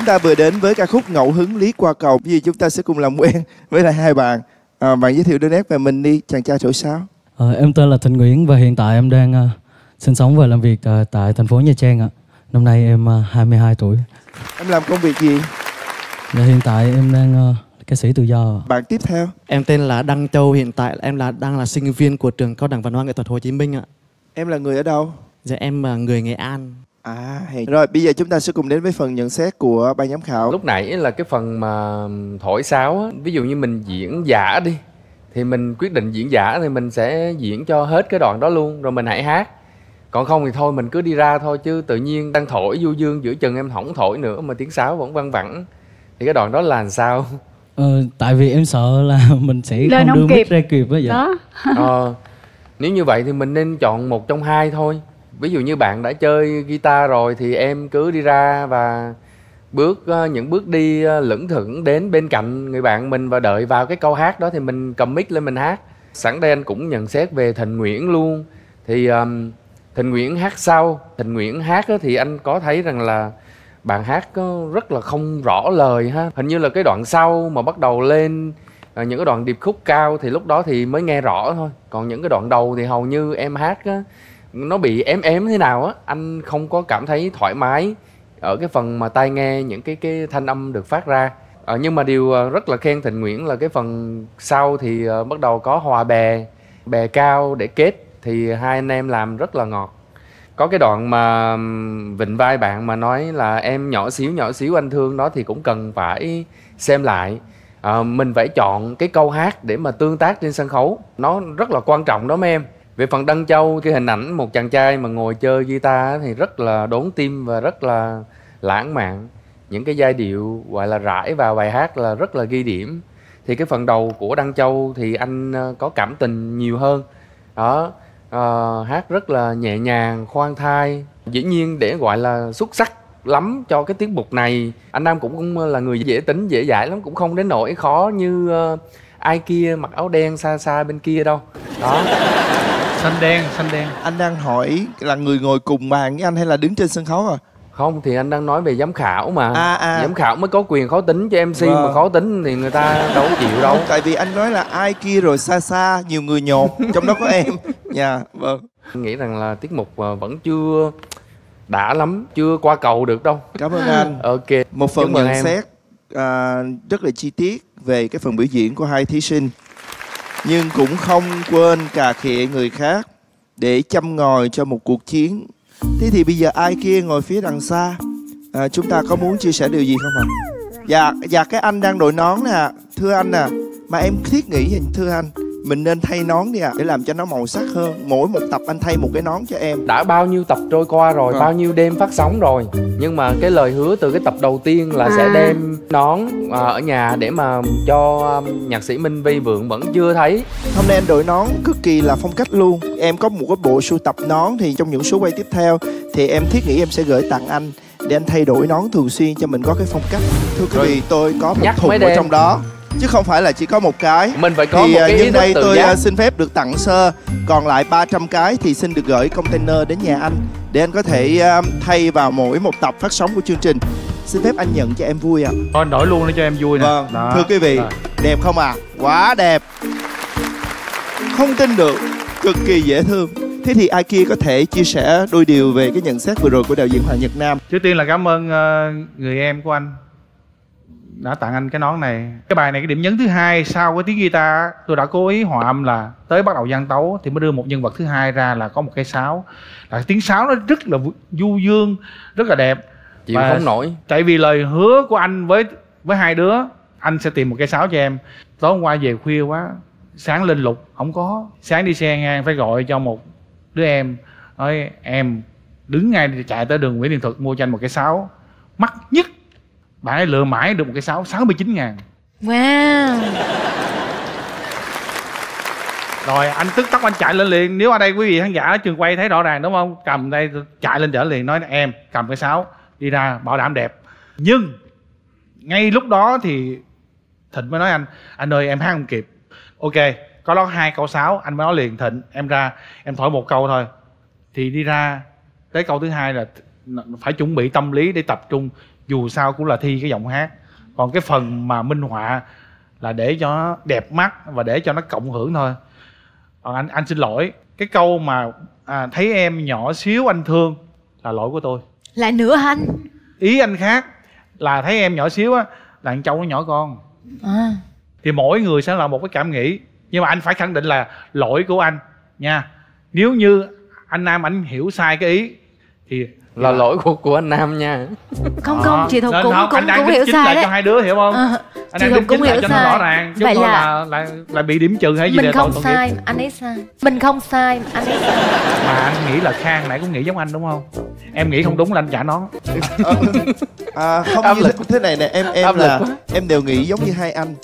ta vừa đến với ca khúc Ngẫu hứng Lý qua cầu. Giờ chúng ta sẽ cùng làm quen với lại hai bạn. À, bạn giới thiệu đôi nét về mình đi, chàng trai thổi sáo. Ờ, em tên là Thịnh Nguyễn và hiện tại em đang ờ, sinh sống và làm việc ờ, tại thành phố Nha Trang ạ. Năm nay em ờ, 22 tuổi. Em làm công việc gì? Và hiện tại em đang ờ, ca sĩ tự do. Bạn tiếp theo. Em tên là Đăng Châu, hiện tại em là đang là sinh viên của trường Cao đẳng Văn hóa Nghệ thuật Hồ Chí Minh ạ. Em là người ở đâu? Dạ em là người Nghệ An. À, hay. Rồi, bây giờ chúng ta sẽ cùng đến với phần nhận xét của ban giám khảo. lúc nãy là cái phần mà thổi sáo á ví dụ như mình diễn giả đi thì mình quyết định diễn giả thì mình sẽ diễn cho hết cái đoạn đó luôn rồi mình hãy hát còn không thì thôi mình cứ đi ra thôi chứ tự nhiên đang thổi du dương giữa chừng em hỏng thổi nữa mà tiếng sáo vẫn văng vẳng thì cái đoạn đó là làm sao Ờ, tại vì em sợ là mình sẽ Lên không đưa kịp. mic ra kịp á dạ. ờ, nếu như vậy thì mình nên chọn một trong hai thôi ví dụ như bạn đã chơi guitar rồi thì em cứ đi ra và bước ờ, những bước đi ờ, lững thững đến bên cạnh người bạn mình và đợi vào cái câu hát đó thì mình cầm mic lên mình hát. Sẵn đây anh cũng nhận xét về thịnh Nguyễn luôn. Thì um, thịnh Nguyễn hát sau. Thịnh Nguyễn hát thì anh có thấy rằng là bạn hát rất là không rõ lời ha. Hình như là cái đoạn sau mà bắt đầu lên ờ, những cái đoạn điệp khúc cao thì lúc đó thì mới nghe rõ thôi. Còn những cái đoạn đầu thì hầu như em hát á, nó bị ém ém thế nào á anh không có cảm thấy thoải mái ở cái phần mà tai nghe những cái cái thanh âm được phát ra. À, nhưng mà điều ờ, rất là khen Thịnh Nguyễn là cái phần sau thì ờ, bắt đầu có hòa bè bè cao để kết thì hai anh em làm rất là ngọt. Có cái đoạn mà vịnh vai bạn mà nói là em nhỏ xíu nhỏ xíu anh thương đó thì cũng cần phải xem lại. À, mình phải chọn cái câu hát để mà tương tác trên sân khấu. Nó rất là quan trọng đó mấy em về phần Đăng Châu cái hình ảnh một chàng trai mà ngồi chơi guitar thì rất là đốn tim và rất là lãng mạn. Những cái giai điệu gọi là rải vào bài hát là rất là ghi điểm. Thì cái phần đầu của Đăng Châu thì anh ờ, có cảm tình nhiều hơn. Đó à, hát rất là nhẹ nhàng khoan thai. Dĩ nhiên để gọi là xuất sắc lắm cho cái tiết mục này anh Nam cũng, cũng ờ, là người dễ tính dễ dãi lắm cũng không đến nỗi khó như ai kia mặc áo đen xa xa bên kia đâu. Đó xanh đen xanh đen Anh đang hỏi là người ngồi cùng bàn với anh hay là đứng trên sân khấu à? không thì anh đang nói về giám khảo mà À, à. giám khảo mới có quyền khó tính cho mc Vâng. mà khó tính thì người ta đâu có chịu đâu tại vì anh nói là ai kia rồi xa xa, nhiều người nhột, trong đó có em. Dạ, vâng. Anh nghĩ rằng là tiết mục ờ, vẫn chưa đã lắm chưa qua cầu được đâu Cảm ơn anh. ok Một phần nhận em. xét à, rất là chi tiết về cái phần biểu diễn của hai thí sinh. Nhưng cũng không quên cà khịa người khác để chăm ngòi cho một cuộc chiến. Thế thì bây giờ ai kia ngồi phía đằng xa, à, chúng ta có muốn chia sẻ điều gì không ạ? Dạ, dạ cái anh đang đội nón nè, thưa anh nè, mà em thiết nghĩ thưa anh, mình nên thay nón đi ạ, để làm cho nó màu sắc hơn. Mỗi một tập anh thay một cái nón cho em. đã bao nhiêu tập trôi qua rồi Vâng. bao nhiêu đêm phát sóng rồi nhưng mà cái lời hứa từ cái tập đầu tiên là sẽ À. đem nón à, ở nhà để mà cho um, nhạc sĩ Minh Vi Vượng vẫn chưa thấy Hôm nay anh đội nón cực kỳ là phong cách luôn Em có một cái bộ sưu tập nón Thì trong những số quay tiếp theo Thì em thiết nghĩ em sẽ gửi tặng anh Để anh thay đổi nón thường xuyên cho mình có cái phong cách Thưa quý vị tôi có một Nhắc thùng ở trong đó Chứ không phải là chỉ có một cái mình phải có thì một à, cái nhân đây tôi giác. à, xin phép được tặng sơ Còn lại 300 cái thì xin được gửi container đến nhà anh Để anh có thể à, thay vào mỗi một tập phát sóng của chương trình Xin phép anh nhận cho em vui ạ Thôi anh đổi luôn để cho em vui nè Vâng, Đó. thưa quý vị, Rồi. đẹp không à? Quá đẹp. Không tin được, cực kỳ dễ thương. Thế thì ai kia có thể chia sẻ đôi điều về cái nhận xét vừa rồi của đạo diễn Hoàng Nhật Nam? Trước tiên là cảm ơn ờ, người em của anh đã tặng anh cái nón này. Cái bài này cái điểm nhấn thứ hai sau cái tiếng guitar tôi đã cố ý hòa âm là tới bắt đầu gian tấu thì mới đưa một nhân vật thứ hai ra là có một cái sáo. Là tiếng sáo nó rất là du dương, rất là đẹp. Chịu không nổi. Tại vì lời hứa của anh với với hai đứa, anh sẽ tìm một cái sáo cho em. Tối hôm qua về khuya quá, sáng lên lục không có. Sáng đi xe ngang phải gọi cho một đứa em nói em đứng ngay chạy tới đường Nguyễn Thiện Thuật mua cho anh một cái sáo mắc nhất bạn ấy lựa mãi được một cái sáo 69 ngàn. Wow. Rồi anh tức tốc anh chạy lên liền. Nếu ở đây quý vị khán giả ở trường quay thấy rõ ràng đúng không? Cầm đây chạy lên chở liền nói em cầm cái sáo đi ra bảo đảm đẹp. Nhưng ngay lúc đó thì thịnh mới nói anh anh ơi em hát không kịp. Ok có đó hai câu sáo anh mới nói liền thịnh em ra em thổi một câu thôi. Thì đi ra tới câu thứ hai là phải chuẩn bị tâm lý để tập trung dù sao cũng là thi cái giọng hát. Còn cái phần mà minh họa là để cho nó đẹp mắt và để cho nó cộng hưởng thôi. Còn anh anh xin lỗi cái câu mà à, thấy em nhỏ xíu anh thương là lỗi của tôi. Lại nữa anh. Ý anh khác là thấy em nhỏ xíu á là anh châu nó nhỏ con. À. thì mỗi người sẽ là một cái cảm nghĩ. Nhưng mà anh phải khẳng định là lỗi của anh nha. Nếu như anh nam anh hiểu sai cái ý thì là lỗi của của anh nam nha. Không không chị Thục cũng không, cũng cũng hiểu chính sai lại đấy. cho hai đứa hiểu không? Ờ, anh chị Thục cũng hiểu cho nó sai. rõ ràng chứ Vậy là- là là là bị điểm trừ hay gì Mình để không sai nghiệp. anh ấy sai. Mình không sai anh ấy sai. Mà anh nghĩ là khang nãy cũng nghĩ giống anh đúng không? Em nghĩ không đúng là anh trả nó. À, không như thế, thế này nè em em là em đều nghĩ giống như hai anh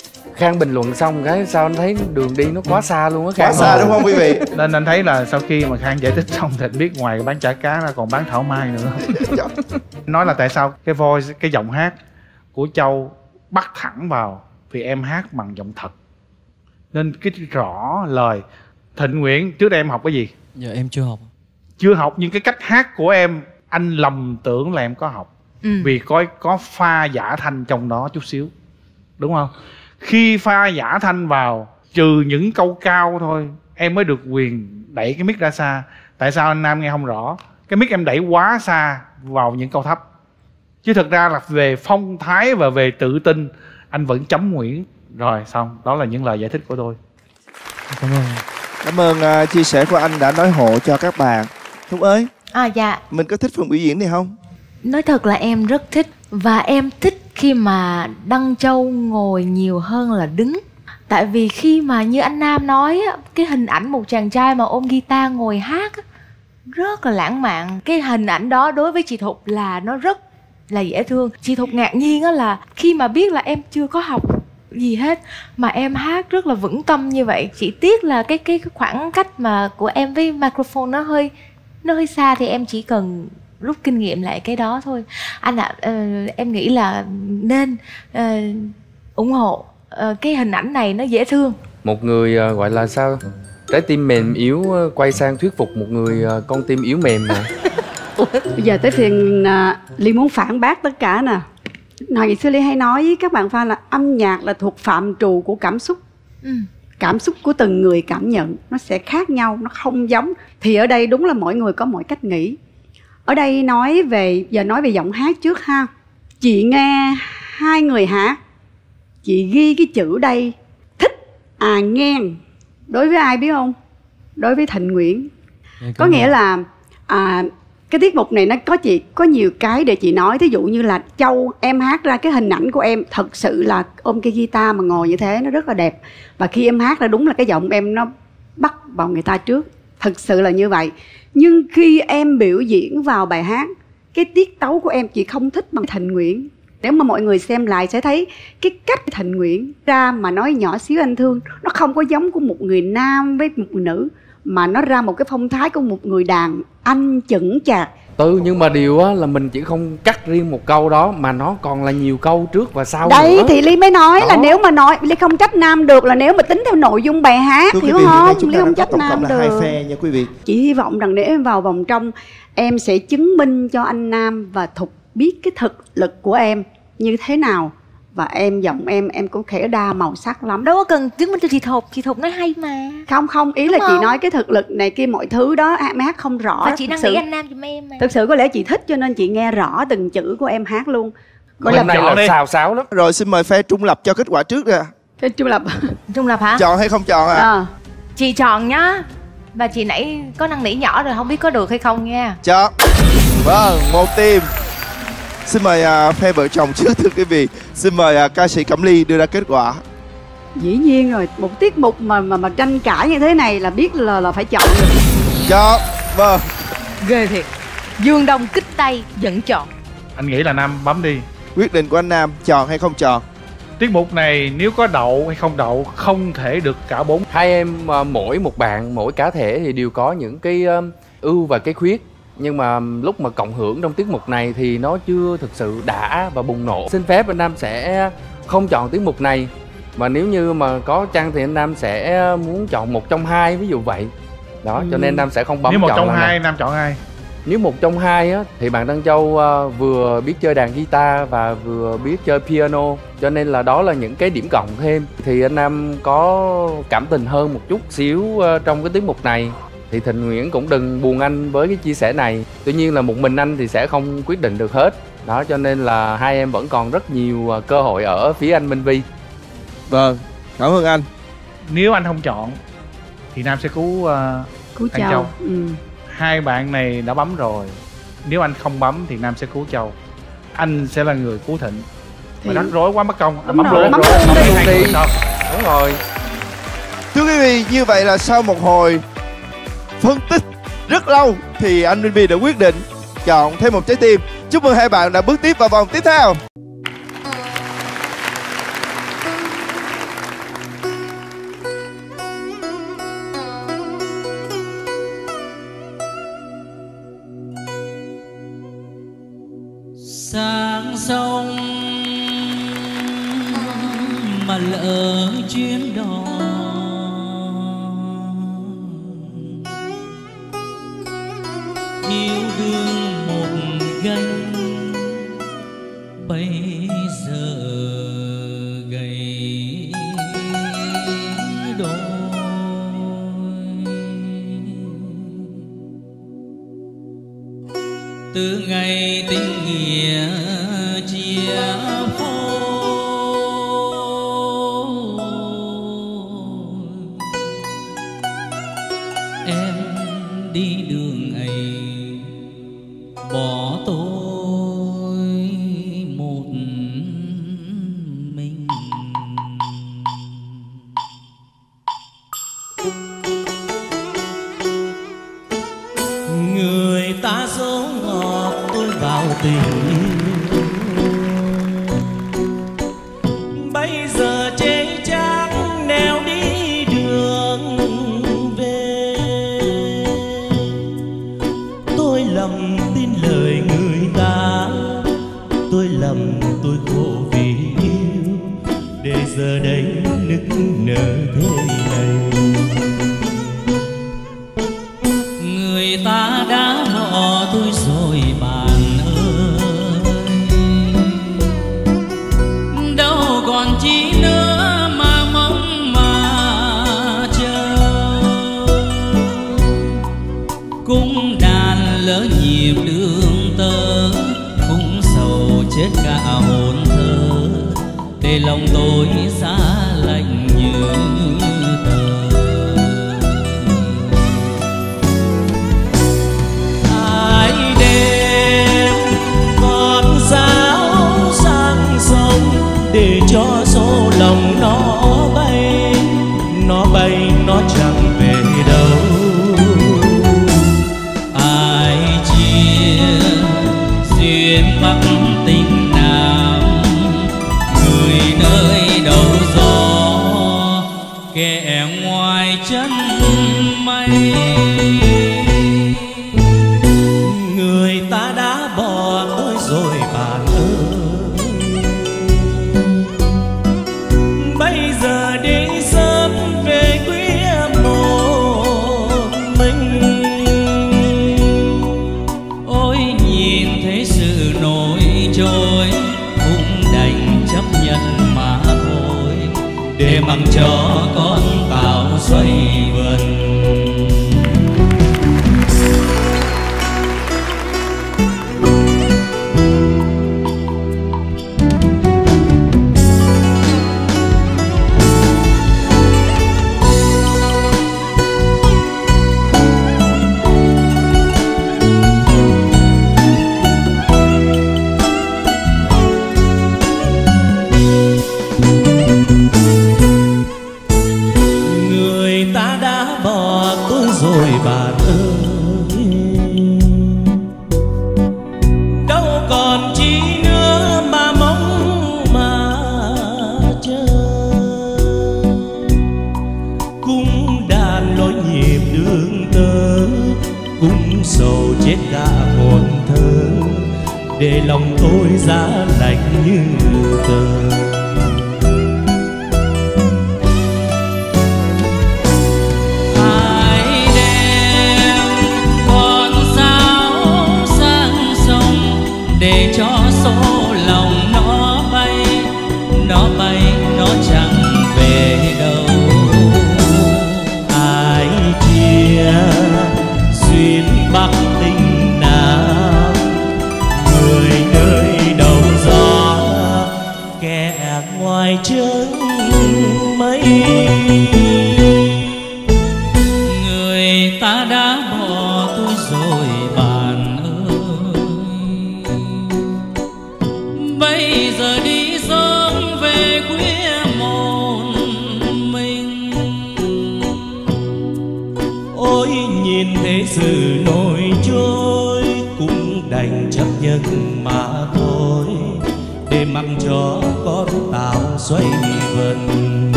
khang bình luận xong cái sao anh thấy đường đi nó quá xa luôn á khang Quá xa đúng không quý vị? nên anh thấy là sau khi mà khang giải thích xong thì anh biết ngoài bán chả cá ra còn bán thảo mai nữa. Nói là tại sao cái voice cái giọng hát của châu bắt thẳng vào vì em hát bằng giọng thật. Nên cái rõ lời thịnh nguyễn trước đây em học cái gì? Dạ em chưa học. Chưa học nhưng cái cách hát của em anh lầm tưởng là em có học. Ừ. vì có có pha giả thanh trong đó chút xíu. Đúng không khi pha giả thanh vào trừ những câu cao thôi em mới được quyền đẩy cái mic ra xa. Tại sao anh nam nghe không rõ? Cái mic em đẩy quá xa vào những câu thấp. Chứ thực ra là về phong thái và về tự tin anh vẫn chấm nguyễn. Rồi xong. Đó là những lời giải thích của tôi. Cảm ơn. Cảm ơn à, chia sẻ của anh đã nói hộ cho các bạn. Thúc ơi. À dạ. Mình có thích phần biểu diễn này không? Nói thật là em rất thích Và em thích khi mà Đăng Châu ngồi nhiều hơn là đứng. Tại vì khi mà như anh Nam nói á, Cái hình ảnh một chàng trai mà ôm guitar ngồi hát á, Rất là lãng mạn. Cái hình ảnh đó đối với chị Thục là nó rất là dễ thương. Chị Thục ngạc nhiên á là Khi mà biết là em chưa có học gì hết mà em hát rất là vững tâm như vậy. Chỉ tiếc là cái cái cái khoảng cách mà của em với microphone nó hơi nó hơi xa thì em chỉ cần rút kinh nghiệm lại cái đó thôi. Anh ạ ờ, em nghĩ là nên ờ, ủng hộ ờ, cái hình ảnh này nó dễ thương. Một người ờ, gọi là sao? Trái tim mềm yếu ờ, quay sang thuyết phục một người ờ, con tim yếu mềm mà Bây giờ tới phiên à, Ly muốn phản bác tất cả nè. Ngày xưa Ly hay nói với các bạn fan là âm nhạc là thuộc phạm trù của cảm xúc. Ừ. Cảm xúc của từng người cảm nhận Nó sẽ khác nhau, nó không giống. Thì ở đây đúng là mỗi người có mỗi cách nghĩ Ở đây nói về, giờ nói về giọng hát trước ha. Chị nghe hai người hát Chị ghi cái chữ đây Thích à ngang. Đối với ai biết không? Đối với Thịnh Nguyễn. Có nghĩa là à, cái tiết mục này nó có chị có nhiều cái để chị nói. Thí dụ như là châu em hát ra cái hình ảnh của em thật sự là ôm cái guitar mà ngồi như thế nó rất là đẹp. Và khi em hát ra đúng là cái giọng em nó bắt vào người ta trước thật sự là như vậy. Nhưng khi em biểu diễn vào bài hát, cái tiết tấu của em chị không thích bằng thành nguyễn. Nếu mà mọi người xem lại sẽ thấy cái cách thành nguyễn ra mà nói nhỏ xíu anh thương, nó không có giống của một người nam với một người nữ, mà nó ra một cái phong thái của một người đàn anh chững chạc ừ nhưng mà điều á là mình chỉ không cắt riêng một câu đó mà nó còn là nhiều câu trước và sau đấy nữa. thì ly mới nói là Đó. nếu mà nói ly không trách nam được là nếu mà tính theo nội dung bài hát Thưa hiểu vị, không chúng ly không trách nam là hai được phe nha quý vị chị hy vọng rằng nếu em vào vòng trong em sẽ chứng minh cho anh nam và thục biết cái thực lực của em như thế nào và em giọng em em cũng khẽ đa màu sắc lắm. Đâu có cần chứng minh cho chị thục. Chị thục nói hay mà. Không không ý Đúng là chị không? nói cái thực lực này kia mọi thứ đó em hát không rõ và chị đang sự- nghĩ anh nam giùm em mà. Thực sự có lẽ chị thích cho nên chị nghe rõ từng chữ của em hát luôn. Gọi Hôm nay là đi. xào xáo lắm. Rồi xin mời phe trung lập cho kết quả trước nè. Phe trung lập. Trung lập hả? Chọn hay không chọn à, Ờ. chị chọn nhá. Và chị nãy có năn nỉ nhỏ rồi không biết có được hay không nha. Chọn. Vâng một team xin mời à, phe vợ chồng trước thưa quý vị. Xin mời à, ca sĩ cẩm ly đưa ra kết quả. Dĩ nhiên rồi một tiết mục mà mà mà tranh cãi như thế này là biết là là phải chọn được. Chọn vâng. Ghê thiệt. Dương đông kích tây vẫn chọn. Anh nghĩ là nam bấm đi. Quyết định của anh Nam chọn hay không chọn? Tiết mục này nếu có đậu hay không đậu không thể được cả bốn. Hai em à, mỗi một bạn mỗi cá thể thì đều có những cái ưu và cái khuyết nhưng mà lúc mà cộng hưởng trong tiết mục này thì nó chưa thực sự đã và bùng nổ. Xin phép anh nam sẽ không chọn tiết mục này. Mà nếu như mà có chăng thì anh nam sẽ muốn chọn một trong hai ví dụ vậy. Đó cho nên anh nam sẽ không bấm nếu một chọn trong hai nam chọn ai? Nếu một trong hai á thì bạn Đăng Châu à, vừa biết chơi đàn guitar và vừa biết chơi piano. Cho nên là đó là những cái điểm cộng thêm. Thì anh Nam có cảm tình hơn một chút xíu à, trong cái tiết mục này thì Thịnh Nguyễn cũng đừng buồn anh với cái chia sẻ này. Tuy nhiên là một mình anh thì sẽ không quyết định được hết. Đó cho nên là hai em vẫn còn rất nhiều à, cơ hội ở phía anh Minh Vi. Vâng cảm ơn anh. Nếu anh không chọn thì nam sẽ cứu uh, Cứu anh Châu. châu Ừ. hai bạn này đã bấm rồi. Nếu anh không bấm thì nam sẽ cứu châu. Anh sẽ là người cứu thịnh. Mà Thì- rắc rối quá mất công. Anh bấm rồi, luôn. bấm rồi luôn bấm đi. đúng rồi. Thưa quý vị, như vậy là sau một hồi phân tích rất lâu thì anh Minh Vi đã quyết định chọn thêm một trái tim. Chúc mừng hai bạn đã bước tiếp vào vòng tiếp theo. Sáng sông mà lỡ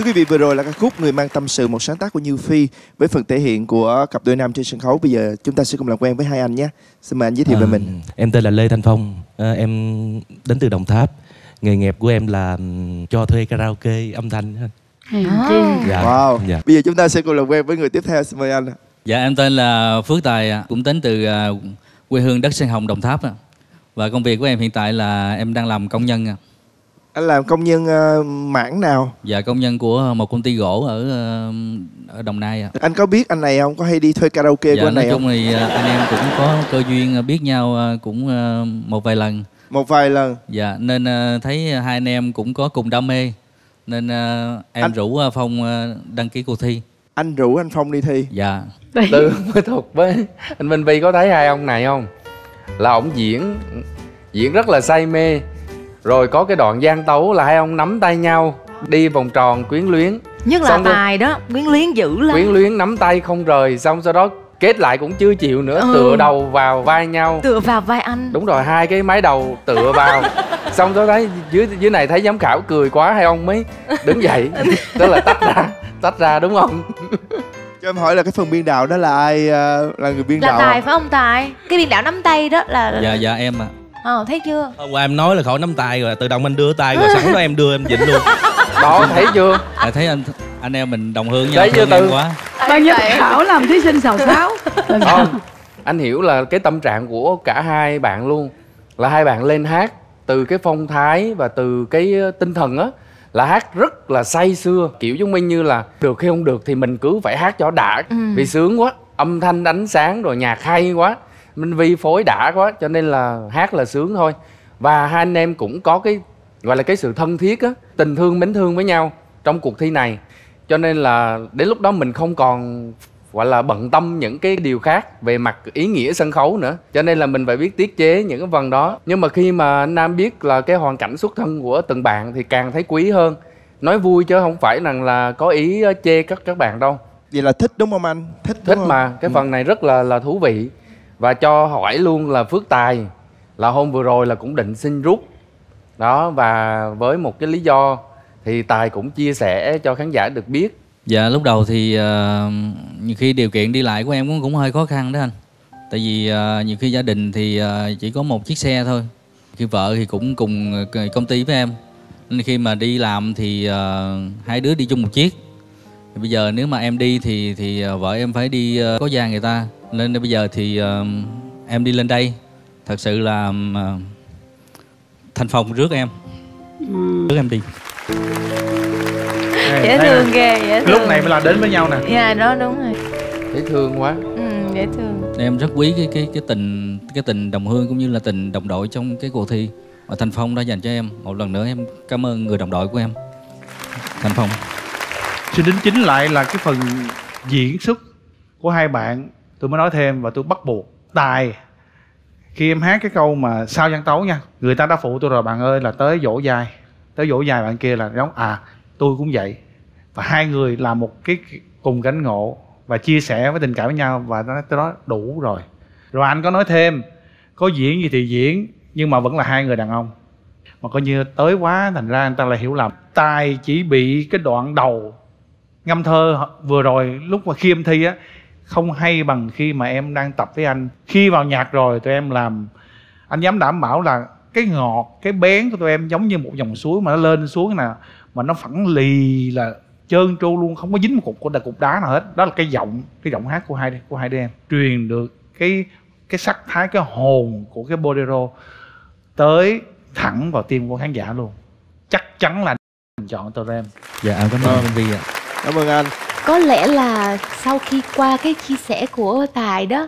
Thưa quý vị, vừa rồi là ca khúc Người mang tâm sự một sáng tác của Như Phi với phần thể hiện của cặp đôi nam trên sân khấu. Bây giờ chúng ta sẽ cùng làm quen với hai anh nhé. Xin mời anh giới thiệu về À, mình. Em tên là Lê Thanh Phong, à, em đến từ Đồng Tháp. Nghề nghiệp của em là cho thuê karaoke âm thanh. Dạ. Wow. Dạ. Bây giờ chúng ta sẽ cùng làm quen với người tiếp theo. Xin mời anh. Dạ em tên là Phước Tài ạ, cũng đến từ à, quê hương đất Sen Hồng Đồng Tháp ạ. Và công việc của em hiện tại là em đang làm công nhân ạ. Anh làm công nhân ờ, mảng nào? Dạ công nhân của một công ty gỗ ở ờ, ở Đồng Nai ạ. Anh có biết anh này không? Có hay đi thuê karaoke Dạ của anh nói này chung không? thì anh em cũng có cơ duyên biết nhau cũng à, một vài lần. Một vài lần. Dạ nên à, thấy hai anh em cũng có cùng đam mê nên à, em rủ à, Phong à, đăng ký cuộc thi. Anh rủ anh Phong đi thi. Dạ. Tư mới thuật với anh Minh Vi có thấy hai ông này không là ổng diễn diễn rất là say mê rồi có cái đoạn gian tấu là hai ông nắm tay nhau đi vòng tròn quyến luyến nhất là Xong tài đó quyến luyến dữ lắm quyến luyến nắm tay không rời xong sau đó kết lại cũng chưa chịu nữa Ừ. tựa đầu vào vai nhau tựa vào vai anh đúng rồi hai cái mái đầu tựa vào xong sau đấy dưới dưới này thấy giám khảo cười quá hai ông mới đứng dậy tức là tách ra tách ra đúng không Cho em hỏi là cái phần biên đạo đó là ai ờ, là người biên là đạo? tài không? phải không tài cái biên đạo nắm tay đó là Dạ dạ em ạ. Ờ thấy chưa Hôm qua em nói là khỏi nắm tay rồi, tự động anh đưa tay rồi sẵn đó em đưa em dịnh luôn. đó thấy chưa À, thấy anh anh em mình đồng hương nhau Thấy chưa Tư? quá. ban giám khảo làm thí sinh xào xáo không anh hiểu là cái tâm trạng của cả hai bạn luôn là hai bạn lên hát từ cái phong thái và từ cái ờ, tinh thần á là hát rất là say sưa kiểu giống minh như là được hay không được thì mình cứ phải hát cho đã Ừ. vì sướng quá âm thanh ánh sáng rồi nhạc hay quá minh vi phối đã quá cho nên là hát là sướng thôi. Và hai anh em cũng có cái gọi là cái sự thân thiết á tình thương mến thương với nhau trong cuộc thi này. Cho nên là đến lúc đó mình không còn gọi là bận tâm những cái điều khác về mặt ý nghĩa sân khấu nữa. Cho nên là mình phải biết tiết chế những cái phần đó. Nhưng mà khi mà anh nam biết là cái hoàn cảnh xuất thân của từng bạn thì càng thấy quý hơn. Nói vui chứ không phải rằng là có ý ờ, chê các các bạn đâu. Vậy là thích đúng không anh? Thích thích không? mà cái Ừ. phần này rất là là thú vị và cho hỏi luôn là phước tài là hôm vừa rồi là cũng định xin rút đó và với một cái lý do thì tài cũng chia sẻ cho khán giả được biết Dạ lúc đầu thì uh, nhiều khi điều kiện đi lại của em cũng cũng hơi khó khăn đó anh. Tại vì uh, nhiều khi gia đình thì uh, chỉ có một chiếc xe thôi. Khi vợ thì cũng cùng công ty với em. Nên khi mà đi làm thì uh, hai đứa đi chung một chiếc. Thì bây giờ nếu mà em đi thì thì ờ, vợ em phải đi ờ, có gia người ta. Nên bây giờ thì ờ, em đi lên đây. Thật sự là Thanh Phong rước em. Rước em đi. dễ thương ghê dễ thương lúc này mới là đến với nhau nè. Dạ đó đúng rồi. Dễ thương quá. Ừ dễ thương. Em rất quý cái cái cái tình cái tình đồng hương cũng như là tình đồng đội trong cái cuộc thi. Mà Thành Phong đã dành cho em. Một lần nữa em cảm ơn người đồng đội của em. Thành Phong Xin đính chính lại là cái phần diễn xuất của hai bạn. Tôi mới nói thêm và tôi bắt buộc Tài. Khi em hát cái câu mà sao văn tấu nha, người ta đã phụ tôi rồi bạn ơi, là tới dỗ dài tới dỗ dài bạn kia là giống à tôi cũng vậy. Và hai người làm một cái cùng cánh ngộ và chia sẻ với tình cảm với nhau và nó, tới đó đủ rồi. Rồi anh có nói thêm, có diễn gì thì diễn, nhưng mà vẫn là hai người đàn ông. Mà coi như tới quá, thành ra người ta lại hiểu lầm. Tài chỉ bị cái đoạn đầu ngâm thơ vừa rồi lúc mà khi em thi á không hay bằng khi mà em đang tập với anh. Khi vào nhạc rồi tụi em làm anh dám đảm bảo là cái ngọt cái bén của tụi em giống như một dòng suối mà nó lên xuống nè mà nó phẳng lì là trơn tru luôn không có dính một cục của cục đá nào hết. Đó là cái giọng cái giọng hát của hai của hai đứa em. Truyền được cái cái sắc thái cái hồn của cái bolero tới thẳng vào tim của khán giả luôn. Chắc chắn là chọn tụi em. Dạ cảm ơn anh Vi ạ cảm ơn anh. Có lẽ là sau khi qua cái chia sẻ của tài đó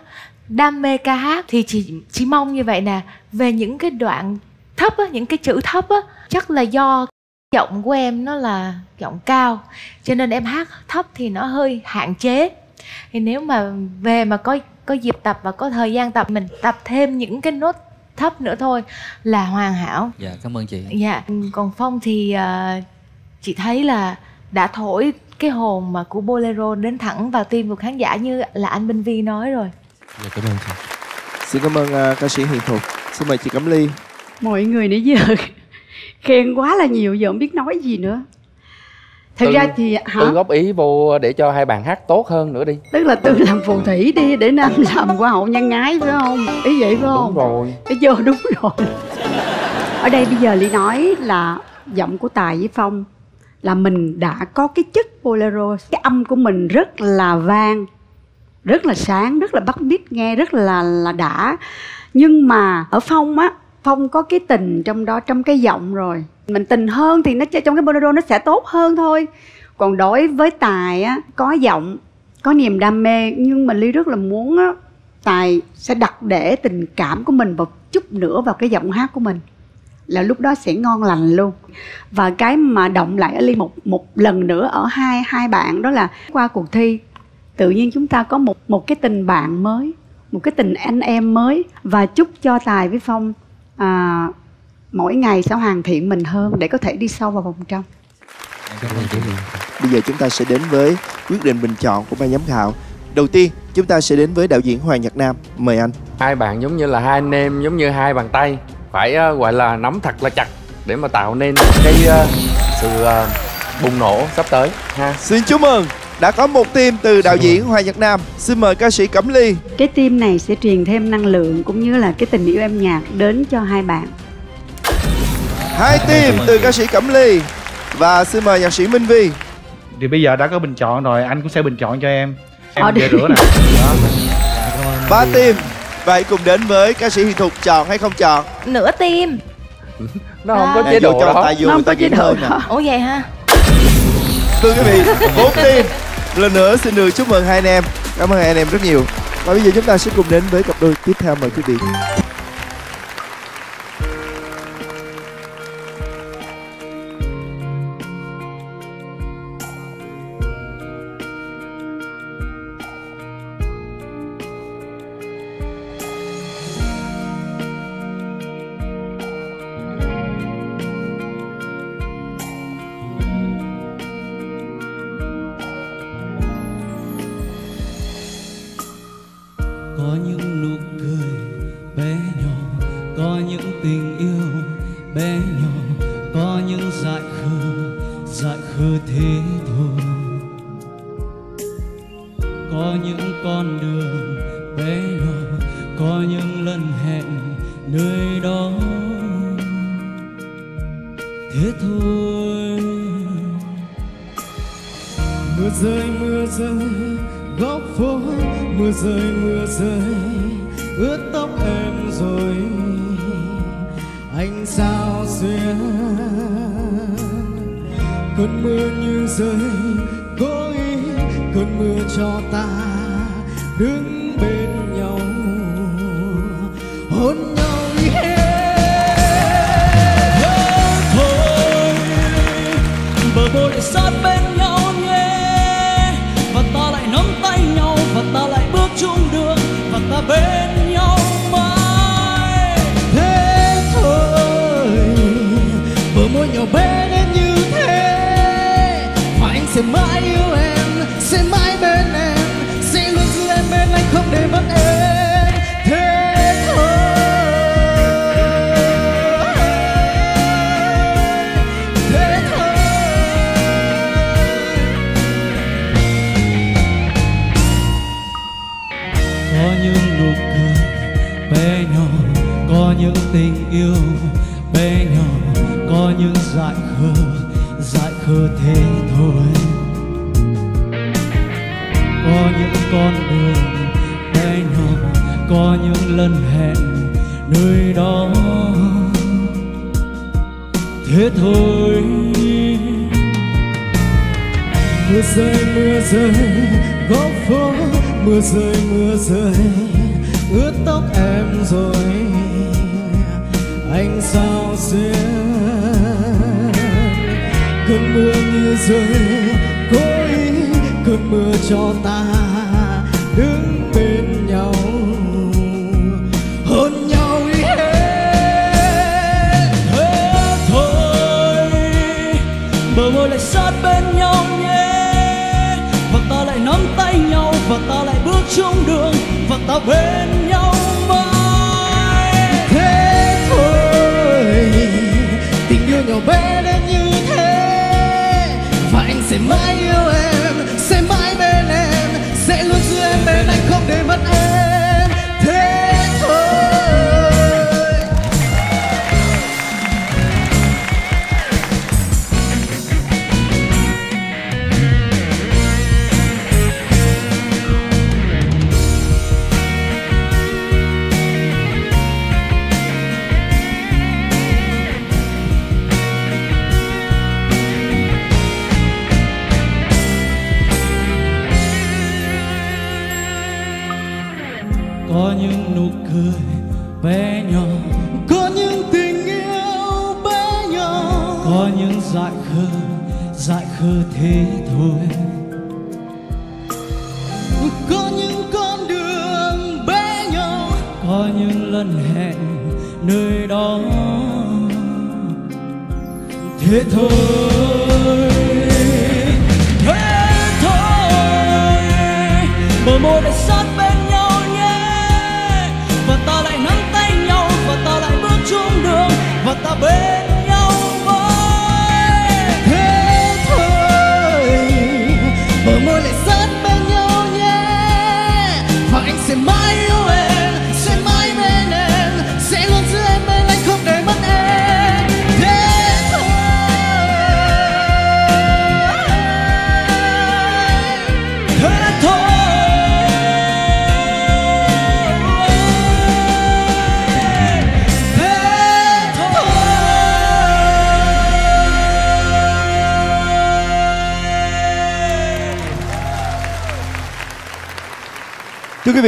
đam mê ca hát thì chị chỉ mong như vậy nè. Về những cái đoạn thấp á những cái chữ thấp á chắc là do giọng của em nó là giọng cao. Cho nên em hát thấp thì nó hơi hạn chế. Thì nếu mà về mà có có dịp tập và có thời gian tập mình tập thêm những cái nốt thấp nữa thôi là hoàn hảo. Dạ cảm ơn chị. Dạ còn phong thì uh, chị thấy là đã thổi cái hồn mà của bolero đến thẳng vào tim của khán giả như là anh Minh Vi nói rồi. Dạ cảm ơn chị. Xin cảm ơn uh, ca sĩ Hiền Thục. Xin mời chị Cẩm Ly. Mọi người nãy giờ khen quá là nhiều giờ không biết nói gì nữa. Thực Tự- ra thì hả? Tự góp ý vô để cho hai bạn hát tốt hơn nữa đi. Tức là tư làm phù thủy đi để anh làm hoa hậu nhân ái phải không? Ý vậy phải không? Đúng rồi. Thấy chưa đúng rồi. Ở đây bây giờ ly nói là giọng của tài với phong là mình đã có cái chất bolero cái âm của mình rất là vang, rất là sáng, rất là bắt biết nghe, rất là là đã. Nhưng mà ở phong á, phong có cái tình trong đó, trong cái giọng rồi. Mình tình hơn thì nó, trong cái bolero nó sẽ tốt hơn thôi. Còn đối với tài á, có giọng, có niềm đam mê, nhưng mà ly rất là muốn á, tài sẽ đặt để tình cảm của mình một chút nữa vào cái giọng hát của mình là lúc đó sẽ ngon lành luôn. Và cái mà động lại ở ly một một lần nữa ở hai hai bạn đó là qua cuộc thi tự nhiên chúng ta có một một cái tình bạn mới một cái tình anh em mới. Và chúc cho tài với phong à, mỗi ngày sẽ hoàn thiện mình hơn để có thể đi sâu vào vòng trong. Bây giờ chúng ta sẽ đến với quyết định bình chọn của ban giám khảo. Đầu tiên chúng ta sẽ đến với đạo diễn Hoàng Nhật Nam. Mời anh. Hai bạn giống như là hai anh em giống như hai bàn tay phải ờ, gọi là nắm thật là chặt để mà tạo nên cái ờ, sự ờ, bùng nổ sắp tới ha. Xin chúc mừng đã có một team từ đạo diễn Hoàng Nhật Nam. Xin mời ca sĩ Cẩm Ly. Cái team này sẽ truyền thêm năng lượng cũng như là cái tình yêu âm nhạc đến cho hai bạn. Hai team từ ca sĩ Cẩm Ly. Và xin mời nhạc sĩ Minh Vi. Thì bây giờ đã có bình chọn rồi anh cũng sẽ bình chọn cho em. Em Ờ, rửa nè. Đó. ba team vậy cùng đến với ca sĩ Hiền Thục chọn hay không chọn? Nửa tim. Nó không À. có chế Vô độ cho đó. Nó không có chế độ đó. ủa vậy hả? Thưa quý vị bốn team lần nữa xin được chúc mừng hai anh em. Cảm ơn hai anh em rất nhiều. Và bây giờ chúng ta sẽ cùng đến với cặp đôi tiếp theo mời quý vị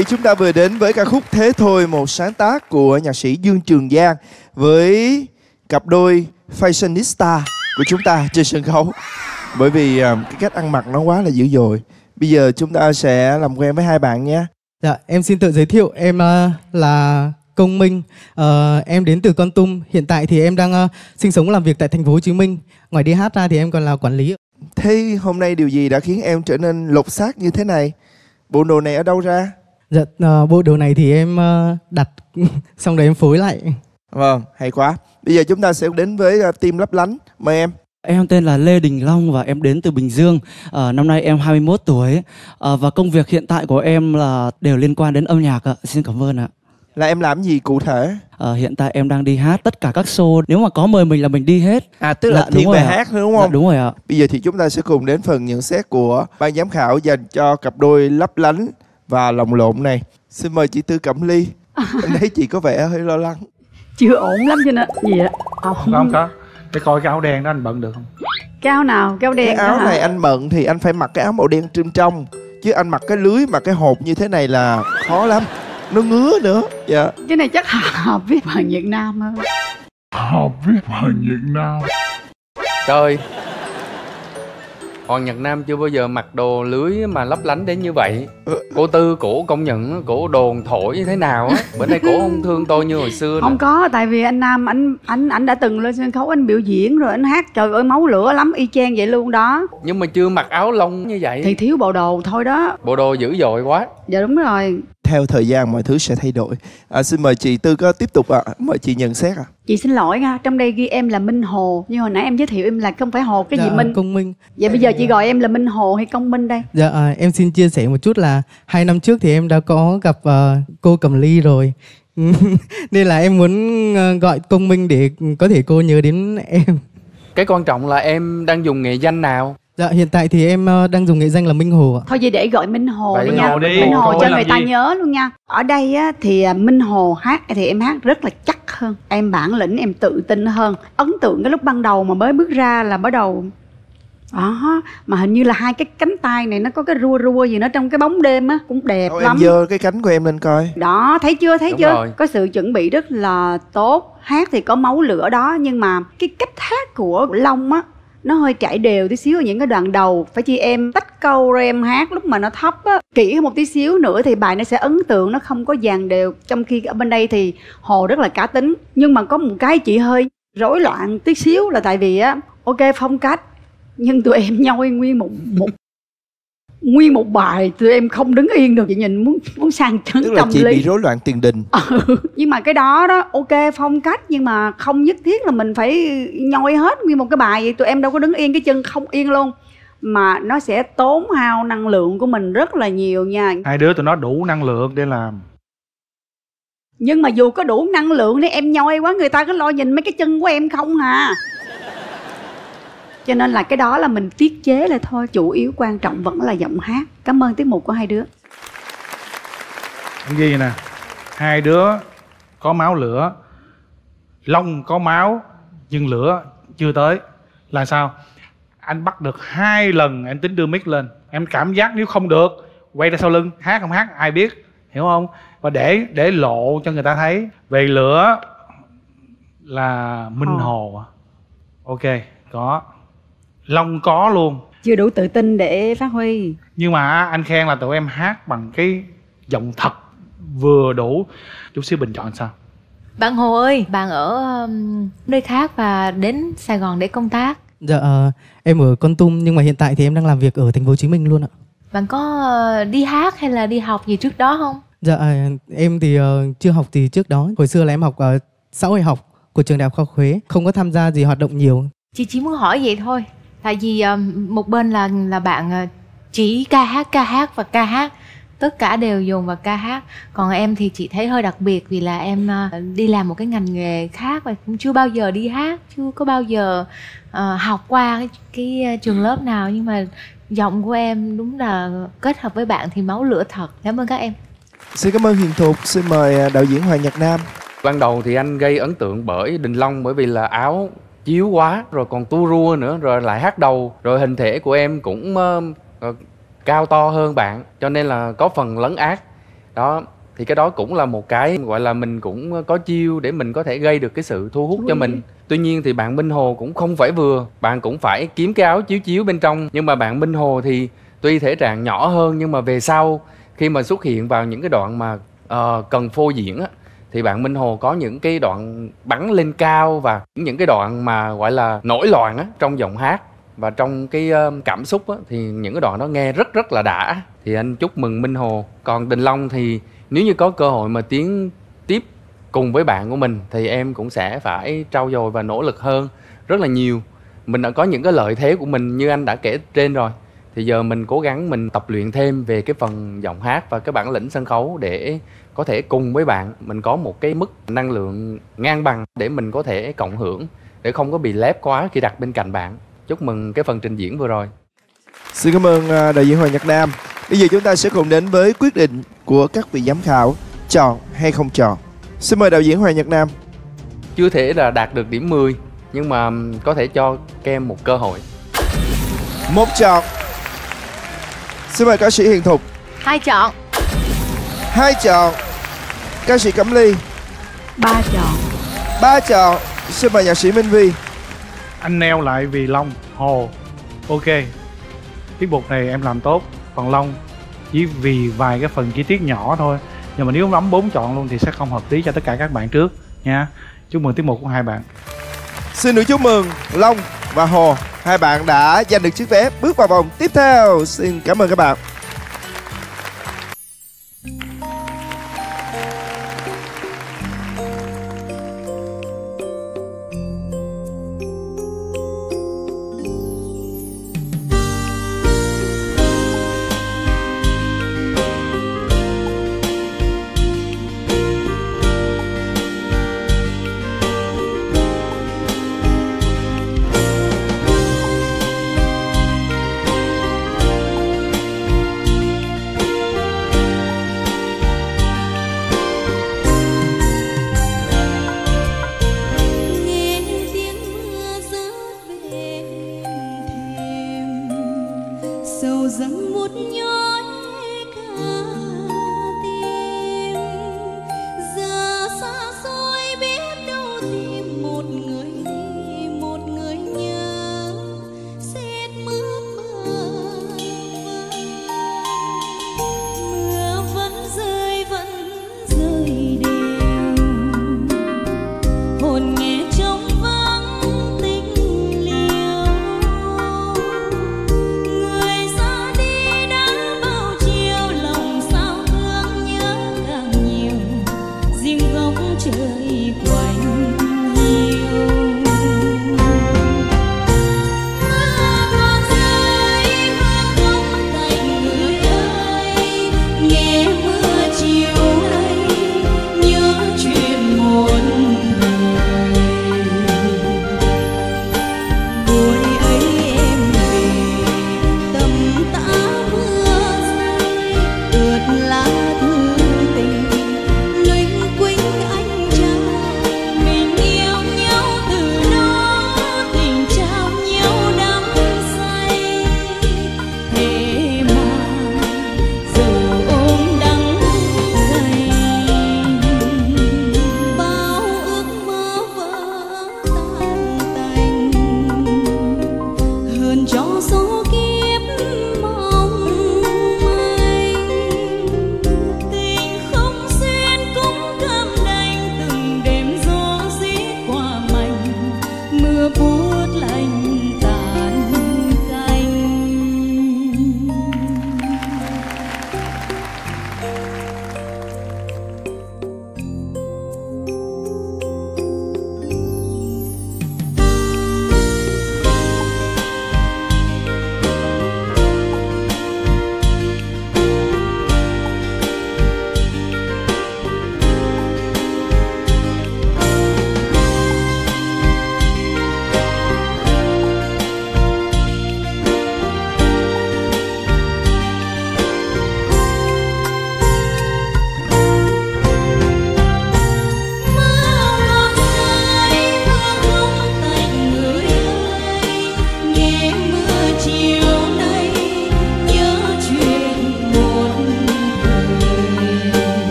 vị, chúng ta vừa đến với ca khúc Thế Thôi, một sáng tác của nhạc sĩ Dương Trường Giang với cặp đôi fashionista của chúng ta trên sân khấu. Bởi vì à, cái cách ăn mặc nó quá là dữ dội. Bây giờ chúng ta sẽ làm quen với hai bạn nhé. Dạ, em xin tự giới thiệu, em ờ, là Công Minh, Ờ, em đến từ Con Tum. Hiện tại thì em đang ờ, sinh sống làm việc tại thành phố Hồ Chí Minh. Ngoài đi hát ra thì em còn là quản lý. Thế hôm nay điều gì đã khiến em trở nên lột xác như thế này? Bộ đồ này ở đâu ra? Dạ, ờ, bộ đồ này thì em ờ, đặt xong rồi em phối lại. Vâng, hay quá. Bây giờ chúng ta sẽ đến với uh, team lấp lánh. Mời em. Em tên là Lê Đình Long và em đến từ Bình Dương. Ờ, năm nay em 21 tuổi Ờ, và công việc hiện tại của em là đều liên quan đến âm nhạc ạ. Xin cảm ơn ạ. Là em làm gì cụ thể? Ờ, hiện tại em đang đi hát tất cả các show nếu mà có mời mình là mình đi hết. À tức là Dạ, thiên về ạ. hát đúng Dạ, không? đúng rồi ạ. Bây giờ thì chúng ta sẽ cùng đến phần nhận xét của ban giám khảo dành cho cặp đôi lấp lánh và lồng lộn này. Xin mời chị Tư Cẩm Ly. Em thấy chị có vẻ hơi lo lắng. chưa ổn lắm cho nên gì ạ không, không không có để coi cái áo đen đó anh bận được không cao nào cao đen Cái áo hả? này anh bận thì anh phải mặc cái áo màu đen trên trong. Chứ anh mặc cái lưới mà cái hộp như thế này là khó lắm. Nó ngứa nữa. Dạ. cái này chắc hợp với bạn Việt Nam hơn hợp với bạn Việt Nam Trời Hoàng Nhật Nam chưa bao giờ mặc đồ lưới mà lấp lánh đến như vậy. Cô Tư cổ công nhận cổ đồn thổi như thế nào á? Bữa nay cổ không thương tôi như hồi xưa nữa không có tại vì anh Nam anh anh anh đã từng lên sân khấu anh biểu diễn rồi anh hát. Trời ơi máu lửa lắm y chang vậy luôn đó. Nhưng mà chưa mặc áo lông như vậy. Thì thiếu bộ đồ thôi đó. Bộ đồ dữ dội quá. Dạ đúng rồi Theo thời gian mọi thứ sẽ thay đổi. À, xin mời chị Tư có tiếp tục ạ. Mời chị nhận xét ạ. chị xin lỗi nha trong đây ghi em là Minh Hồ nhưng hồi nãy em giới thiệu em là không phải Hồ cái gì Dạ, Minh Công Minh. vậy bây giờ chị gọi em là Minh Hồ hay Công Minh đây Dạ, à, em xin chia sẻ một chút là hai năm trước thì em đã có gặp ờ, cô Cẩm Ly rồi. nên là em muốn ờ, gọi công minh để có thể cô nhớ đến em cái quan trọng là em đang dùng nghệ danh nào dạ hiện tại thì em ờ, đang dùng nghệ danh là minh hồ ạ. Thôi vậy để gọi minh hồ Vậy đi Minh nha. Hồ đi. minh hồ Thôi cho làm người ta gì? nhớ luôn nha. Ở đây á thì à, minh hồ hát thì em hát rất là chắc hơn. Em bản lĩnh em tự tin hơn. Ấn tượng cái lúc ban đầu mà mới bước ra là bắt đầu đó mà hình như là hai cái cánh tay này nó có cái rua rua gì nó trong cái bóng đêm á cũng đẹp Thôi em lắm. giơ cái cánh của em lên coi. Đó thấy chưa thấy Đúng chưa? rồi. có sự chuẩn bị rất là tốt. Hát thì có máu lửa đó nhưng mà cái cách hát của long á nó hơi chảy đều tí xíu ở những cái đoạn đầu. Phải chi em tách câu rồi em hát lúc mà nó thấp á. Kỹ hơn một tí xíu nữa thì bài nó sẽ ấn tượng, nó không có dàn đều. Trong khi ở bên đây thì hồ rất là cá tính. Nhưng mà có một cái chị hơi rối loạn tí xíu là tại vì á, ok, phong cách, nhưng tụi em nhoi nguyên một một nguyên một bài tụi em không đứng yên được chị nhìn muốn muốn sang chấn tức là tâm chị lý bị rối loạn tiền đình. Nhưng mà cái đó đó ok phong cách nhưng mà không nhất thiết là mình phải nhoi hết nguyên một cái bài vậy tụi em đâu có đứng yên cái chân không yên luôn. Mà nó sẽ tốn hao năng lượng của mình rất là nhiều nha. Hai đứa tụi nó đủ năng lượng để làm. Nhưng mà dù có đủ năng lượng thì em nhoi quá người ta cứ lo nhìn mấy cái chân của em không hà cho nên là cái đó là mình tiết chế lại thôi chủ yếu quan trọng vẫn là giọng hát. Cảm ơn tiết mục của hai đứa. Anh ghi nè? Hai đứa có máu lửa long có máu nhưng lửa chưa tới. Là sao? Anh bắt được hai lần em tính đưa mic lên. Em cảm giác nếu không được quay ra sau lưng hát không hát ai biết hiểu không? Và để để lộ cho người ta thấy về lửa là minh Hồ. hồ à? ok có long có luôn. Chưa đủ tự tin để phát huy. Nhưng mà anh khen là tụi em hát bằng cái giọng thật vừa đủ. Chút xíu bình chọn sao? Bạn Hồ ơi, bạn ở um, nơi khác và đến Sài Gòn để công tác. dạ ờ, em ở con tum nhưng mà hiện tại thì em đang làm việc ở thành phố hồ chí minh luôn ạ. Bạn có ờ, đi hát hay là đi học gì trước đó không? dạ ờ, em thì chưa học từ trước đó. Hồi xưa là em học ờ, xã hội học của trường đại học khoa học huế. Không có tham gia gì hoạt động nhiều. Chị chỉ muốn hỏi vậy thôi. Tại vì um, một bên là là bạn ờ, chỉ ca hát, ca hát và ca hát. Tất cả đều dồn vào ca hát. Còn em thì chị thấy hơi đặc biệt vì là em ờ, đi làm một cái ngành nghề khác và cũng chưa bao giờ đi hát, chưa có bao giờ ờ, học qua cái, cái ờ, trường lớp nào nhưng mà giọng của em đúng là kết hợp với bạn thì máu lửa thật. Cảm ơn các em. xin cảm ơn hiền thục xin mời đạo diễn hoàng nhật nam ban đầu thì anh gây ấn tượng bởi đình long bởi vì là áo chiếu quá rồi còn tu rua nữa rồi lại hát đầu rồi hình thể của em cũng ờ, cao to hơn bạn cho nên là có phần lấn át. Đó thì cái đó cũng là một cái gọi là mình cũng có chiêu để mình có thể gây được cái sự thu hút cho mình. Tuy nhiên thì bạn minh hồ cũng không phải vừa bạn cũng phải kiếm cái áo chiếu chiếu bên trong. Nhưng mà bạn minh hồ thì tuy thể trạng nhỏ hơn nhưng mà về sau khi mà xuất hiện vào những cái đoạn mà ờ, cần phô diễn á thì bạn Minh Hồ có những cái đoạn bắn lên cao và những cái đoạn mà gọi là nổi loạn á trong giọng hát và trong cái ờ, cảm xúc á, thì những cái đoạn đó nghe rất rất là đã. Thì anh chúc mừng Minh Hồ. Còn Đình Long thì nếu như có cơ hội mà tiến tiếp cùng với bạn của mình thì em cũng sẽ phải trau dồi và nỗ lực hơn rất là nhiều. Mình đã có những cái lợi thế của mình như anh đã kể trên rồi. Thì giờ mình cố gắng mình tập luyện thêm về cái phần giọng hát và cái bản lĩnh sân khấu để có thể cùng với bạn mình có một cái mức năng lượng ngang bằng để mình có thể cộng hưởng để không có bị lép quá khi đặt bên cạnh bạn. Chúc mừng cái phần trình diễn vừa rồi. Xin cảm ơn à, đạo diễn hoàng nhật nam. Bây giờ chúng ta sẽ cùng đến với quyết định của các vị giám khảo chọn hay không chọn. Xin mời đạo diễn hoàng nhật nam. Chưa thể là đạt được điểm 10 nhưng mà có thể cho các em một cơ hội. Một chọn. Xin mời ca sĩ hiền thục. Hai chọn. hai chọn ca sĩ cẩm ly. Ba chọn. Ba chọn. Xin mời nhạc sĩ minh vi anh neo lại vì long hồ. Ok. Tiết mục này em làm tốt còn long. Chỉ vì vài cái phần chi tiết nhỏ thôi. Nhưng mà nếu bấm bốn chọn luôn thì sẽ không hợp lý cho tất cả các bạn trước nha. Chúc mừng tiết mục của hai bạn. Xin được chúc mừng Long và Hồ. Hai bạn đã giành được chiếc vé bước vào vòng tiếp theo. Xin cảm ơn các bạn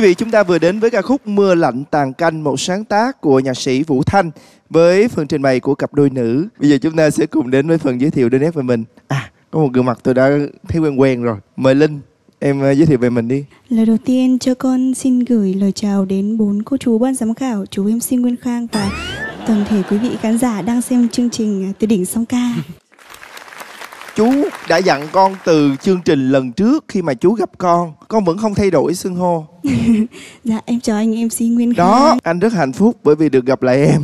quý vị, chúng ta vừa đến với ca khúc Mưa lạnh tàn canh, một sáng tác của nhạc sĩ Vũ Thanh với phần trình bày của cặp đôi nữ. Bây giờ chúng ta sẽ cùng đến với phần giới thiệu đơn nét về mình. À, có một gương mặt tôi đã thấy quen quen rồi. Mời Linh, em ờ, giới thiệu về mình đi. Lời đầu tiên cho con xin gửi lời chào đến bốn cô chú ban giám khảo, chú MC Nguyên Khang và toàn thể quý vị khán giả đang xem chương trình Từ đỉnh sông ca. Chú đã dặn con từ chương trình lần trước khi mà chú gặp con, con vẫn không thay đổi xưng hô. dạ em chào anh MC Nguyên Khang. Đó, anh rất hạnh phúc bởi vì được gặp lại em.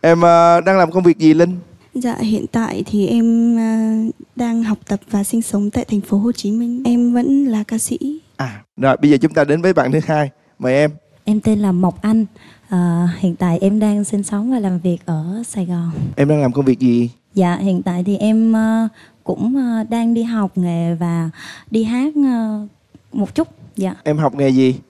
Em ờ, đang làm công việc gì Linh? Dạ hiện tại thì em à, đang học tập và sinh sống tại thành phố Hồ Chí Minh. Em vẫn là ca sĩ. À, rồi bây giờ chúng ta đến với bạn thứ hai. Mời em. Em tên là Mộc Anh. À, hiện tại em đang sinh sống và làm việc ở Sài Gòn. Em đang làm công việc gì? Dạ, hiện tại thì em ờ, cũng ờ, đang đi học nghề và đi hát ờ, một chút. Dạ. Em học nghề gì?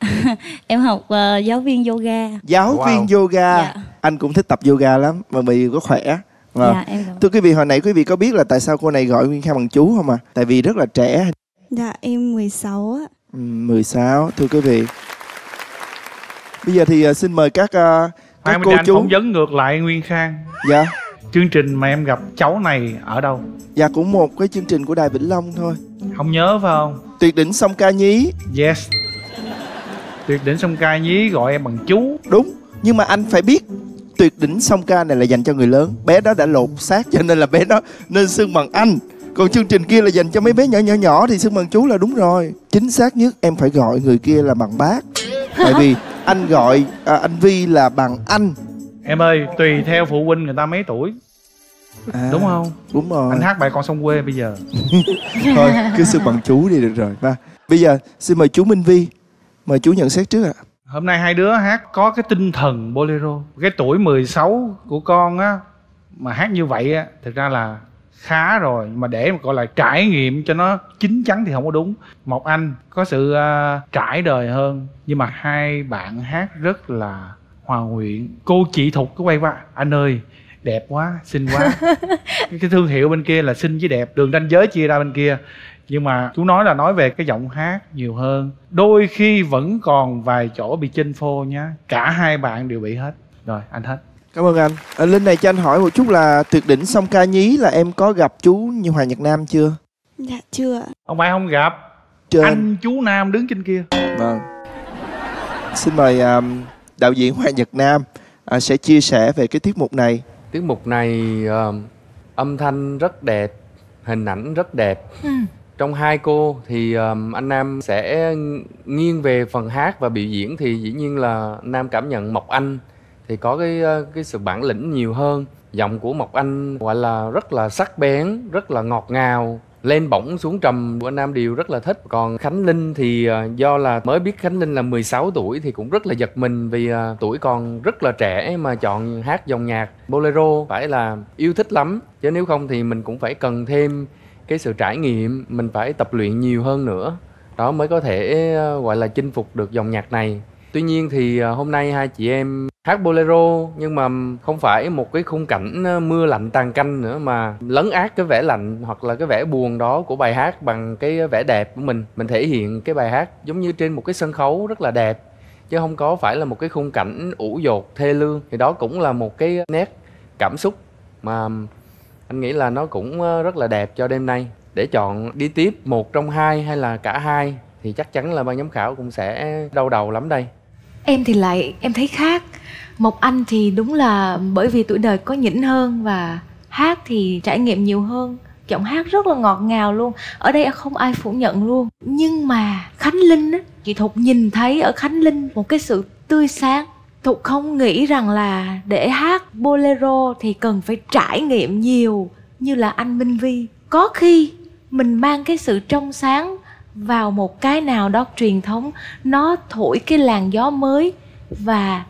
em học ờ, giáo viên yoga. Giáo Wow. viên yoga. Dạ. Anh cũng thích tập yoga lắm mà vì có khỏe. Vâng. Dạ, em Thưa quý vị, hồi nãy quý vị có biết là tại sao cô này gọi Nguyên Khang bằng chú không à? Tại vì rất là trẻ. Dạ em 16 ạ. Ừ, 16, thưa quý vị. Bây giờ thì xin mời các các cô Anh chú. phỏng vấn ngược lại Nguyên Khang Dạ. Chương trình mà em gặp cháu này ở đâu? Dạ cũng một cái chương trình của Đài Vĩnh Long thôi. Không nhớ phải không? Tuyệt đỉnh sông ca nhí. Yes Tuyệt đỉnh sông ca nhí gọi em bằng chú Đúng, nhưng mà anh phải biết tuyệt đỉnh song ca này là dành cho người lớn bé đó đã lột xác cho nên là bé đó nên xưng bằng anh còn chương trình kia là dành cho mấy bé nhỏ nhỏ nhỏ thì xưng bằng chú là đúng rồi chính xác nhất em phải gọi người kia là bằng bác tại vì anh gọi à, anh vi là bằng anh Em ơi, tùy theo phụ huynh người ta mấy tuổi. À, Đúng không? đúng rồi. Anh hát bài con sông quê bây giờ. Thôi cứ xưng bằng chú đi được rồi. Và bây giờ xin mời chú minh vi. Mời chú nhận xét trước ạ. Hôm nay hai đứa hát có cái tinh thần bolero. Cái tuổi 16 của con á Mà hát như vậy á Thực ra là khá rồi. Mà để mà gọi là trải nghiệm cho nó chín chắn thì không có đúng. Một anh có sự à, trải đời hơn Nhưng mà hai bạn hát rất là hòa nguyện Cô chị Thục có quay qua Anh ơi đẹp quá, xinh quá. Cái, cái thương hiệu bên kia là xinh với đẹp Đường ranh giới chia ra bên kia. Nhưng mà chú nói là nói về cái giọng hát nhiều hơn. Đôi khi vẫn còn vài chỗ bị chênh phô nhá cả hai bạn đều bị hết. Rồi anh hết. Cảm ơn anh. À, Linh này cho anh hỏi một chút là tuyệt đỉnh song ca nhí là em có gặp chú như Hoàng Nhật Nam chưa? Dạ chưa không phải không gặp. Trên. anh. chú nam đứng trên kia. Vâng. Xin mời um, đạo diễn Hoàng Nhật Nam à, sẽ chia sẻ về cái tiết mục này. Tiết mục này ờ, âm thanh rất đẹp, hình ảnh rất đẹp. Trong hai cô thì ờ, anh Nam sẽ nghiêng về phần hát và biểu diễn thì dĩ nhiên là Nam cảm nhận Mộc Anh thì có cái ờ, cái sự bản lĩnh nhiều hơn. Giọng của Mộc Anh gọi là rất là sắc bén, rất là ngọt ngào, lên bổng xuống trầm của anh Nam đều rất là thích. Còn Khánh Linh thì à, do là mới biết Khánh Linh là 16 tuổi thì cũng rất là giật mình vì à, tuổi còn rất là trẻ mà chọn hát dòng nhạc bolero phải là yêu thích lắm. Chứ nếu không thì mình cũng phải cần thêm cái sự trải nghiệm, mình phải tập luyện nhiều hơn nữa. Đó mới có thể à, gọi là chinh phục được dòng nhạc này. Tuy nhiên thì hôm nay hai chị em hát bolero, nhưng mà không phải một cái khung cảnh ờ, mưa lạnh tàn canh nữa mà lấn át cái vẻ lạnh hoặc là cái vẻ buồn đó của bài hát bằng cái vẻ đẹp của mình. Mình thể hiện cái bài hát giống như trên một cái sân khấu rất là đẹp, chứ không có phải là một cái khung cảnh ủ dột, thê lương. Thì đó cũng là một cái nét cảm xúc mà anh nghĩ là nó cũng ờ, rất là đẹp cho đêm nay. Để chọn đi tiếp một trong hai hay là cả hai thì chắc chắn là ban giám khảo cũng sẽ đau đầu lắm đây. Em thì lại, em thấy khác. Mộc Anh thì đúng là bởi vì tuổi đời có nhỉnh hơn và hát thì trải nghiệm nhiều hơn. Giọng hát rất là ngọt ngào luôn. Ở đây không ai phủ nhận luôn. Nhưng mà khánh linh á, chị thục nhìn thấy ở khánh linh một cái sự tươi sáng. Thục không nghĩ rằng là để hát bolero thì cần phải trải nghiệm nhiều như là anh minh vi. Có khi mình mang cái sự trong sáng vào một cái nào đó truyền thống, nó thổi cái làn gió mới và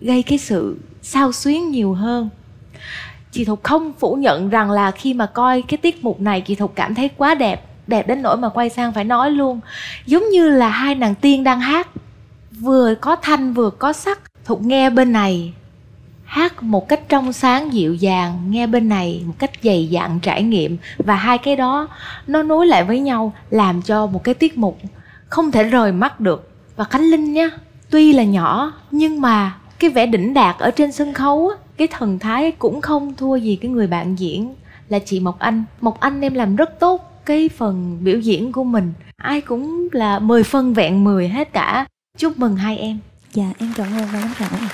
gây cái sự sao xuyến nhiều hơn. Chị thục không phủ nhận rằng là khi mà coi cái tiết mục này chị thục cảm thấy quá đẹp đẹp đến nỗi mà quay sang phải nói luôn. Giống như là hai nàng tiên đang hát vừa có thanh vừa có sắc. Thục nghe bên này hát một cách trong sáng dịu dàng nghe bên này một cách dày dặn trải nghiệm. Và hai cái đó nó nối lại với nhau làm cho một cái tiết mục không thể rời mắt được. Và khánh linh nhá, tuy là nhỏ nhưng mà cái vẻ đỉnh đạt ở trên sân khấu á, cái thần thái cũng không thua gì cái người bạn diễn là chị Mộc Anh. Mộc Anh em làm rất tốt cái phần biểu diễn của mình. Ai cũng là 10 phân vẹn 10 hết cả. Chúc mừng hai em. Dạ em cảm ơn và cảm ơn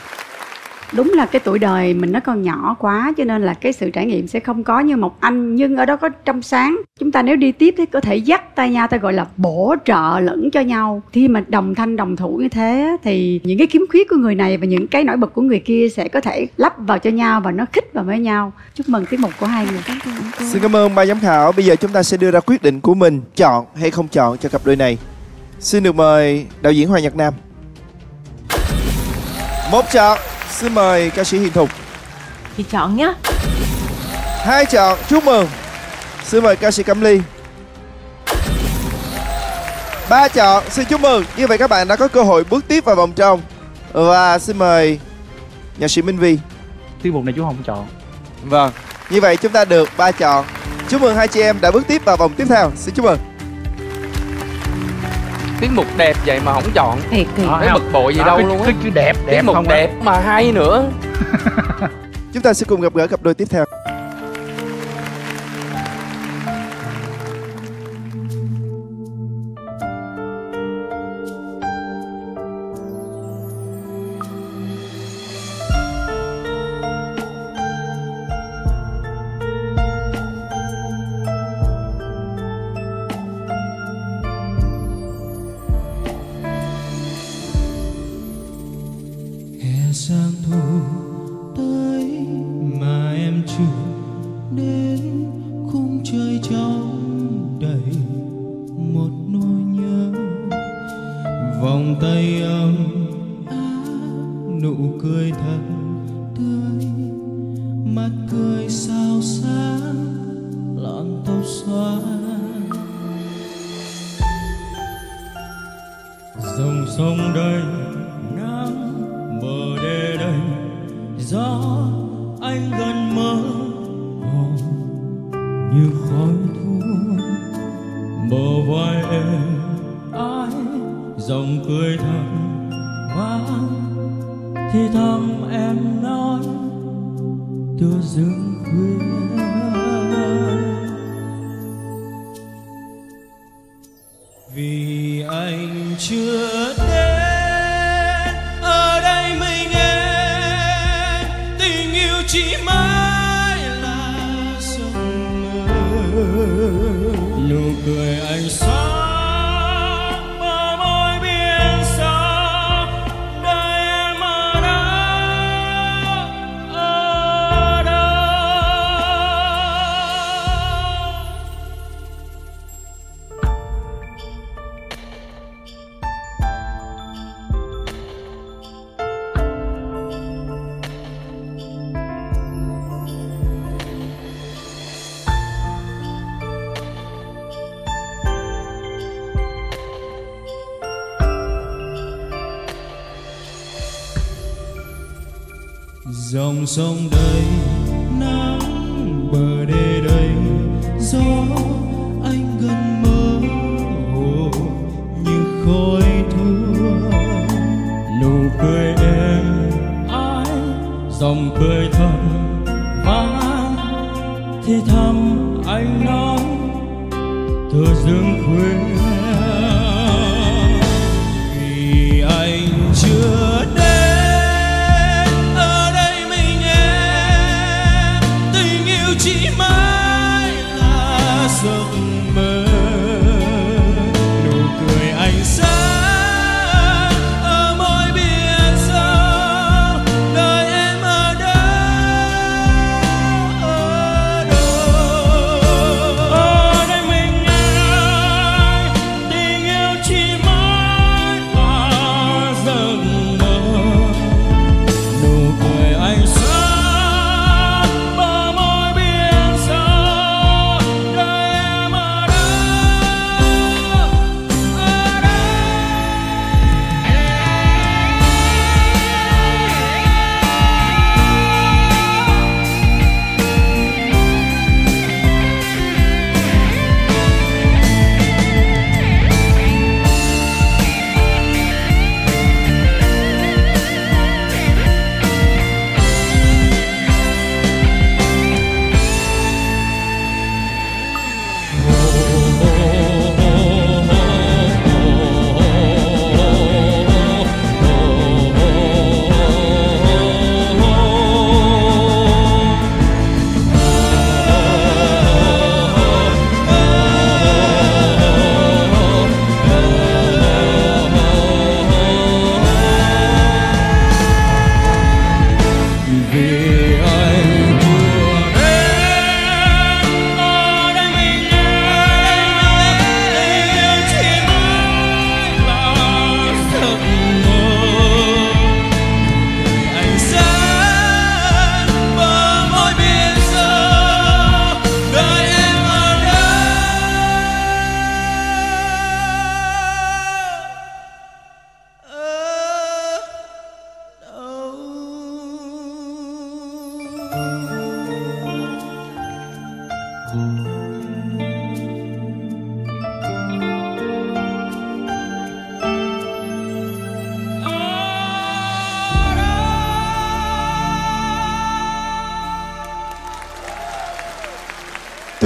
đúng là cái tuổi đời mình nó còn nhỏ quá cho nên là cái sự trải nghiệm sẽ không có như một anh nhưng ở đó có trong sáng chúng ta nếu đi tiếp thì có thể dắt tay nhau ta gọi là bổ trợ lẫn cho nhau khi mà đồng thanh đồng thủ như thế thì những cái kiếm khuyết của người này và những cái nổi bật của người kia sẽ có thể lắp vào cho nhau và nó khích vào với nhau chúc mừng tiết mục của hai người Xin cảm ơn ban giám khảo. Bây giờ chúng ta sẽ đưa ra quyết định của mình chọn hay không chọn cho cặp đôi này. Xin được mời đạo diễn Hoàng Nhật Nam. Một chọn. Xin mời ca sĩ Hiền Thục. chị chọn nhá Hai chọn. Chúc mừng. Xin mời ca sĩ Cẩm Ly. Ba chọn. Xin chúc mừng. Như vậy các bạn đã có cơ hội bước tiếp vào vòng trong. Và xin mời nhạc sĩ Minh Vi. tiết mục này chú không chọn Vâng. Như vậy chúng ta được ba chọn. Chúc mừng hai chị em đã bước tiếp vào vòng tiếp theo. Xin chúc mừng. Tiết mục đẹp vậy mà không chọn thiệt thiệt. thấy bực bội gì Đó, đâu cái- luôn á cái chữ đẹp, đẹp tiết mục không á. đẹp mà hay nữa Chúng ta sẽ cùng gặp gỡ cặp đôi tiếp theo.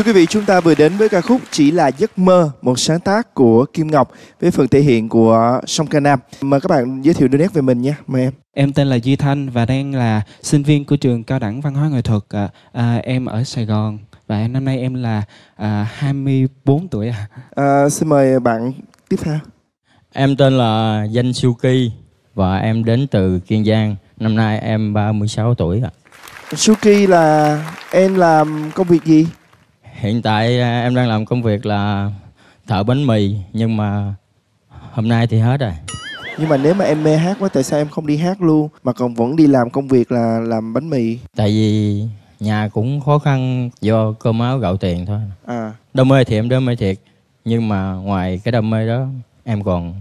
Quý vị, chúng ta vừa đến với ca khúc Chỉ là giấc mơ, một sáng tác của Kim Ngọc với phần thể hiện của Song Ca Nam. Mời các bạn giới thiệu đôi nét về mình nhé, mời em. Em tên là Duy Thanh và đang là sinh viên của trường Cao đẳng Văn hóa Nghệ thuật. À, à, em ở Sài Gòn và em năm nay em là à, 24 tuổi. ạ. À, xin mời bạn tiếp theo. Em tên là Danh Suki và em đến từ Kiên Giang. Năm nay em 36 tuổi ạ. Suki là em làm công việc gì? Hiện tại à, em đang làm công việc là thợ bánh mì nhưng mà hôm nay thì hết rồi. Nhưng mà nếu mà em mê hát quá tại sao em không đi hát luôn mà còn vẫn đi làm công việc là làm bánh mì? Tại vì nhà cũng khó khăn do cơm áo gạo tiền thôi. À. Đam mê thì em đam mê thiệt nhưng mà ngoài cái đam mê đó em còn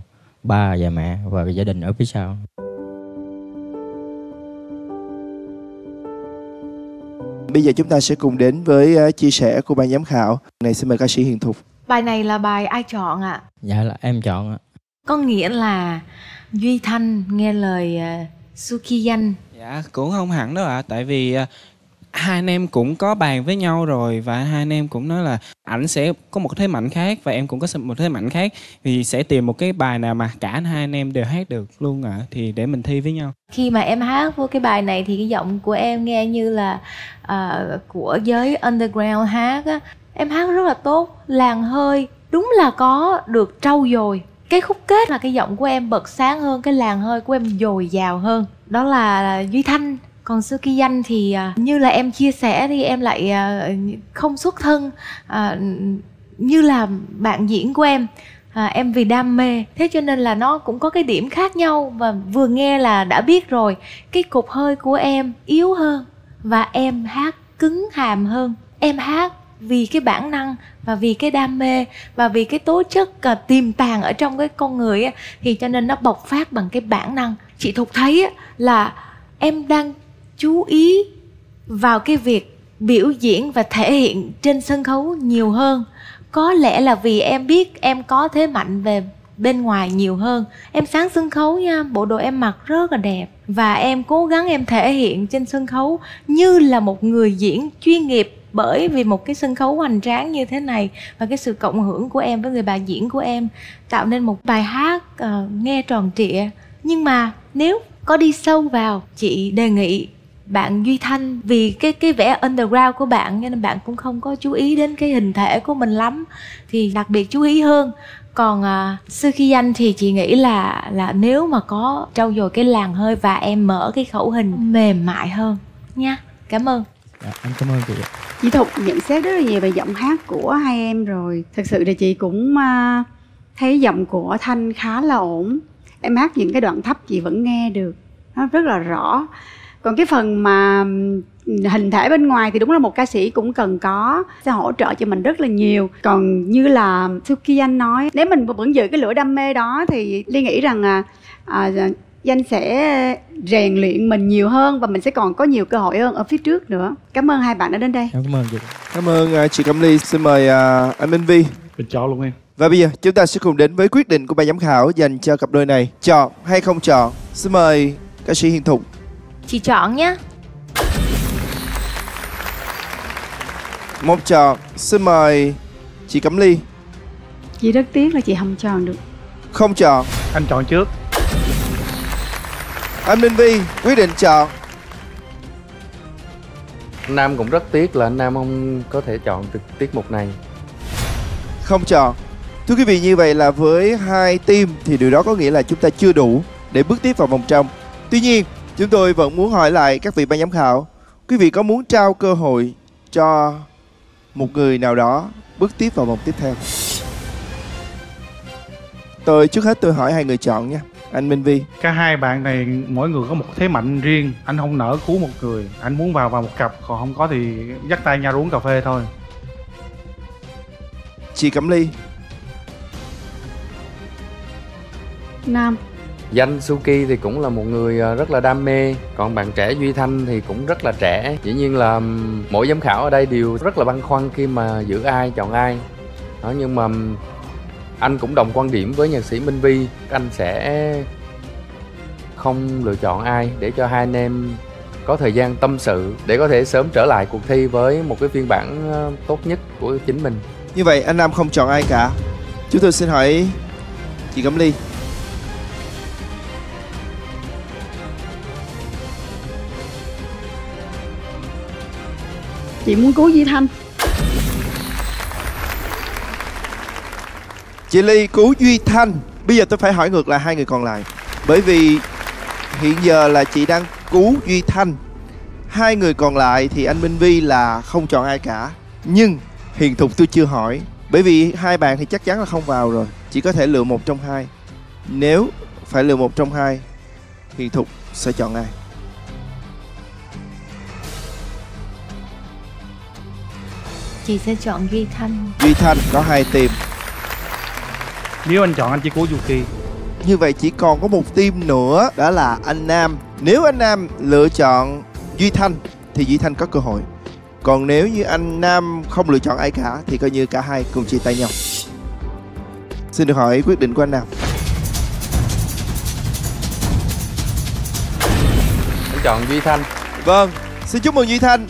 ba và mẹ và gia đình ở phía sau. Bây giờ chúng ta sẽ cùng đến với ờ, chia sẻ của ban giám khảo. Này xin mời ca sĩ Hiền Thục. Bài này là bài ai chọn ạ? Dạ là em chọn ạ. Có nghĩa là Duy Thanh nghe lời uh, Suki Danh Dạ cũng không hẳn đâu ạ tại vì à, hai anh em cũng có bàn với nhau rồi và hai anh em cũng nói là ảnh sẽ có một thế mạnh khác và em cũng có một thế mạnh khác thì sẽ tìm một cái bài nào mà cả hai anh em đều hát được luôn ạ. Thì để mình thi với nhau. Khi mà em hát vô cái bài này thì cái giọng của em nghe như là uh, của giới underground hát á. Em hát rất là tốt, làng hơi Đúng là có được trau dồi. Cái khúc kết là cái giọng của em bật sáng hơn Cái làng hơi của em dồi dào hơn. Đó là Duy Thanh còn Suki Danh thì à, như là em chia sẻ thì em lại à, không xuất thân à, như là bạn diễn của em à, em vì đam mê. Thế cho nên là nó cũng có cái điểm khác nhau và vừa nghe là đã biết rồi. Cái cục hơi của em yếu hơn và em hát cứng hàm hơn. Em hát vì cái bản năng và vì cái đam mê và vì cái tố chất à, tiềm tàng ở trong cái con người á, thì cho nên nó bộc phát bằng cái bản năng. Chị thục thấy á, là em đang chú ý vào cái việc biểu diễn và thể hiện trên sân khấu nhiều hơn. Có lẽ là vì em biết em có thế mạnh về bên ngoài nhiều hơn. Em sáng sân khấu nha bộ đồ em mặc rất là đẹp. Và em cố gắng em thể hiện trên sân khấu như là một người diễn chuyên nghiệp bởi vì một cái sân khấu hoành tráng như thế này và cái sự cộng hưởng của em với người bà diễn của em tạo nên một bài hát uh, nghe tròn trịa. Nhưng mà nếu có đi sâu vào chị đề nghị bạn duy thanh vì cái cái vẻ underground của bạn nên bạn cũng không có chú ý đến cái hình thể của mình lắm thì đặc biệt chú ý hơn. Còn à, sư khi danh thì chị nghĩ là là nếu mà có trau dồi cái làn hơi và em mở cái khẩu hình mềm mại hơn nha. Cảm ơn. Dạ, em cảm ơn chị ạ. Chị Thục nhận xét rất là nhiều về giọng hát của hai em rồi. Thật sự thì chị cũng à, thấy giọng của Thanh khá là ổn. Em hát những cái đoạn thấp chị vẫn nghe được. Nó rất là rõ Còn cái phần mà hình thể bên ngoài thì đúng là một ca sĩ cũng cần có Sẽ hỗ trợ cho mình rất là nhiều Còn như là Suki Anh nói Nếu mình vẫn giữ cái lửa đam mê đó Thì Ly nghĩ rằng à, à, Danh sẽ rèn luyện mình nhiều hơn và mình sẽ còn có nhiều cơ hội hơn ở phía trước nữa. Cảm ơn hai bạn đã đến đây. Em cảm ơn chị. Cảm ơn à, chị Cẩm Ly. Xin mời à, anh Minh Vi. Mình chọn luôn em. Và bây giờ chúng ta sẽ cùng đến với quyết định của ban giám khảo dành cho cặp đôi này. Chọn hay không chọn? Xin mời ca sĩ Hiền Thục. Chị chọn nhé Một chọn. Xin mời chị Cẩm Ly. Chị rất tiếc là chị không chọn được. Không chọn. Anh chọn trước. Anh Minh Vi quyết định chọn. Nam cũng rất tiếc là anh Nam không có thể chọn được tiết mục này. Không chọn. Thưa quý vị như vậy là với hai team thì điều đó có nghĩa là chúng ta chưa đủ để bước tiếp vào vòng trong. Tuy nhiên, chúng tôi vẫn muốn hỏi lại các vị ban giám khảo, quý vị có muốn trao cơ hội cho một người nào đó bước tiếp vào vòng tiếp theo? Tôi trước hết tôi hỏi hai người chọn nha. Anh Minh Vi. Cả hai bạn này mỗi người có một thế mạnh riêng Anh không nỡ cứu một người Anh muốn vào vào một cặp Còn không có thì dắt tay nhau uống cà phê thôi Chị Cẩm Ly. Nam. Danh Suki thì cũng là một người ờ, rất là đam mê. Còn bạn trẻ Duy Thanh thì cũng rất là trẻ. Dĩ nhiên là mỗi giám khảo ở đây đều rất là băn khoăn khi mà giữ ai, chọn ai. Đó, Nhưng mà anh cũng đồng quan điểm với nhạc sĩ Minh Vi. Anh sẽ không lựa chọn ai để cho hai anh em có thời gian tâm sự để có thể sớm trở lại cuộc thi với một cái phiên bản ờ, tốt nhất của chính mình. Như vậy anh Nam không chọn ai cả. Chúng tôi xin hỏi chị Cẩm Ly. Chị muốn cứu duy Thanh Chị Ly cứu Duy Thanh. Bây giờ tôi phải hỏi ngược lại hai người còn lại. Bởi vì hiện giờ là chị đang cứu Duy Thanh. Hai người còn lại thì anh Minh Vi là không chọn ai cả. Nhưng Hiền Thục tôi chưa hỏi. Bởi vì hai bạn thì chắc chắn là không vào rồi. Chỉ có thể lựa một trong hai. Nếu phải lựa một trong hai, Hiền Thục sẽ chọn ai? Chị sẽ chọn duy thanh Duy Thanh có hai team. nếu anh chọn anh chỉ cứu Yuki Như vậy chỉ còn có một team nữa đó là anh Nam. Nếu anh Nam lựa chọn Duy Thanh thì Duy Thanh có cơ hội. Còn nếu như anh Nam không lựa chọn ai cả thì coi như cả hai cùng chia tay nhau. Xin được hỏi quyết định của anh Nam. anh chọn duy thanh Vâng, xin chúc mừng Duy Thanh.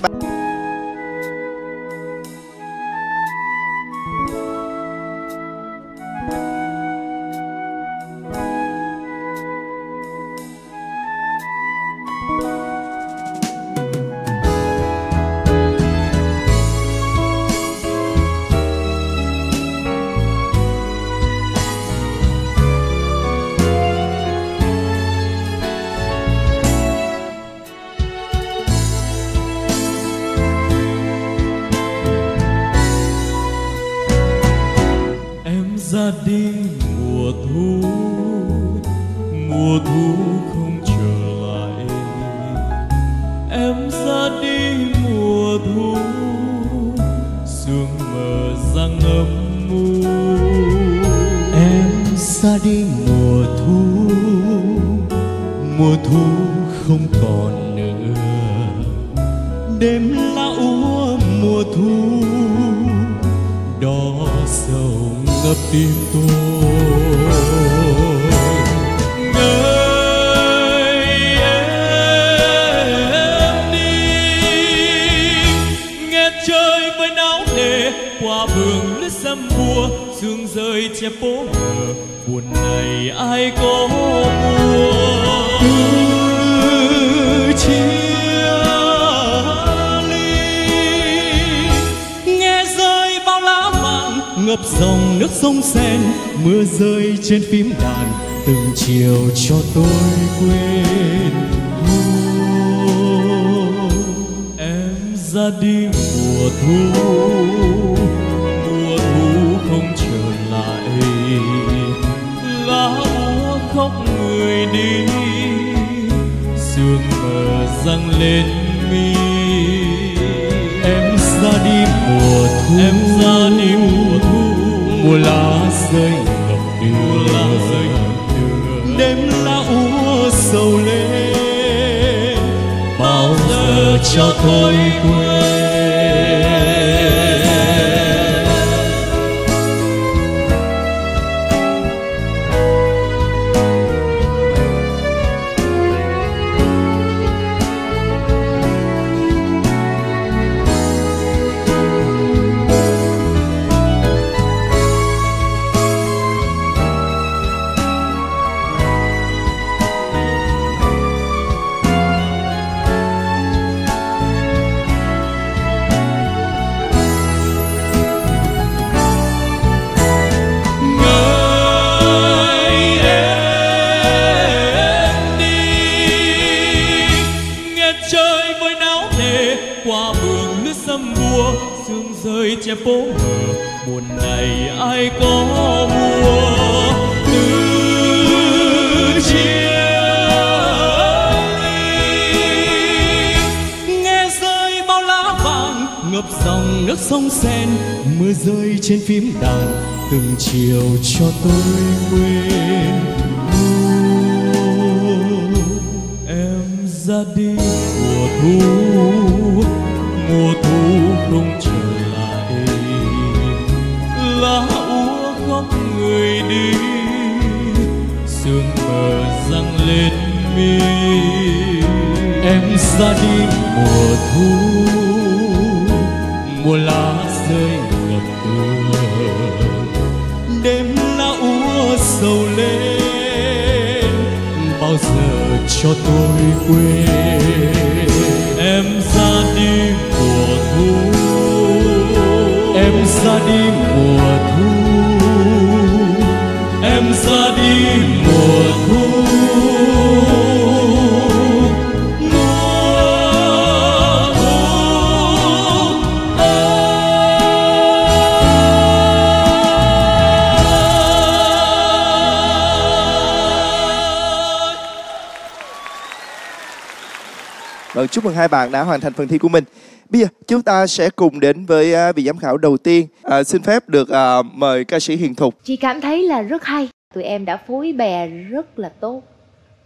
Hai bạn đã hoàn thành phần thi của mình. Bây giờ chúng ta sẽ cùng đến với à, vị giám khảo đầu tiên. À, xin phép được à, mời ca sĩ Hiền Thục. chị cảm thấy là rất hay tụi em đã phối bè rất là tốt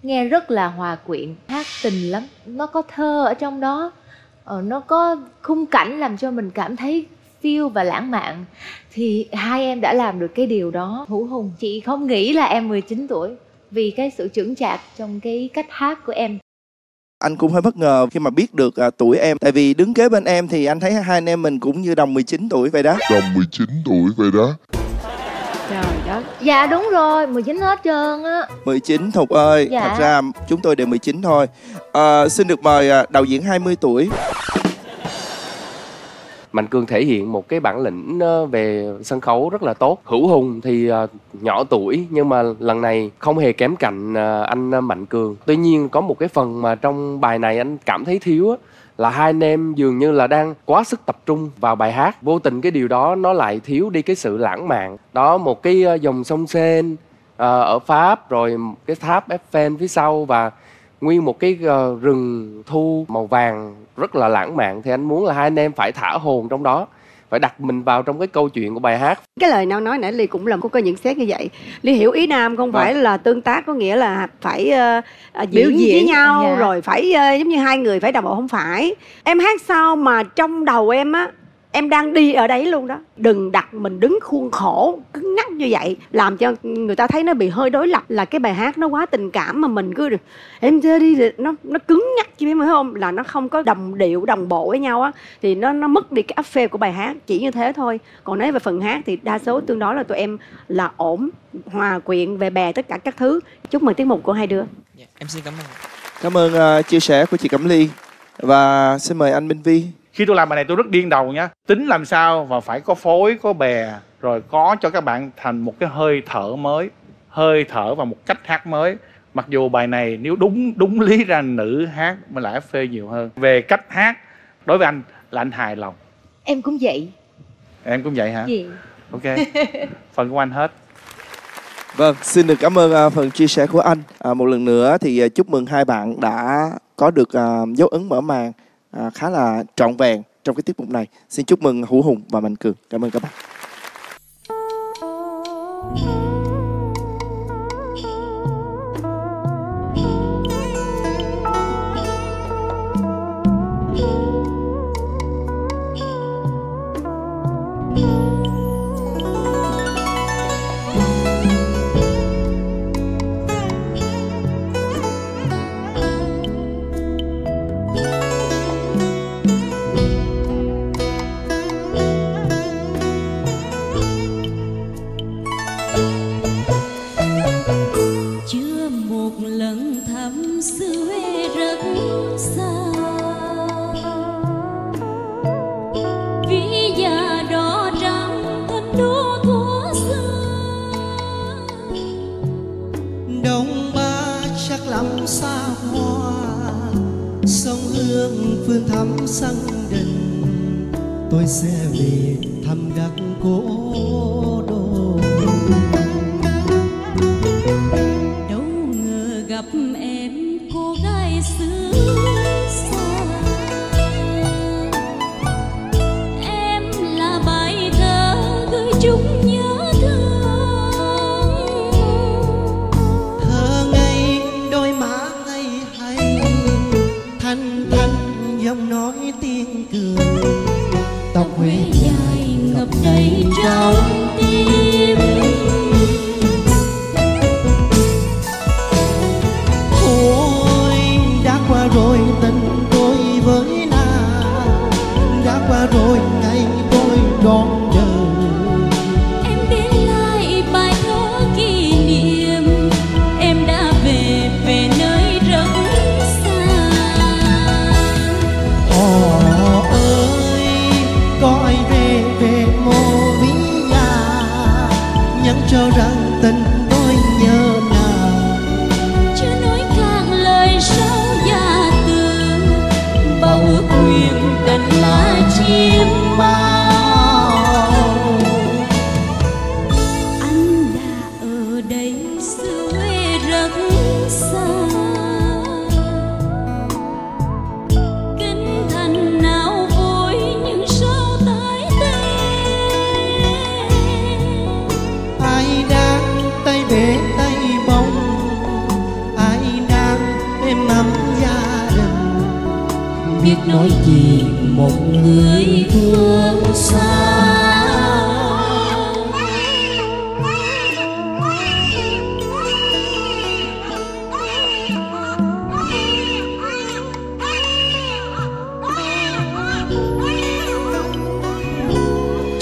nghe rất là hòa quyện hát tình lắm nó có thơ ở trong đó ờ, nó có khung cảnh làm cho mình cảm thấy feel và lãng mạn thì hai em đã làm được cái điều đó hữu hùng chị không nghĩ là em 19 tuổi vì cái sự trưởng chạc trong cái cách hát của em anh cũng hơi bất ngờ khi mà biết được à, tuổi em. Tại vì đứng kế bên em thì anh thấy hai anh em mình cũng như đồng 19 tuổi vậy đó. Đồng 19 tuổi vậy đó trời đất dạ đúng rồi 19 hết trơn á 19 Thục ơi, Dạ. thật ra chúng tôi đều 19 thôi. À, xin được mời à, đạo diễn 20 tuổi. Mạnh Cường thể hiện một cái bản lĩnh ờ, về sân khấu rất là tốt. Hữu Hùng thì ờ, nhỏ tuổi nhưng mà lần này không hề kém cạnh ờ, anh Mạnh Cường. Tuy nhiên có một cái phần mà trong bài này anh cảm thấy thiếu á, là hai anh em dường như là đang quá sức tập trung vào bài hát. Vô tình cái điều đó nó lại thiếu đi cái sự lãng mạn. Đó một cái dòng sông Sen ở Pháp rồi cái tháp Eiffel phía sau và nguyên một cái ờ, rừng thu màu vàng rất là lãng mạn thì anh muốn là hai anh em phải thả hồn trong đó phải đặt mình vào trong cái câu chuyện của bài hát. Cái lời nào nói nãy ly cũng là có có nhận xét như vậy. Ly hiểu ý nam không phải là tương tác có nghĩa là phải ờ, ờ, Biểu diễn, diễn, với nhau dạ. rồi phải ờ, giống như hai người phải đồng bộ không phải. Em hát sao mà trong đầu em á em đang đi ở đấy luôn đó. Đừng đặt mình đứng khuôn khổ cứng nhắc như vậy làm cho người ta thấy nó bị hơi đối lập là cái bài hát nó quá tình cảm mà mình cứ em chơi đi nó nó cứng nhắc chứ hiểu không là nó không có đồng điệu đồng bộ với nhau á thì nó nó mất đi cái áp phê của bài hát chỉ như thế thôi. Còn nói về phần hát thì đa số tương đối là tụi em là ổn hòa quyện về bè tất cả các thứ. Chúc mừng tiết mục của hai đứa. Em xin cảm ơn Cảm ơn à, chia sẻ của chị Cẩm Ly. Và xin mời anh Minh Vi. Khi tôi làm bài này tôi rất điên đầu nhá tính làm sao và phải có phối có bè rồi có cho các bạn thành một cái hơi thở mới hơi thở và một cách hát mới. Mặc dù bài này nếu đúng đúng lý ra nữ hát mới lại phê nhiều hơn. Về cách hát đối với anh là anh hài lòng. Em cũng vậy. Em cũng vậy hả? Gì? Ok. Phần của anh hết. Vâng, xin được cảm ơn à, phần chia sẻ của anh. À, một lần nữa thì à, chúc mừng hai bạn đã có được à, dấu ấn mở màn à, khá là trọn vẹn trong cái tiết mục này. Xin chúc mừng Hữu Hùng và Mạnh Cường. Cảm ơn các bạn.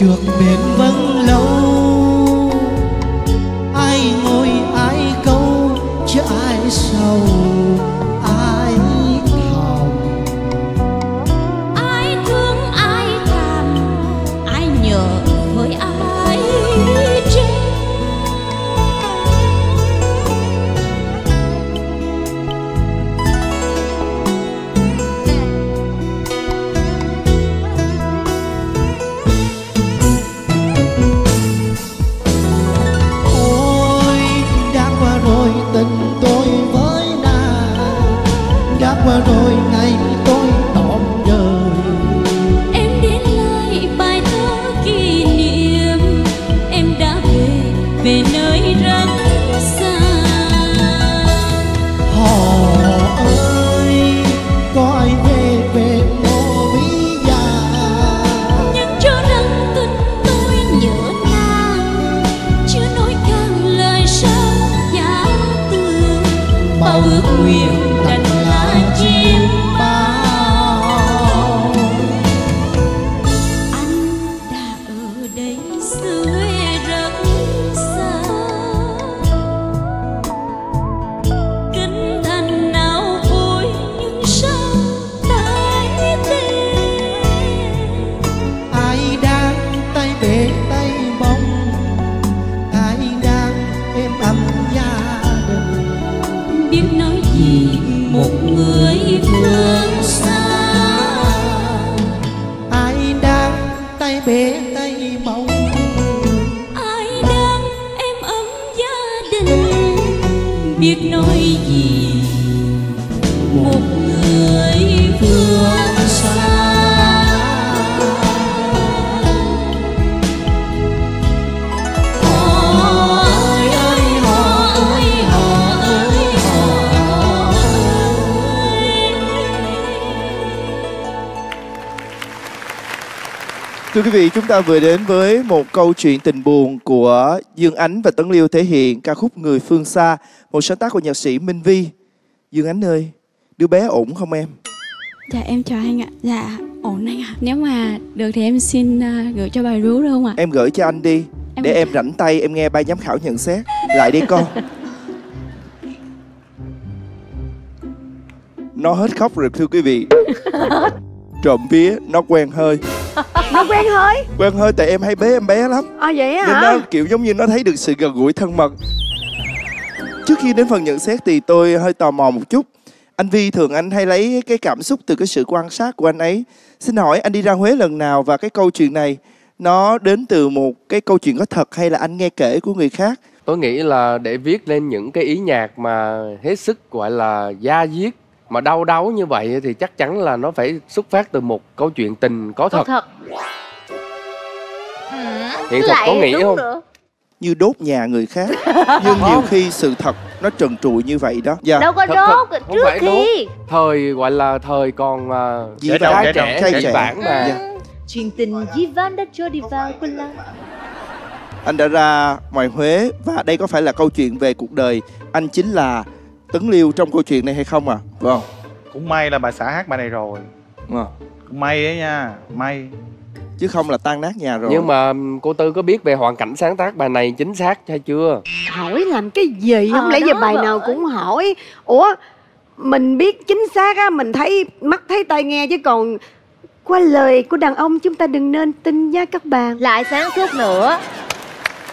Trước bên vắng vị, chúng ta vừa đến với một câu chuyện tình buồn của Dương Ánh và Tấn Liêu thể hiện ca khúc Người Phương Xa, một sáng tác của nhạc sĩ Minh Vi. Dương Ánh ơi, đứa bé ổn không em? Dạ em chào anh ạ. Dạ ổn anh ạ. Nếu mà được thì em xin uh, gửi cho bài rú được không ạ? Em gửi cho anh đi, Em để em rảnh tay em nghe ban giám khảo nhận xét. Lại đi con. Nó hết khóc rồi thưa quý vị. Trộm vía, nó quen hơi. Nó quen hơi. Quen hơi tại em hay bế em bé lắm. à vậy Nên hả? nó kiểu giống như nó thấy được sự gần gũi thân mật. Trước khi đến phần nhận xét thì tôi hơi tò mò một chút. Anh Vi thường anh hay lấy cái cảm xúc từ cái sự quan sát của anh ấy. Xin hỏi anh đi ra Huế lần nào và cái câu chuyện này Nó đến từ một cái câu chuyện có thật hay là anh nghe kể của người khác? Tôi nghĩ là để viết lên những cái ý nhạc mà hết sức gọi là da diết mà đau đáu như vậy thì chắc chắn là nó phải xuất phát từ một câu chuyện tình có thật. thật. Hiện thực có nghĩ không? Như đốt nhà người khác. Nhưng nhiều khi sự thật nó trần trụi như vậy đó. Dạ. đâu có Thật- đốt thật, không trước phải khi. Đốt. thời gọi là thời còn uh, Dĩ vãng, trai trẻ trai trai trẻ. bản mà. Dạ. chuyện tình dĩ vãng đã trôi đi vào quên lãng Anh đã ra ngoài Huế Và đây có phải là câu chuyện về cuộc đời. Anh chính là Tấn Liêu trong câu chuyện này hay không à? Vâng cũng may là bà xã hát bài này rồi. Vâng. may ấy nha may. Chứ không là tan nát nhà rồi. Nhưng mà cô tư có biết về hoàn cảnh sáng tác bài này chính xác hay chưa? Hỏi làm cái gì? Không Ờ, lẽ giờ bài bởi. nào cũng hỏi. Ủa mình biết chính xác á mình thấy mắt thấy tai nghe chứ còn qua lời của đàn ông chúng ta đừng nên tin nha các bạn. Lại sáng suốt nữa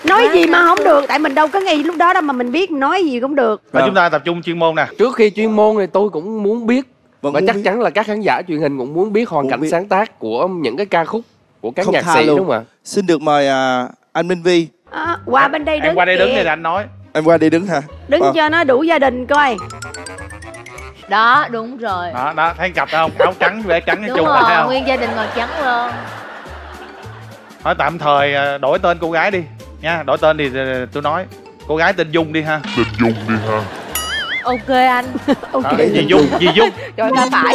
nói gì mà không được tại mình đâu có nghĩ lúc đó đâu mà mình biết nói gì cũng được. Và chúng ta tập trung chuyên môn nè. Trước khi chuyên môn thì tôi cũng muốn biết Vẫn và chắc biết. chắn là các khán giả truyền hình cũng muốn biết hoàn Muốn cảnh biết. sáng tác của những cái ca khúc của các không nhạc sĩ luôn. đúng không ạ? Xin được mời à, anh Minh Vi. À, qua bên đây đứng em qua đây đứng là anh nói. Em qua đây đứng hả? Đứng Ờ. cho nó đủ gia đình coi. Đó đúng rồi. Đó đó thấy cặp không? Áo trắng vẻ trắng nói chung là thấy rồi không? nguyên gia đình màu trắng luôn. Hỏi tạm thời à, đổi tên cô gái đi nha đổi tên thì ờ, tôi nói. Cô gái tên Dung đi ha. Tên Dung đi ha. Ok anh. Đó, dì Dung? Dì Dung? Trời ta phải.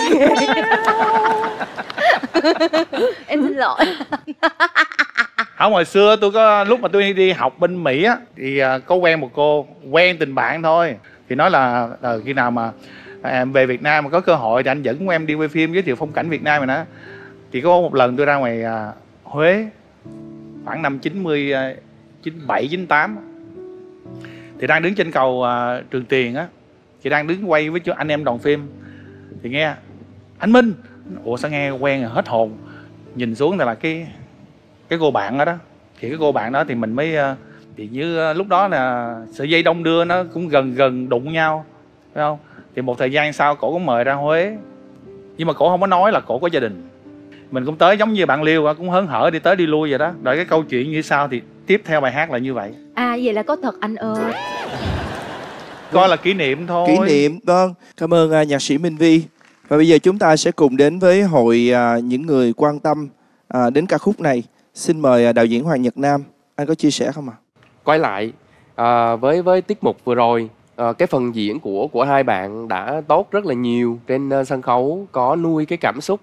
Em xin lỗi. Không hồi xưa tôi có lúc mà tôi đi học bên Mỹ á thì à, có quen một cô quen tình bạn thôi. Thì nói là ờ, khi nào mà à, em về Việt Nam mà có cơ hội thì anh dẫn em đi quay phim giới thiệu phong cảnh Việt Nam rồi đó. Thì có một lần tôi ra ngoài à, Huế khoảng năm 90 à, 97 98 thì đang đứng trên cầu à, Trường Tiền á thì đang đứng quay với chú- anh em đoàn phim. Thì nghe anh Minh. Ủa sao nghe quen rồi, hết hồn. Nhìn xuống thì là cái cái cô bạn đó đó. Thì cái cô bạn đó thì mình mới à, thì như à, lúc đó là sợi dây đông đưa nó cũng gần gần đụng nhau phải không? Thì một thời gian sau cổ cũng mời ra Huế. Nhưng mà cổ không có nói là cổ có gia đình mình cũng tới giống như bạn Liêu cũng hớn hở đi tới đi lui vậy đó. Rồi cái câu chuyện như sau thì tiếp theo bài hát là như vậy. À vậy là có thật anh ơi. Coi là kỷ niệm thôi. Kỷ niệm vâng. Cảm ơn à, nhạc sĩ Minh Vi. Và bây giờ chúng ta sẽ cùng đến với hội à, những người quan tâm à, đến ca khúc này. Xin mời à, đạo diễn Hoàng Nhật Nam. Anh có chia sẻ không ạ? Quay lại à, với với tiết mục vừa rồi à, cái phần diễn của của hai bạn đã tốt rất là nhiều trên ờ, sân khấu có nuôi cái cảm xúc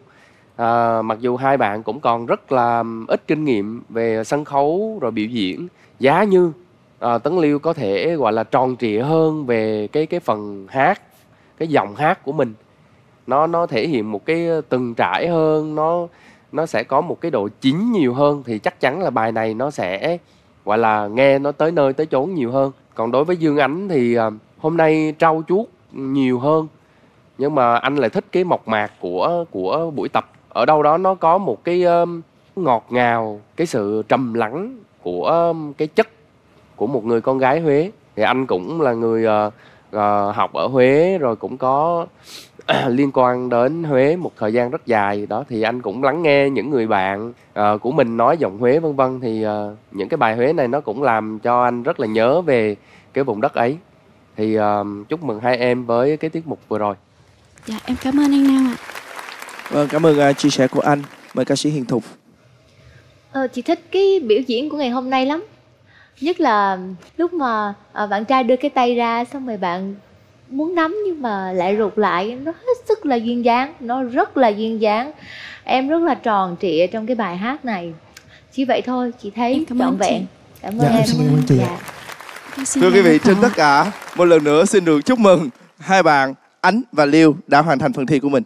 à, mặc dù hai bạn cũng còn rất là ít kinh nghiệm về sân khấu rồi biểu diễn giá như à, tấn liêu có thể gọi là tròn trịa hơn về cái cái phần hát cái giọng hát của mình. Nó nó thể hiện một cái từng trải hơn nó nó sẽ có một cái độ chín nhiều hơn thì chắc chắn là bài này nó sẽ gọi là nghe nó tới nơi tới chốn nhiều hơn. Còn đối với dương ánh thì à, hôm nay trau chuốt nhiều hơn nhưng mà anh lại thích cái mộc mạc của của buổi tập ở đâu đó nó có một cái um, ngọt ngào cái sự trầm lắng của um, cái chất của một người con gái Huế. Thì anh cũng là người uh, học ở Huế rồi cũng có liên quan đến Huế một thời gian rất dài. Đó thì anh cũng lắng nghe những người bạn uh, của mình nói giọng Huế vân vân. Thì uh, những cái bài Huế này nó cũng làm cho anh rất là nhớ về cái vùng đất ấy. Thì uh, chúc mừng hai em với cái tiết mục vừa rồi. Dạ em cảm ơn anh Nam ạ vâng cảm ơn à, chia sẻ của anh. Mời ca sĩ Hiền Thục. Ờ, chị thích cái biểu diễn của ngày hôm nay lắm. Nhất là lúc mà à, bạn trai đưa cái tay ra xong rồi bạn muốn nắm nhưng mà lại rụt lại. Nó hết sức là duyên dáng nó rất là duyên dáng. Em rất là tròn trịa trong cái bài hát này. Chỉ vậy thôi chị thấy cảm trọn ơn chị. vẹn. Cảm ơn Dạ, em. cảm ơn chị. Dạ. thưa quý vị trên tất cả một lần nữa xin được chúc mừng hai bạn Ánh và Liêu đã hoàn thành phần thi của mình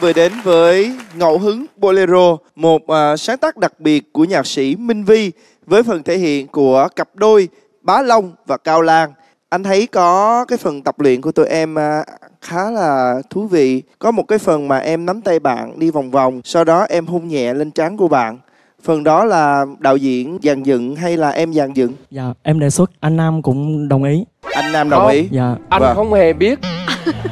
vừa đến với ngẫu hứng bolero một uh, sáng tác đặc biệt của nhạc sĩ minh vi với phần thể hiện của cặp đôi bá long và cao lan. Anh thấy có cái phần tập luyện của tụi em uh, khá là thú vị. Có một cái phần mà em nắm tay bạn đi vòng vòng sau đó em hôn nhẹ lên trán của bạn. Phần đó là đạo diễn dàn dựng hay là em dàn dựng? Dạ em đề xuất anh nam cũng đồng ý. Anh nam đồng không. ý. Dạ. Anh vâng. không hề biết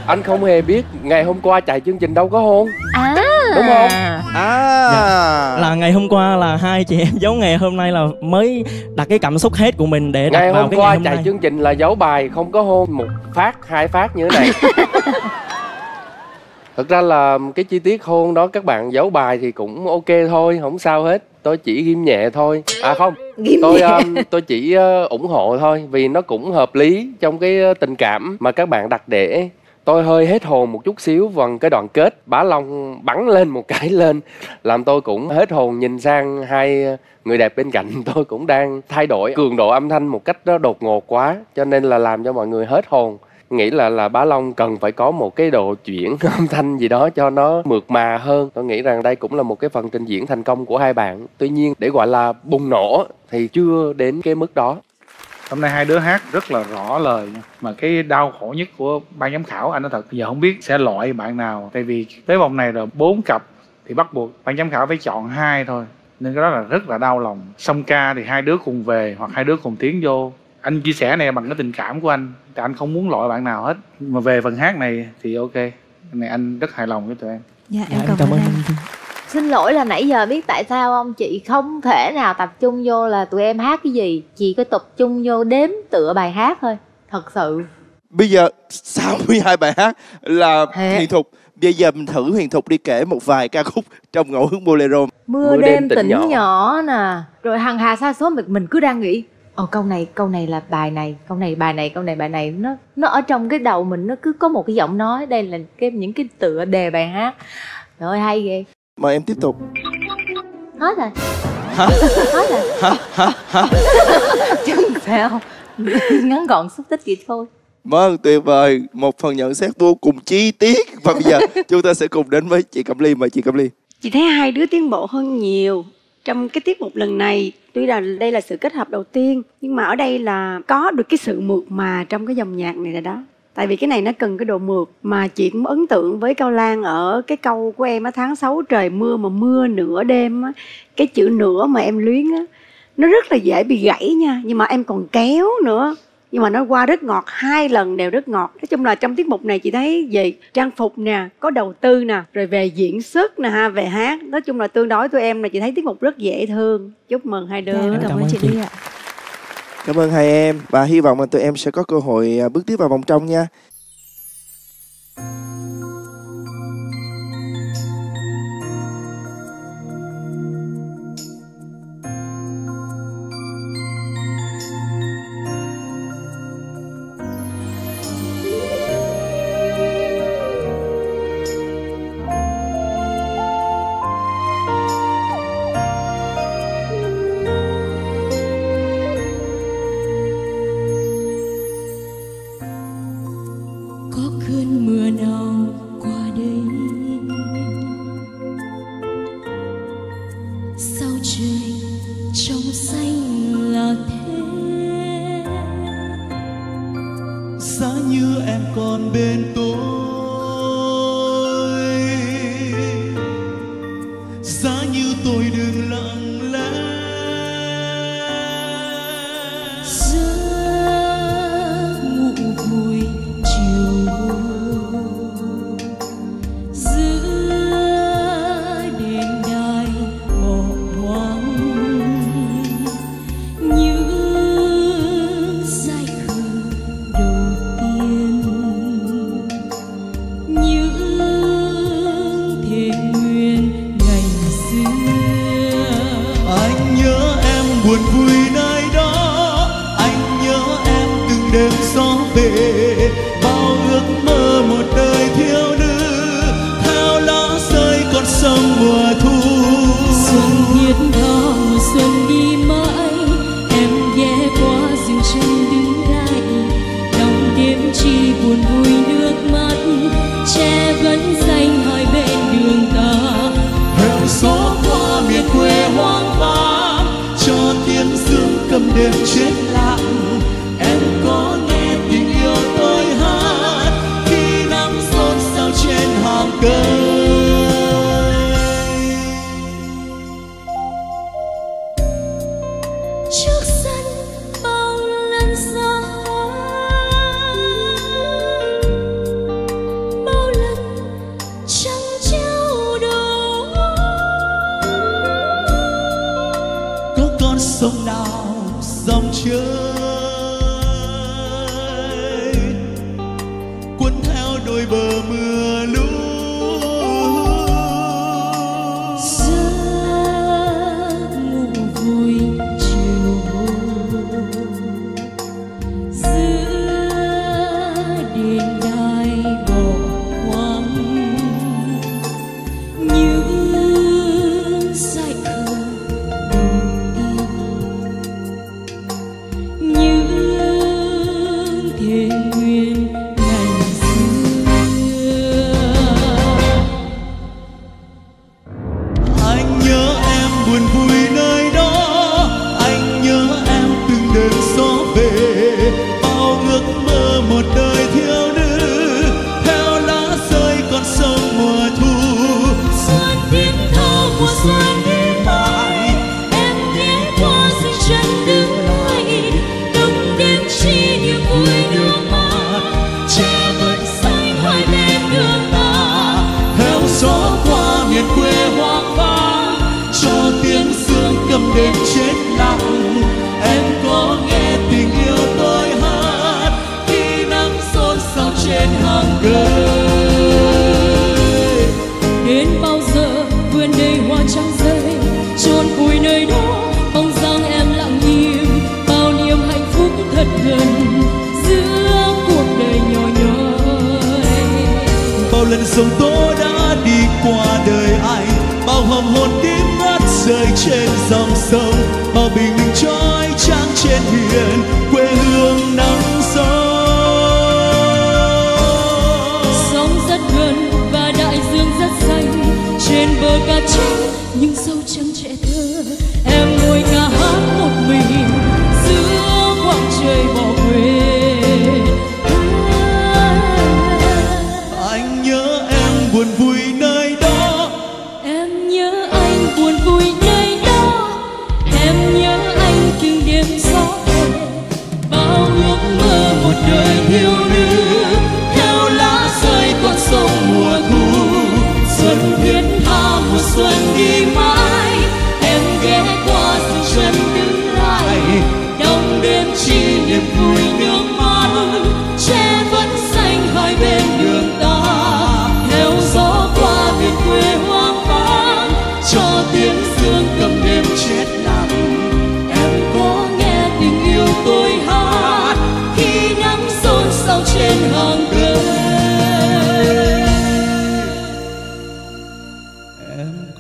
anh không hề biết ngày hôm qua chạy chương trình đâu có hôn. À. Đúng không? À. Dạ. là ngày hôm qua là hai chị em giấu ngày hôm nay là mới đặt cái cảm xúc hết của mình để đặt ngày vào hôm cái qua ngày hôm chạy chương trình là giấu bài không có hôn một phát hai phát như thế này. Thật ra là cái chi tiết hôn đó các bạn giấu bài thì cũng ok thôi không sao hết. Tôi chỉ ghim nhẹ thôi. À không. Ghim tôi nhẹ. um, tôi chỉ uh, ủng hộ thôi vì nó cũng hợp lý trong cái uh, tình cảm mà các bạn đặt để tôi hơi hết hồn một chút xíu, vần cái đoạn kết bá long bắn lên một cái lên, làm tôi cũng hết hồn nhìn sang hai người đẹp bên cạnh. Tôi cũng đang thay đổi cường độ âm thanh một cách nó đột ngột quá, cho nên là làm cho mọi người hết hồn. Nghĩ là là bá long cần phải có một cái độ chuyển âm thanh gì đó cho nó mượt mà hơn. Tôi nghĩ rằng đây cũng là một cái phần trình diễn thành công của hai bạn. Tuy nhiên, để gọi là bùng nổ thì chưa đến cái mức đó hôm nay hai đứa hát rất là rõ lời nha. mà cái đau khổ nhất của ban giám khảo anh nói thật giờ không biết sẽ loại bạn nào. Tại vì tới vòng này là bốn cặp thì bắt buộc ban giám khảo phải chọn hai thôi. Nên cái đó là rất là đau lòng. Song ca thì hai đứa cùng về hoặc hai đứa cùng tiến vô. Anh chia sẻ này bằng cái tình cảm của anh. Tại anh không muốn loại bạn nào hết. Mà về phần hát này thì ok. Cái này anh rất hài lòng với tụi em. Dạ Dạ, em cảm ơn anh Xin lỗi là nãy giờ biết tại sao không? Chị không thể nào tập trung vô là tụi em hát cái gì. Chị cứ tập trung vô đếm tựa bài hát thôi. Thật sự. Bây giờ 62 bài hát là Thiệt. huyền thục. Bây giờ mình thử huyền thục đi kể một vài ca khúc trong ngẫu hứng bolero. Mưa, đêm, tỉnh nhỏ. nè. Rồi hằng hà xa số mình, mình cứ đang nghĩ Ồ câu này câu này là bài này câu này bài này câu này bài này. Nó nó ở trong cái đầu mình nó cứ có một cái giọng nói. Đây là cái những cái tựa đề bài hát. Rồi hay ghê mời em tiếp tục. Hết rồi. Hả? Hết rồi. Hả? Hả? Hả? Chứ sao. Ngắn gọn xúc tích vậy thôi. Vâng, tuyệt vời. Một phần nhận xét vô cùng chi tiết. Và bây giờ chúng ta sẽ cùng đến với chị Cẩm Ly. Mời chị Cẩm Ly. chị thấy hai đứa tiến bộ hơn nhiều trong cái tiết mục lần này. Tuy là đây là sự kết hợp đầu tiên nhưng mà ở đây là có được cái sự mượt mà trong cái dòng nhạc này rồi đó tại vì cái này nó cần cái độ mượt mà chị cũng ấn tượng với cao lan ở cái câu của em á tháng 6 trời mưa mà mưa nửa đêm á. Cái chữ nửa mà em luyến á nó rất là dễ bị gãy nha nhưng mà em còn kéo nữa. Nhưng mà nó qua rất ngọt hai lần đều rất ngọt. Nói chung là trong tiết mục này chị thấy về trang phục nè có đầu tư nè rồi về diễn xuất nè ha về hát. Nói chung là tương đối tụi em là chị thấy tiết mục rất dễ thương. Chúc mừng hai đứa. Dạ, cảm ơn chị Ly ạ. Cảm ơn hai em. Và hy vọng là tụi em sẽ có cơ hội à, bước tiếp vào vòng trong nha.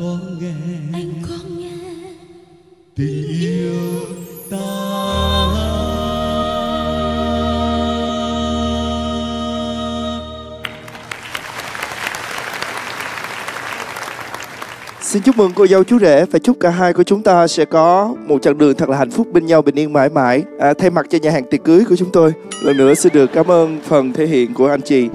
Có nghe anh có nghe tình yêu Xin chúc mừng cô dâu chú rể và chúc cả hai của chúng ta sẽ có một chặng đường thật là hạnh phúc bên nhau bình yên mãi mãi. À, thay mặt cho nhà hàng tiệc cưới của chúng tôi, lần nữa xin được cảm ơn phần thể hiện của anh chị.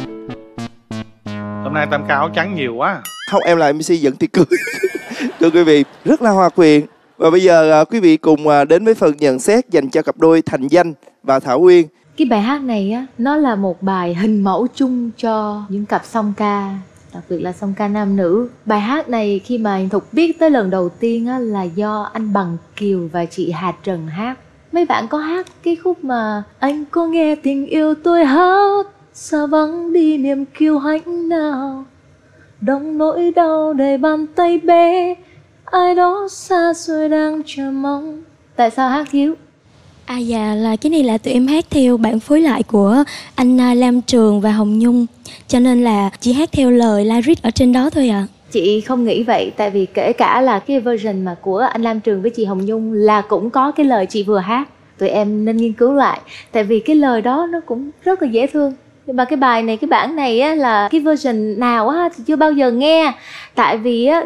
hôm nay tam ca áo trắng nhiều quá không, em là MC dẫn tiệc cưới. Thưa quý vị, rất là hòa quyện. Và bây giờ à, quý vị cùng à, đến với phần nhận xét dành cho cặp đôi Thành Danh và Thảo Uyên. cái bài hát này á nó là một bài hình mẫu chung cho những cặp song ca đặc biệt là song ca nam nữ bài hát này khi mà thục biết tới lần đầu tiên á là do anh bằng kiều và chị hà trần hát mấy bạn có hát cái khúc mà anh có nghe tình yêu tôi hát xa vắng đi niềm kiêu hãnh nào đong nỗi đau đầy bàn tay bé. Ai đó xa xôi đang chờ mong. Tại sao hát thiếu À dạ là cái này là tụi em hát theo bản phối lại của anh à, Lam Trường và Hồng Nhung. Cho nên là chỉ hát theo lời lyric ở trên đó thôi ạ. Chị không nghĩ vậy tại vì kể cả là cái version mà của anh Lam Trường với chị Hồng Nhung là cũng có cái lời chị vừa hát. Tụi em nên nghiên cứu lại tại vì cái lời đó nó cũng rất là dễ thương nhưng mà cái bài này cái bản này á là cái version nào á thì chưa bao giờ nghe. Tại vì á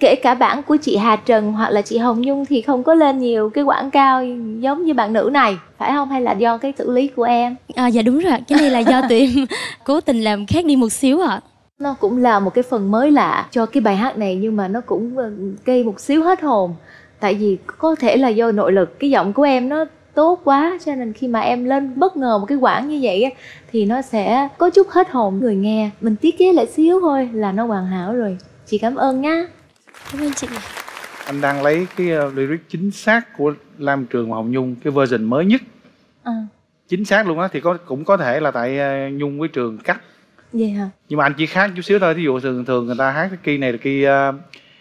kể cả bản của chị Hà Trần hoặc là chị Hồng Nhung thì không có lên nhiều cái quảng cao giống như bạn nữ này. Phải không? Hay là do cái xử lý của em? À, Dạ đúng rồi, cái này là do tụi em cố tình làm khác đi một xíu ạ. Nó cũng là một cái phần mới lạ cho cái bài hát này nhưng mà nó cũng ờ, gây một xíu hết hồn. Tại vì có thể là do nội lực cái giọng của em nó tốt quá cho nên khi mà em lên bất ngờ một cái quãng như vậy á, thì nó sẽ có chút hết hồn người nghe. Mình tiết chế lại xíu thôi là nó hoàn hảo rồi. Chị cảm ơn nhá. Cảm ơn chị. Anh đang lấy cái uh, lyric chính xác của Lam Trường và Hồng Nhung cái version mới nhất. À, chính xác luôn á thì có cũng có thể là tại uh, Nhung với Trường cắt. Vậy hả? Nhưng mà anh chỉ khác chút xíu thôi thí dụ thường thường người ta hát cái kỳ này là kỳ uh,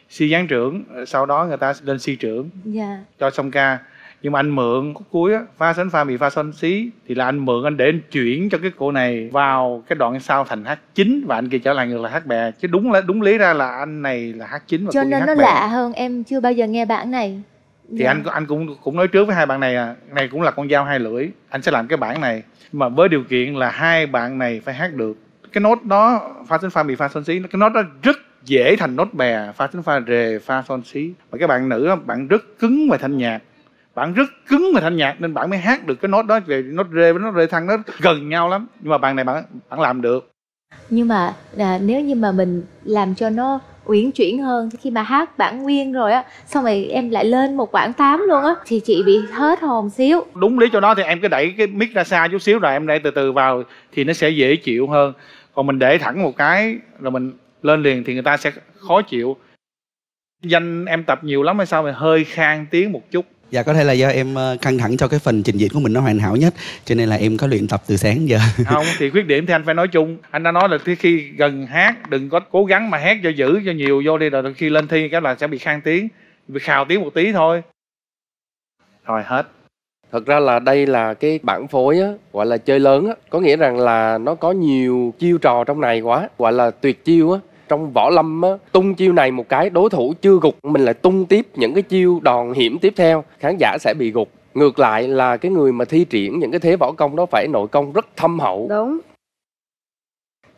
si gián trưởng sau đó người ta lên si trưởng. Dạ. Cho xong ca nhưng mà anh mượn khúc cuối á pha sánh pha mì pha son xí thì là anh mượn anh để anh chuyển cho cái cô này vào cái đoạn sau thành hát chính và anh kia trở lại ngược là hát bè. Chứ đúng là đúng lý ra là anh này là hát chính và cho cô nên nó bè. lạ hơn em chưa bao giờ nghe bản này. Thì Dạ. anh anh cũng cũng nói trước với hai bạn này à. Này cũng là con dao hai lưỡi anh sẽ làm cái bản này. Mà với điều kiện là hai bạn này phải hát được. Cái nốt đó pha tính pha mì pha son xí cái nốt đó rất dễ thành nốt bè. Pha tính pha rề pha son xí. Mà các bạn nữ bạn rất cứng về thanh nhạc bạn rất cứng về thanh nhạc nên bạn mới hát được cái nốt đó về nốt rê với nốt rê thăng nó gần nhau lắm nhưng mà bạn này bạn bạn làm được. Nhưng mà à, nếu như mà mình làm cho nó uyển chuyển hơn khi mà hát bản nguyên rồi á xong rồi em lại lên một bản 8 luôn á thì chị bị hết hồn xíu. Đúng lý cho nó thì em cứ đẩy cái mic ra xa chút xíu rồi em để từ từ vào thì nó sẽ dễ chịu hơn. Còn mình để thẳng một cái rồi mình lên liền thì người ta sẽ khó chịu. Danh em tập nhiều lắm hay sao mà hơi khang tiếng một chút Dạ có thể là do em ờ, căng thẳng cho cái phần trình diễn của mình nó hoàn hảo nhất Cho nên là em có luyện tập từ sáng giờ. Không thì khuyết điểm thì anh phải nói chung. Anh đã nói là khi- khi gần hát đừng có cố gắng mà hát cho giữ cho nhiều vô đi rồi khi lên thi cái là sẽ bị khang tiếng bị khào tiếng một tí thôi. Rồi hết. Thật ra là đây là cái bản phối á gọi là chơi lớn á. Có nghĩa rằng là nó có nhiều chiêu trò trong này quá gọi là tuyệt chiêu á trong võ lâm á, tung chiêu này một cái đối thủ chưa gục, mình lại tung tiếp những cái chiêu đòn hiểm tiếp theo, khán giả sẽ bị gục. Ngược lại là cái người mà thi triển những cái thế võ công đó phải nội công rất thâm hậu. Đúng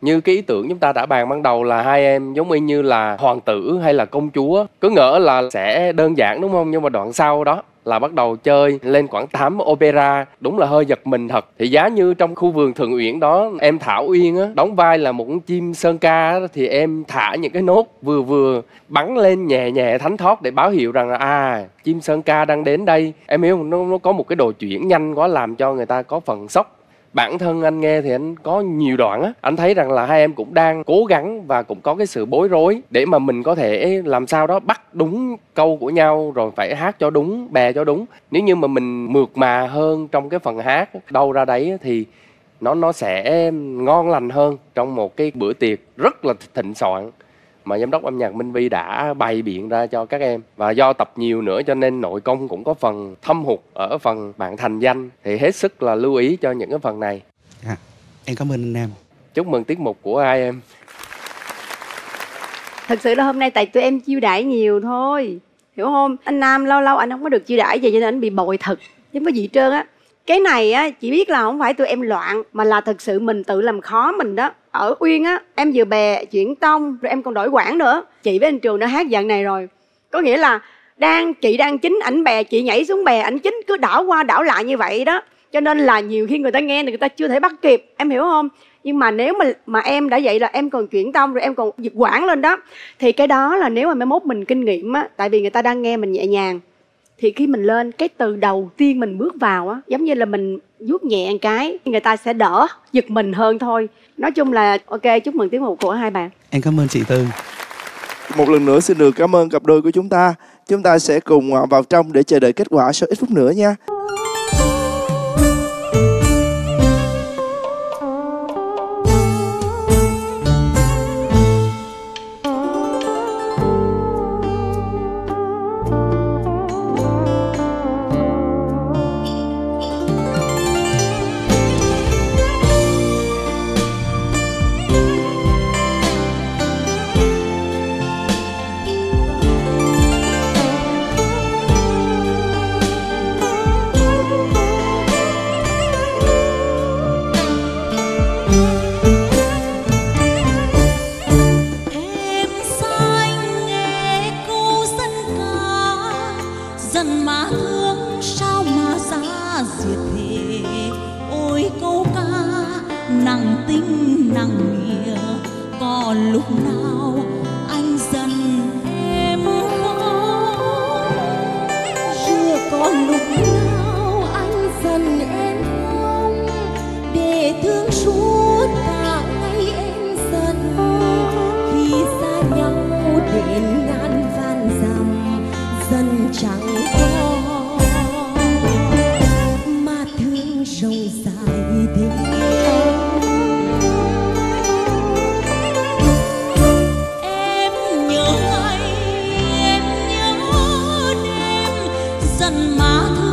như cái ý tưởng chúng ta đã bàn ban đầu là hai em giống y như là hoàng tử hay là công chúa cứ ngỡ là sẽ đơn giản đúng không? Nhưng mà đoạn sau đó là bắt đầu chơi lên khoảng 8 opera đúng là hơi giật mình thật. Thì giá như trong khu vườn thượng uyển đó em thảo uyên á đóng vai là một con chim sơn ca đó, thì em thả những cái nốt vừa vừa bắn lên nhẹ nhẹ thánh thót để báo hiệu rằng là à chim sơn ca đang đến đây. Em hiểu không? Nó, nó có một cái đồ chuyển nhanh quá làm cho người ta có phần sốc bản thân anh nghe thì anh có nhiều đoạn á. Anh thấy rằng là hai em cũng đang cố gắng và cũng có cái sự bối rối để mà mình có thể làm sao đó bắt đúng câu của nhau, rồi phải hát cho đúng, bè cho đúng. Nếu như mà mình mượt mà hơn trong cái phần hát đâu ra đấy thì nó nó sẽ ngon lành hơn trong một cái bữa tiệc rất là thịnh soạn mà giám đốc âm nhạc Minh Vi đã bày biện ra cho các em. Và do tập nhiều nữa cho nên nội công cũng có phần thâm hụt ở phần bạn thành danh. Thì hết sức là lưu ý cho những cái phần này. À, em cảm ơn anh Nam. chúc mừng tiết mục của hai em. Thật sự là hôm nay tại tụi em chiêu đãi nhiều thôi. Hiểu không? Anh nam lâu lâu anh không có được chiêu đãi vậy cho nên anh bị bồi thực chứ có gì trơn á. Cái này á chỉ biết là không phải tụi em loạn mà là thực sự mình tự làm khó mình đó ở uyên á, em vừa bè, chuyển tông, rồi em còn đổi quản nữa. Chị với anh trường đã hát dạng này rồi. Có nghĩa là đang, chị đang chính, ảnh bè, chị nhảy xuống bè, ảnh chính cứ đảo qua đảo lại như vậy đó. Cho nên là nhiều khi người ta nghe thì người ta chưa thể bắt kịp, em hiểu không? Nhưng mà nếu mà mà em đã vậy là em còn chuyển tông, rồi em còn giật quản lên đó, thì cái đó là nếu mà mai mốt mình kinh nghiệm á, tại vì người ta đang nghe mình nhẹ nhàng, thì khi mình lên, cái từ đầu tiên mình bước vào á, giống như là mình vuốt nhẹ một cái, người ta sẽ đỡ giật mình hơn thôi nói chung là ok chúc mừng tiết mục của hai bạn Em cảm ơn chị Tư. Một lần nữa xin được cảm ơn cặp đôi của chúng ta. Chúng ta sẽ cùng à, vào trong để chờ đợi kết quả sau ít phút nữa nha. Dần má thương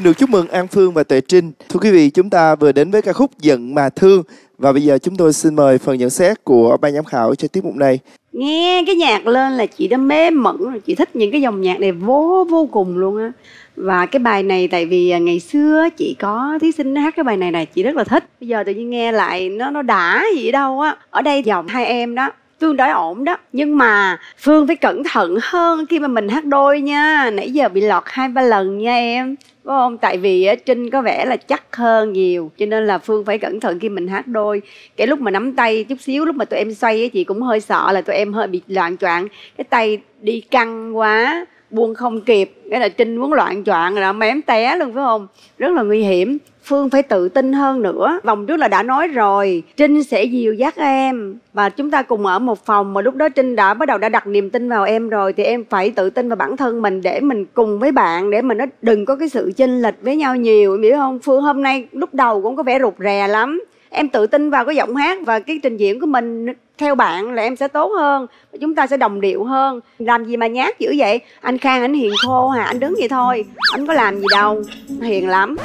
Xin được chúc mừng An Phương và Tuệ Trinh. Thưa quý vị, chúng ta vừa đến với ca khúc Giận mà thương. Và bây giờ chúng tôi xin mời phần nhận xét của ban giám khảo cho tiết mục này. nghe cái nhạc lên là chị đã mê mẩn rồi. Chị thích những cái dòng nhạc này vô vô cùng luôn á. Và cái bài này tại vì à, ngày xưa chị có thí sinh hát cái bài này này chị rất là thích. Bây giờ tự nhiên nghe lại nó nó đã gì đâu á. Ở đây dòng hai em đó tương đối ổn đó. Nhưng mà phương phải cẩn thận hơn khi mà mình hát đôi nha. Nãy giờ bị lọt hai ba lần nha em phải không? Tại vì á, trinh có vẻ là chắc hơn nhiều cho nên là phương phải cẩn thận khi mình hát đôi. Cái lúc mà nắm tay chút xíu lúc mà tụi em xoay á, chị cũng hơi sợ là tụi em hơi bị loạn choạng. Cái tay đi căng quá buông không kịp cái là trinh muốn loạn choạng rồi đó mém té luôn phải không? Rất là nguy hiểm phương phải tự tin hơn nữa. Vòng trước là đã nói rồi, trinh sẽ dìu dắt em. Và chúng ta cùng ở một phòng mà lúc đó trinh đã bắt đầu đã đặt niềm tin vào em rồi, thì em phải tự tin vào bản thân mình để mình cùng với bạn, để mình nó đừng có cái sự chênh lệch với nhau nhiều, em hiểu không? Phương, hôm nay lúc đầu cũng có vẻ rụt rè lắm. Em tự tin vào cái giọng hát và cái trình diễn của mình theo bạn là em sẽ tốt hơn, chúng ta sẽ đồng điệu hơn. Làm gì mà nhát dữ vậy? Anh khang, anh hiền khô hả? anh đứng vậy thôi, anh có làm gì đâu. Hiền lắm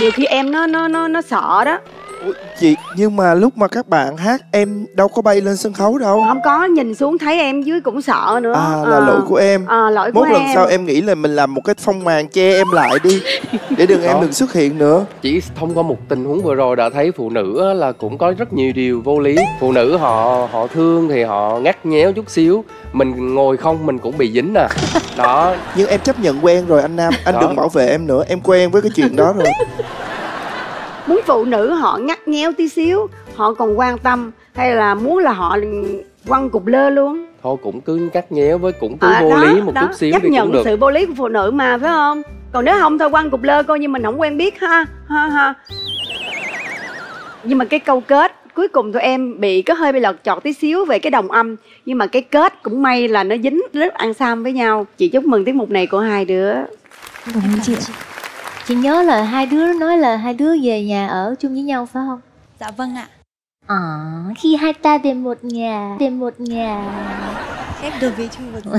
nhiều khi em nó nó nó nó sợ đó. Chị, nhưng mà lúc mà các bạn hát em đâu có bay lên sân khấu đâu. không có nhìn xuống thấy em dưới cũng sợ nữa À là Ờ. lỗi của em. Ờ, lỗi của Mốt lần em. sau em nghĩ là mình làm một cái phong màn che em lại đi để đừng em đừng xuất hiện nữa. chỉ thông qua một tình huống vừa rồi đã thấy phụ nữ á là cũng có rất nhiều điều vô lý phụ nữ họ họ thương thì họ ngắt nhéo chút xíu mình ngồi không mình cũng bị dính nè đó Nhưng em chấp nhận quen rồi anh Nam, anh Đó. đừng bảo vệ em nữa, em quen với cái chuyện đó rồi. muốn phụ nữ họ ngắt nhéo tí xíu họ còn quan tâm hay là muốn là họ quăng cục lơ luôn? Thôi cũng cứ cắt nhéo với cũng cứ À, vô đó, lý một đó, chút xíu chấp thì nhận cũng được. sự vô lý của phụ nữ mà phải không? Còn nếu không thôi quăng cục lơ coi như mình không quen biết ha ha ha. Nhưng mà cái câu kết cuối cùng tụi em bị có hơi bị lọt chọt tí xíu về cái đồng âm. Nhưng mà cái kết cũng may là nó dính rất ăn sam với nhau. Chị chúc mừng tiết mục này của hai đứa. Cảm ơn chị. Chị nhớ là hai đứa nói là hai đứa về nhà ở chung với nhau phải không? Dạ vâng ạ. À, khi hai ta về một nhà, về một nhà. Ép được về chung một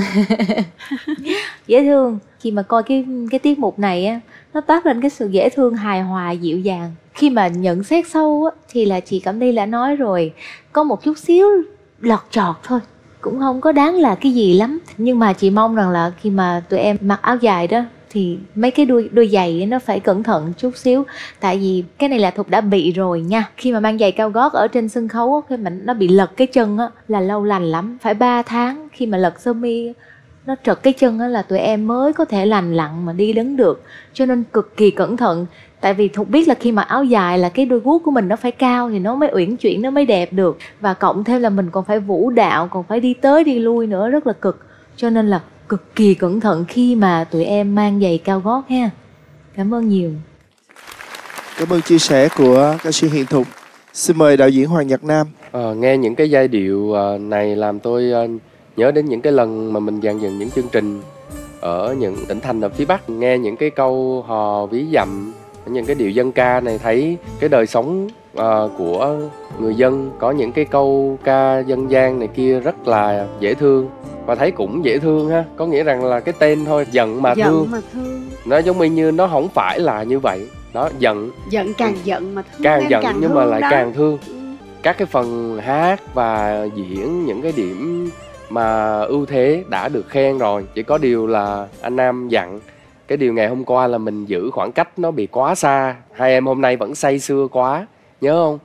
dễ thương khi mà coi cái cái tiết mục này á nó toát lên cái sự dễ thương hài hòa dịu dàng khi mà nhận xét sâu á thì là chị cẩm ly đã nói rồi có một chút xíu lọt trọt thôi cũng không có đáng là cái gì lắm nhưng mà chị mong rằng là khi mà tụi em mặc áo dài đó thì mấy cái đôi đôi giày nó phải cẩn thận chút xíu. Tại vì cái này là thuộc đã bị rồi nha. Khi mà mang giày cao gót ở trên sân khấu khi mà nó bị lật cái chân á, là lâu lành lắm. Phải 3 tháng khi mà lật sơ mi nó trật cái chân á, là tụi em mới có thể lành lặn mà đi đứng được. Cho nên cực kỳ cẩn thận. Tại vì thuộc biết là khi mà áo dài là cái đôi guốc của mình nó phải cao thì nó mới uyển chuyển, nó mới đẹp được. Và cộng thêm là mình còn phải vũ đạo, còn phải đi tới đi lui nữa, rất là cực. Cho nên là cực kỳ cẩn thận khi mà tụi em mang giày cao gót ha cảm ơn nhiều Cảm ơn chia sẻ của ca sĩ Hiền Thục. Xin mời đạo diễn Hoàng Nhật Nam. Ờ, nghe những cái giai điệu ờ, này làm tôi ờ, nhớ đến những cái lần mà mình dàn dựng những chương trình ở những tỉnh thành ở phía Bắc nghe những cái câu hò ví dặm những cái điệu dân ca này thấy cái đời sống ờ, của người dân có những cái câu ca dân gian này kia rất là dễ thương và thấy cũng dễ thương ha. Có nghĩa rằng là cái tên thôi giận mà giận thương. mà thương. Nó giống như nó không phải là như vậy. Đó giận. Giận càng giận mà thương càng giận nhưng mà lại đó. càng thương. Các cái phần hát và diễn những cái điểm mà ưu thế đã được khen rồi. Chỉ có điều là anh nam dặn cái điều ngày hôm qua là mình giữ khoảng cách nó bị quá xa. Hai em hôm nay vẫn say sưa quá. Nhớ không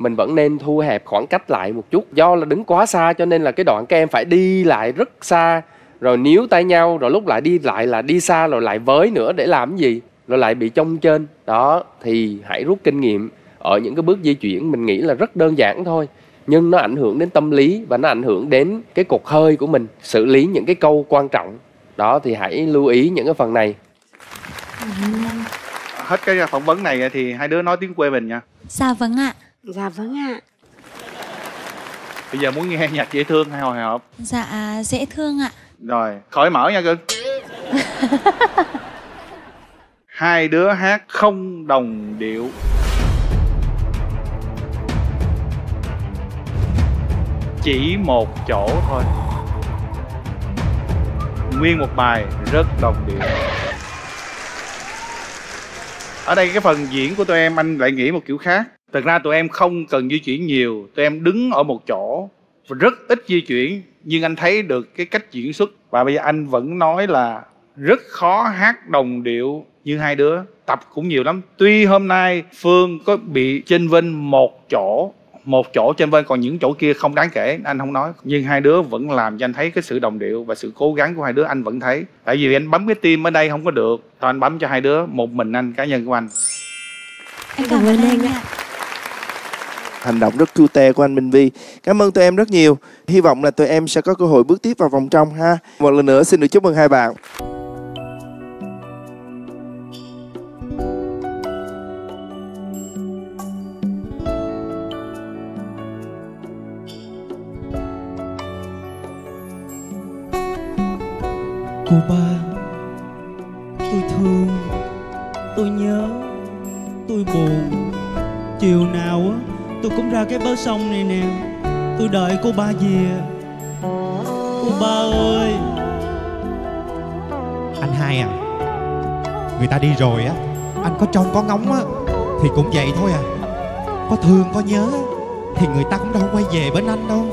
mình vẫn nên thu hẹp khoảng cách lại một chút. Do là đứng quá xa cho nên là cái đoạn các em phải đi lại rất xa. Rồi níu tay nhau rồi lúc lại đi lại là đi xa rồi lại với nữa để làm cái gì? Rồi lại bị trông trên. Đó thì hãy rút kinh nghiệm ở những cái bước di chuyển mình nghĩ là rất đơn giản thôi. Nhưng nó ảnh hưởng đến tâm lý và nó ảnh hưởng đến cái cột hơi của mình xử lý những cái câu quan trọng. Đó thì hãy lưu ý những cái phần này. Hết cái phỏng vấn này thì hai đứa nói tiếng quê mình nha. Dạ vâng ạ. Dạ vâng ạ. Bây giờ muốn nghe nhạc dễ thương hay hồi hộp? Dạ dễ thương ạ. rồi khỏi mở nha cưng. Hai đứa hát không đồng điệu. Chỉ một chỗ thôi. Nguyên một bài rất đồng điệu ở đây cái phần diễn của tụi em, anh lại nghĩ một kiểu khác. Thật ra tụi em không cần di chuyển nhiều, tụi em đứng ở một chỗ và rất ít di chuyển, nhưng anh thấy được cái cách diễn xuất. Và bây giờ anh vẫn nói là rất khó hát đồng điệu như hai đứa, tập cũng nhiều lắm. Tuy hôm nay phương có bị chênh vênh một chỗ một chỗ trên bên còn những chỗ kia không đáng kể anh không nói nhưng hai đứa vẫn làm cho anh thấy cái sự đồng điệu và sự cố gắng của hai đứa anh vẫn thấy tại vì anh bấm cái tim ở đây không có được thôi anh bấm cho hai đứa một mình anh cá nhân của anh Em cảm ơn anh ạ. Hành động rất cute của anh Minh Vi. Cảm ơn tụi em rất nhiều. Hy vọng là tụi em sẽ có cơ hội bước tiếp vào vòng trong ha. Một lần nữa xin được chúc mừng hai bạn. Cô ba. Tôi thương, Tôi nhớ, Tôi buồn. Chiều nào á, Tôi cũng ra cái bờ sông này nè. Tôi đợi cô ba về. Cô ba ơi. Anh hai à Người ta đi rồi á, Anh có trông có ngóng á, Thì cũng vậy thôi à. Có thương, có nhớ, Thì người ta cũng đâu quay về bên anh đâu.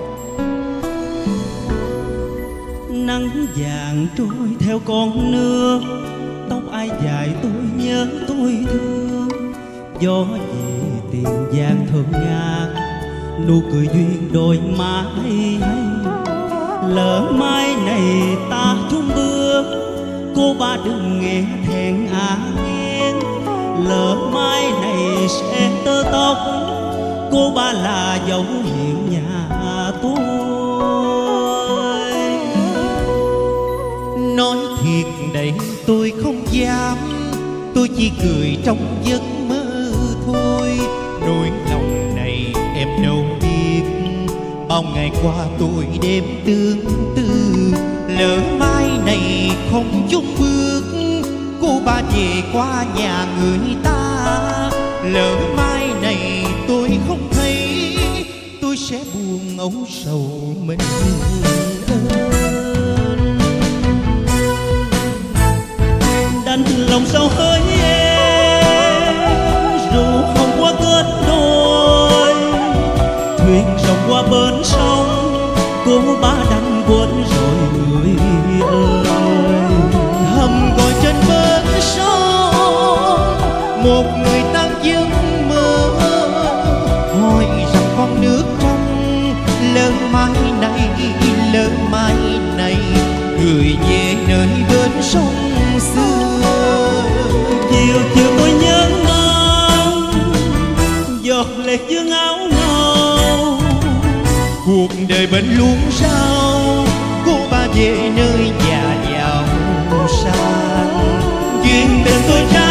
Nắng vàng trôi theo con nước. Tóc ai dài tôi nhớ, tôi thương. Gió về tiền giang thơm ngát, Nụ cười duyên đôi má hay. Hay Lỡ mai này ta chung bước, Cô ba đừng nghe thẹn à nghiêng Lỡ mai này sẽ tơ tóc, Cô ba là dấu hiệu nhà tôi. Tôi không dám, Tôi chỉ cười trong giấc mơ thôi. Nỗi lòng này em đâu biết. Bao ngày qua tôi đêm tương tư, Lỡ mai này không chung bước. Cô ba về qua nhà người ta, Lỡ mai này tôi không thấy. Tôi sẽ buồn âu sầu mình ngàn lòng sao hỡi em. Dù không qua cơn đôi thuyền dòng qua bến sông cô ba đang cuốn rồi người ơi hầm gọi trên bến sông một người tan giấc mơ. Hỏi rằng con nước trong lớn mai này lớn mai này người về nơi bên sông chiều chiều tôi nhớ mong giọt lệ dương áo nâu cuộc đời bên luôn sao cô ba về nơi già giàu xa, duyên tình tôi trái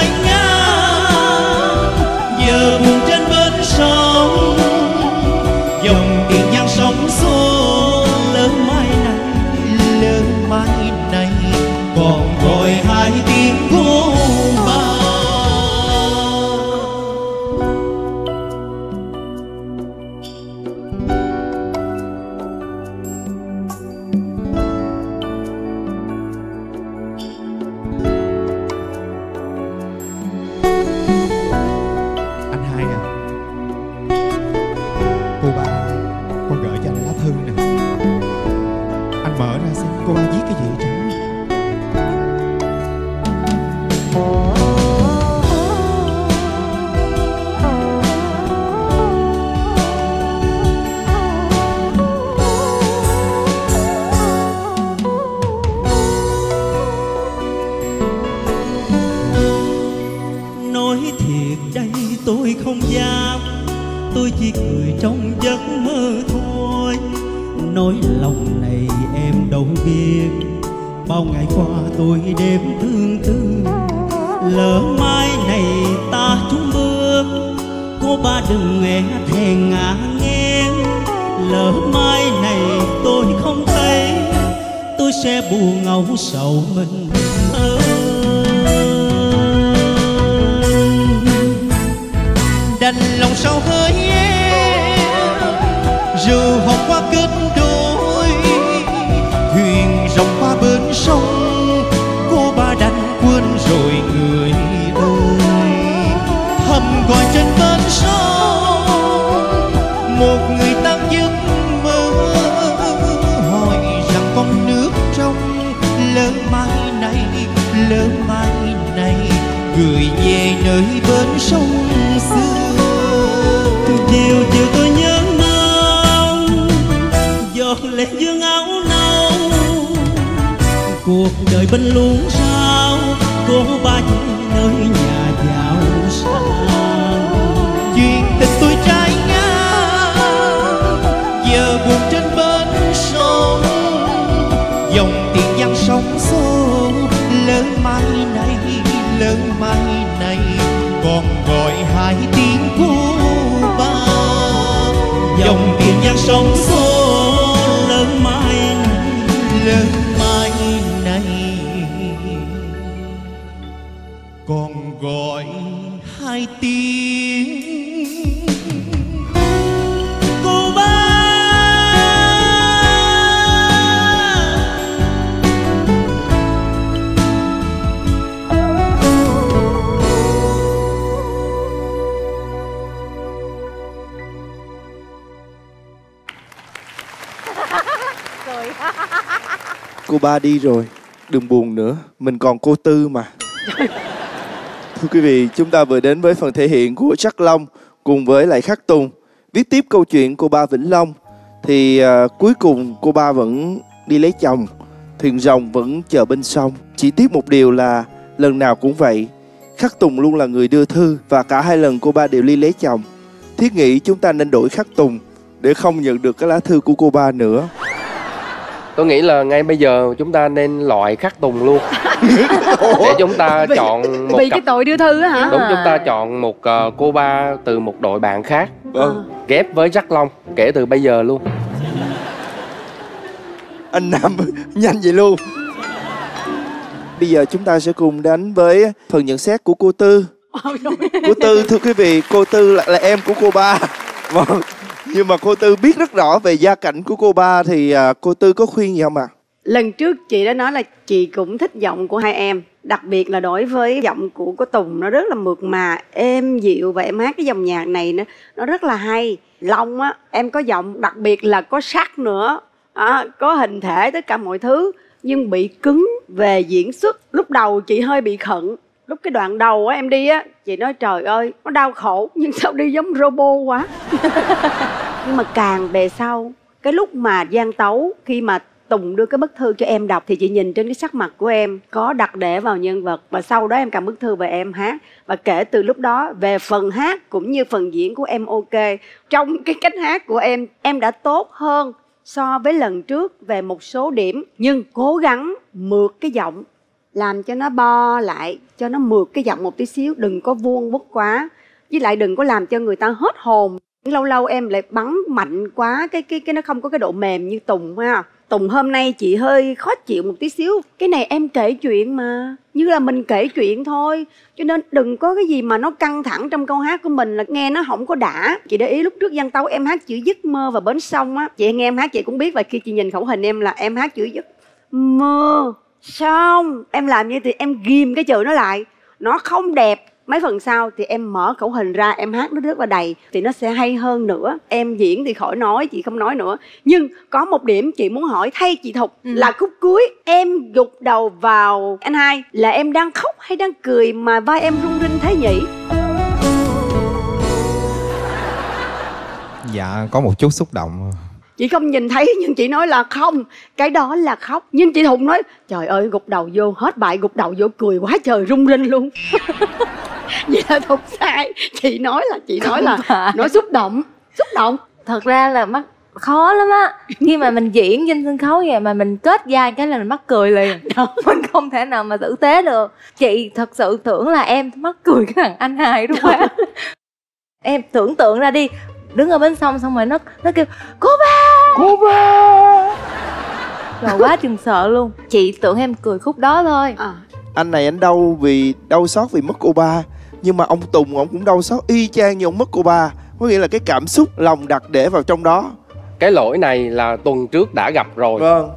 đi rồi. Đừng buồn nữa Mình còn cô Tư mà. Thưa quý vị Chúng ta vừa đến với phần thể hiện của Trắc Long Cùng với lại Khắc Tùng. Viết tiếp câu chuyện cô ba Vĩnh Long Thì à, cuối cùng cô ba vẫn đi lấy chồng Thuyền rồng vẫn chờ bên sông. Chỉ tiếc một điều là Lần nào cũng vậy Khắc Tùng luôn là người đưa thư Và cả hai lần cô ba đều đi lấy chồng. Thiết nghĩ chúng ta nên đổi Khắc Tùng Để không nhận được cái lá thư của cô ba nữa tôi nghĩ là ngay bây giờ chúng ta nên loại khắc tùng luôn. Để chúng ta Vì- chọn một vì cặp cái tội đưa thư á hả? Đúng chúng ta chọn một ờ, cô ba từ một đội bạn khác. Vâng. ghép với Jack Long kể từ bây giờ luôn. Anh Nam nhanh vậy luôn. Bây giờ chúng ta sẽ cùng đến với phần nhận xét của cô Tư. Cô Tư thưa quý vị, cô Tư là, là em của cô ba. Vâng nhưng mà cô Tư biết rất rõ về gia cảnh của cô ba Thì à, cô Tư có khuyên gì không ạ? lần trước chị đã nói là chị cũng thích giọng của hai em đặc biệt là đối với giọng của cô Tùng nó rất là mượt mà êm dịu và em hát cái dòng nhạc này nó nó rất là hay Long á em có giọng đặc biệt là có sắc nữa à, có hình thể tất cả mọi thứ nhưng bị cứng về diễn xuất lúc đầu chị hơi bị khẩn lúc cái đoạn đầu á, em đi á, chị nói, trời ơi, nó đau khổ, nhưng sao đi giống robot quá? Nhưng mà càng về sau, cái lúc mà gian tấu, khi mà Tùng đưa cái bức thư cho em đọc, thì chị nhìn trên cái sắc mặt của em có đặt để vào nhân vật. Và sau đó em cầm bức thư về em hát. Và kể từ lúc đó, về phần hát cũng như phần diễn của em ok. Trong cái cách hát của em em đã tốt hơn so với lần trước về một số điểm. Nhưng cố gắng mượt cái giọng làm cho nó bo lại, cho nó mượt cái giọng một tí xíu, đừng có vuông vức quá. Với lại đừng có làm cho người ta hết hồn. Lâu lâu em lại bắn mạnh quá, cái cái cái nó không có cái độ mềm như tùng, ha. Tùng hôm nay chị hơi khó chịu một tí xíu. Cái này em kể chuyện mà, như là mình kể chuyện thôi. Cho nên đừng có cái gì mà nó căng thẳng trong câu hát của mình là nghe nó không có đã. Chị để ý lúc trước văn tấu em hát chữ giấc mơ và bến sông á. Chị nghe em hát chị cũng biết và khi chị nhìn khẩu hình em là em hát chữ giấc mơ xong em làm như thì em ghim cái chữ nó lại. Nó không đẹp mấy phần sau thì em mở khẩu hình ra em hát nó rất là đầy thì nó sẽ hay hơn nữa. Em diễn thì khỏi nói chị không nói nữa. Nhưng có một điểm chị muốn hỏi thay chị thục Ừ. là khúc cuối em gục đầu vào anh hai là em đang khóc hay đang cười mà vai em rung rinh thế nhỉ? Dạ có một chút xúc động chị không nhìn thấy nhưng chị nói là không. Cái đó là khóc. Nhưng chị thục nói trời ơi gục đầu vô hết bài gục đầu vô cười quá trời rung rinh luôn. Vậy là thục sai. Chị nói là chị nói là phải. nó xúc động xúc động. Thật ra là mắc khó lắm á. Khi mà mình diễn trên sân khấu vậy mà mình kết vai cái là mình mắc cười liền. Mình không thể nào mà tử tế được. Chị thật sự tưởng là em mắc cười cái thằng anh hai đúng không em tưởng tượng ra đi đứng ở bên sông xong rồi nó nó kêu cô ba cô ba rồi quá chừng sợ luôn. Chị tưởng em cười khúc đó thôi. Anh này anh đau vì đau xót vì mất cô ba. Nhưng mà ông tùng ông cũng đau xót y chang như ông mất cô ba. Có nghĩa là cái cảm xúc lòng đặt để vào trong đó. Cái lỗi này là tuần trước đã gặp rồi. Vâng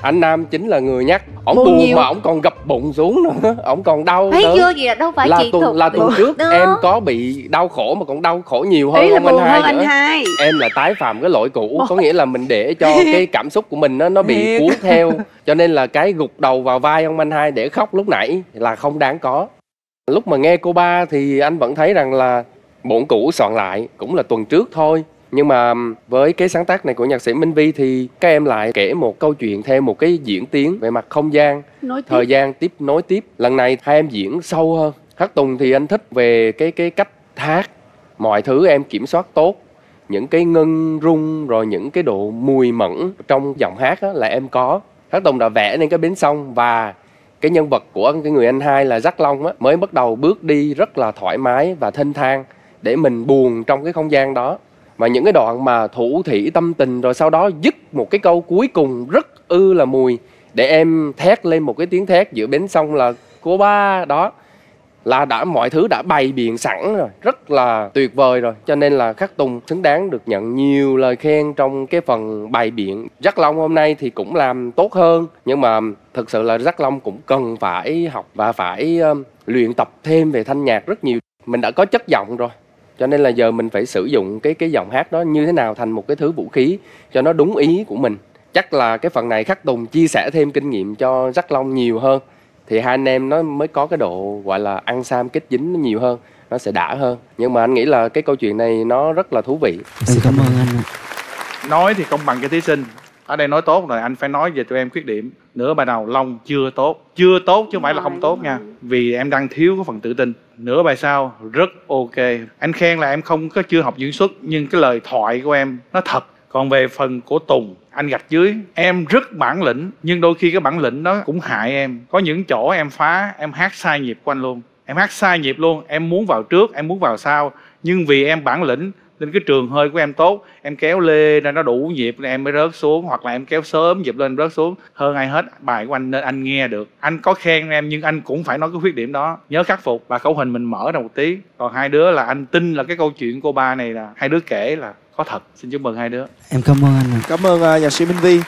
anh nam chính là người nhắc ổng Buồn mà ổng còn gập bụng xuống nữa. Ổng còn đau thấy chưa? Gì là đâu phải là chị tuần thuộc là tuần trước đó. em có bị đau khổ mà còn đau khổ nhiều hơn Ý là ông anh hai hơn anh nữa. hai. em là tái phạm cái lỗi cũ có nghĩa là mình để cho cái cảm xúc của mình nó nó bị cuốn theo. Cho nên là cái gục đầu vào vai ông anh hai để khóc lúc nãy là không đáng có. Lúc mà nghe cô ba thì anh vẫn thấy rằng là bổn cũ soạn lại cũng là tuần trước thôi nhưng mà với cái sáng tác này của nhạc sĩ Minh Vi thì các em lại kể một câu chuyện theo một cái diễn tiến về mặt không gian Nối tiếp. thời gian tiếp nối tiếp. Lần này hai em diễn sâu hơn. Hát tùng thì anh thích về cái cái cách hát mọi thứ em kiểm soát tốt. Những cái ngân rung rồi những cái độ mùi mẫn trong giọng hát á, là em có. Hát tùng đã vẽ nên cái bến sông và cái nhân vật của cái người anh hai là Jack Long á, mới bắt đầu bước đi rất là thoải mái và thênh thang để mình buồn trong cái không gian đó mà những cái đoạn mà thủ thị tâm tình rồi sau đó dứt một cái câu cuối cùng rất ư là mùi để em thét lên một cái tiếng thét giữa bến sông là cô ba đó là đã mọi thứ đã bày biện sẵn rồi rất là tuyệt vời rồi. Cho nên là khắc tùng xứng đáng được nhận nhiều lời khen trong cái phần bày biện. Rắc Long hôm nay thì cũng làm tốt hơn nhưng mà thực sự là rắc Long cũng cần phải học và phải um, luyện tập thêm về thanh nhạc rất nhiều. Mình đã có chất giọng rồi cho nên là giờ mình phải sử dụng cái cái giọng hát đó như thế nào thành một cái thứ vũ khí cho nó đúng ý của mình. Chắc là cái phần này khắc tùng chia sẻ thêm kinh nghiệm cho Jack Long nhiều hơn thì hai anh em nó mới có cái độ gọi là ăn sam kết dính nó nhiều hơn nó sẽ đã hơn. Nhưng mà anh nghĩ là cái câu chuyện này nó rất là thú vị. Em cảm ơn anh nói thì công bằng cho thí sinh. Ở đây nói tốt rồi anh phải nói về tụi em khuyết điểm. Nửa bài đầu long chưa tốt. Chưa tốt chứ không phải là không tốt nha. Vì em đang thiếu cái phần tự tin nửa bài sau, rất ok. Anh khen là em không có chưa học diễn xuất, nhưng cái lời thoại của em nó thật. Còn về phần của tùng, anh gạch dưới, em rất bản lĩnh, nhưng đôi khi cái bản lĩnh đó cũng hại em. Có những chỗ em phá, em hát sai nhịp của anh luôn. Em hát sai nhịp luôn, em muốn vào trước, em muốn vào sau, nhưng vì em bản lĩnh nên cái trường hơi của em tốt em kéo lê ra nó đủ nhịp nên em mới rớt xuống hoặc là em kéo sớm nhịp lên rớt xuống. Hơn ai hết bài của anh nên anh nghe được. Anh có khen em nhưng anh cũng phải nói cái khuyết điểm đó. Nhớ khắc phục và khẩu hình mình mở ra một tí. Còn hai đứa là anh tin là cái câu chuyện cô ba này là hai đứa kể là có thật. Xin chúc mừng hai đứa. Em cảm ơn anh cảm ơn uh, nhạc sĩ Minh Vi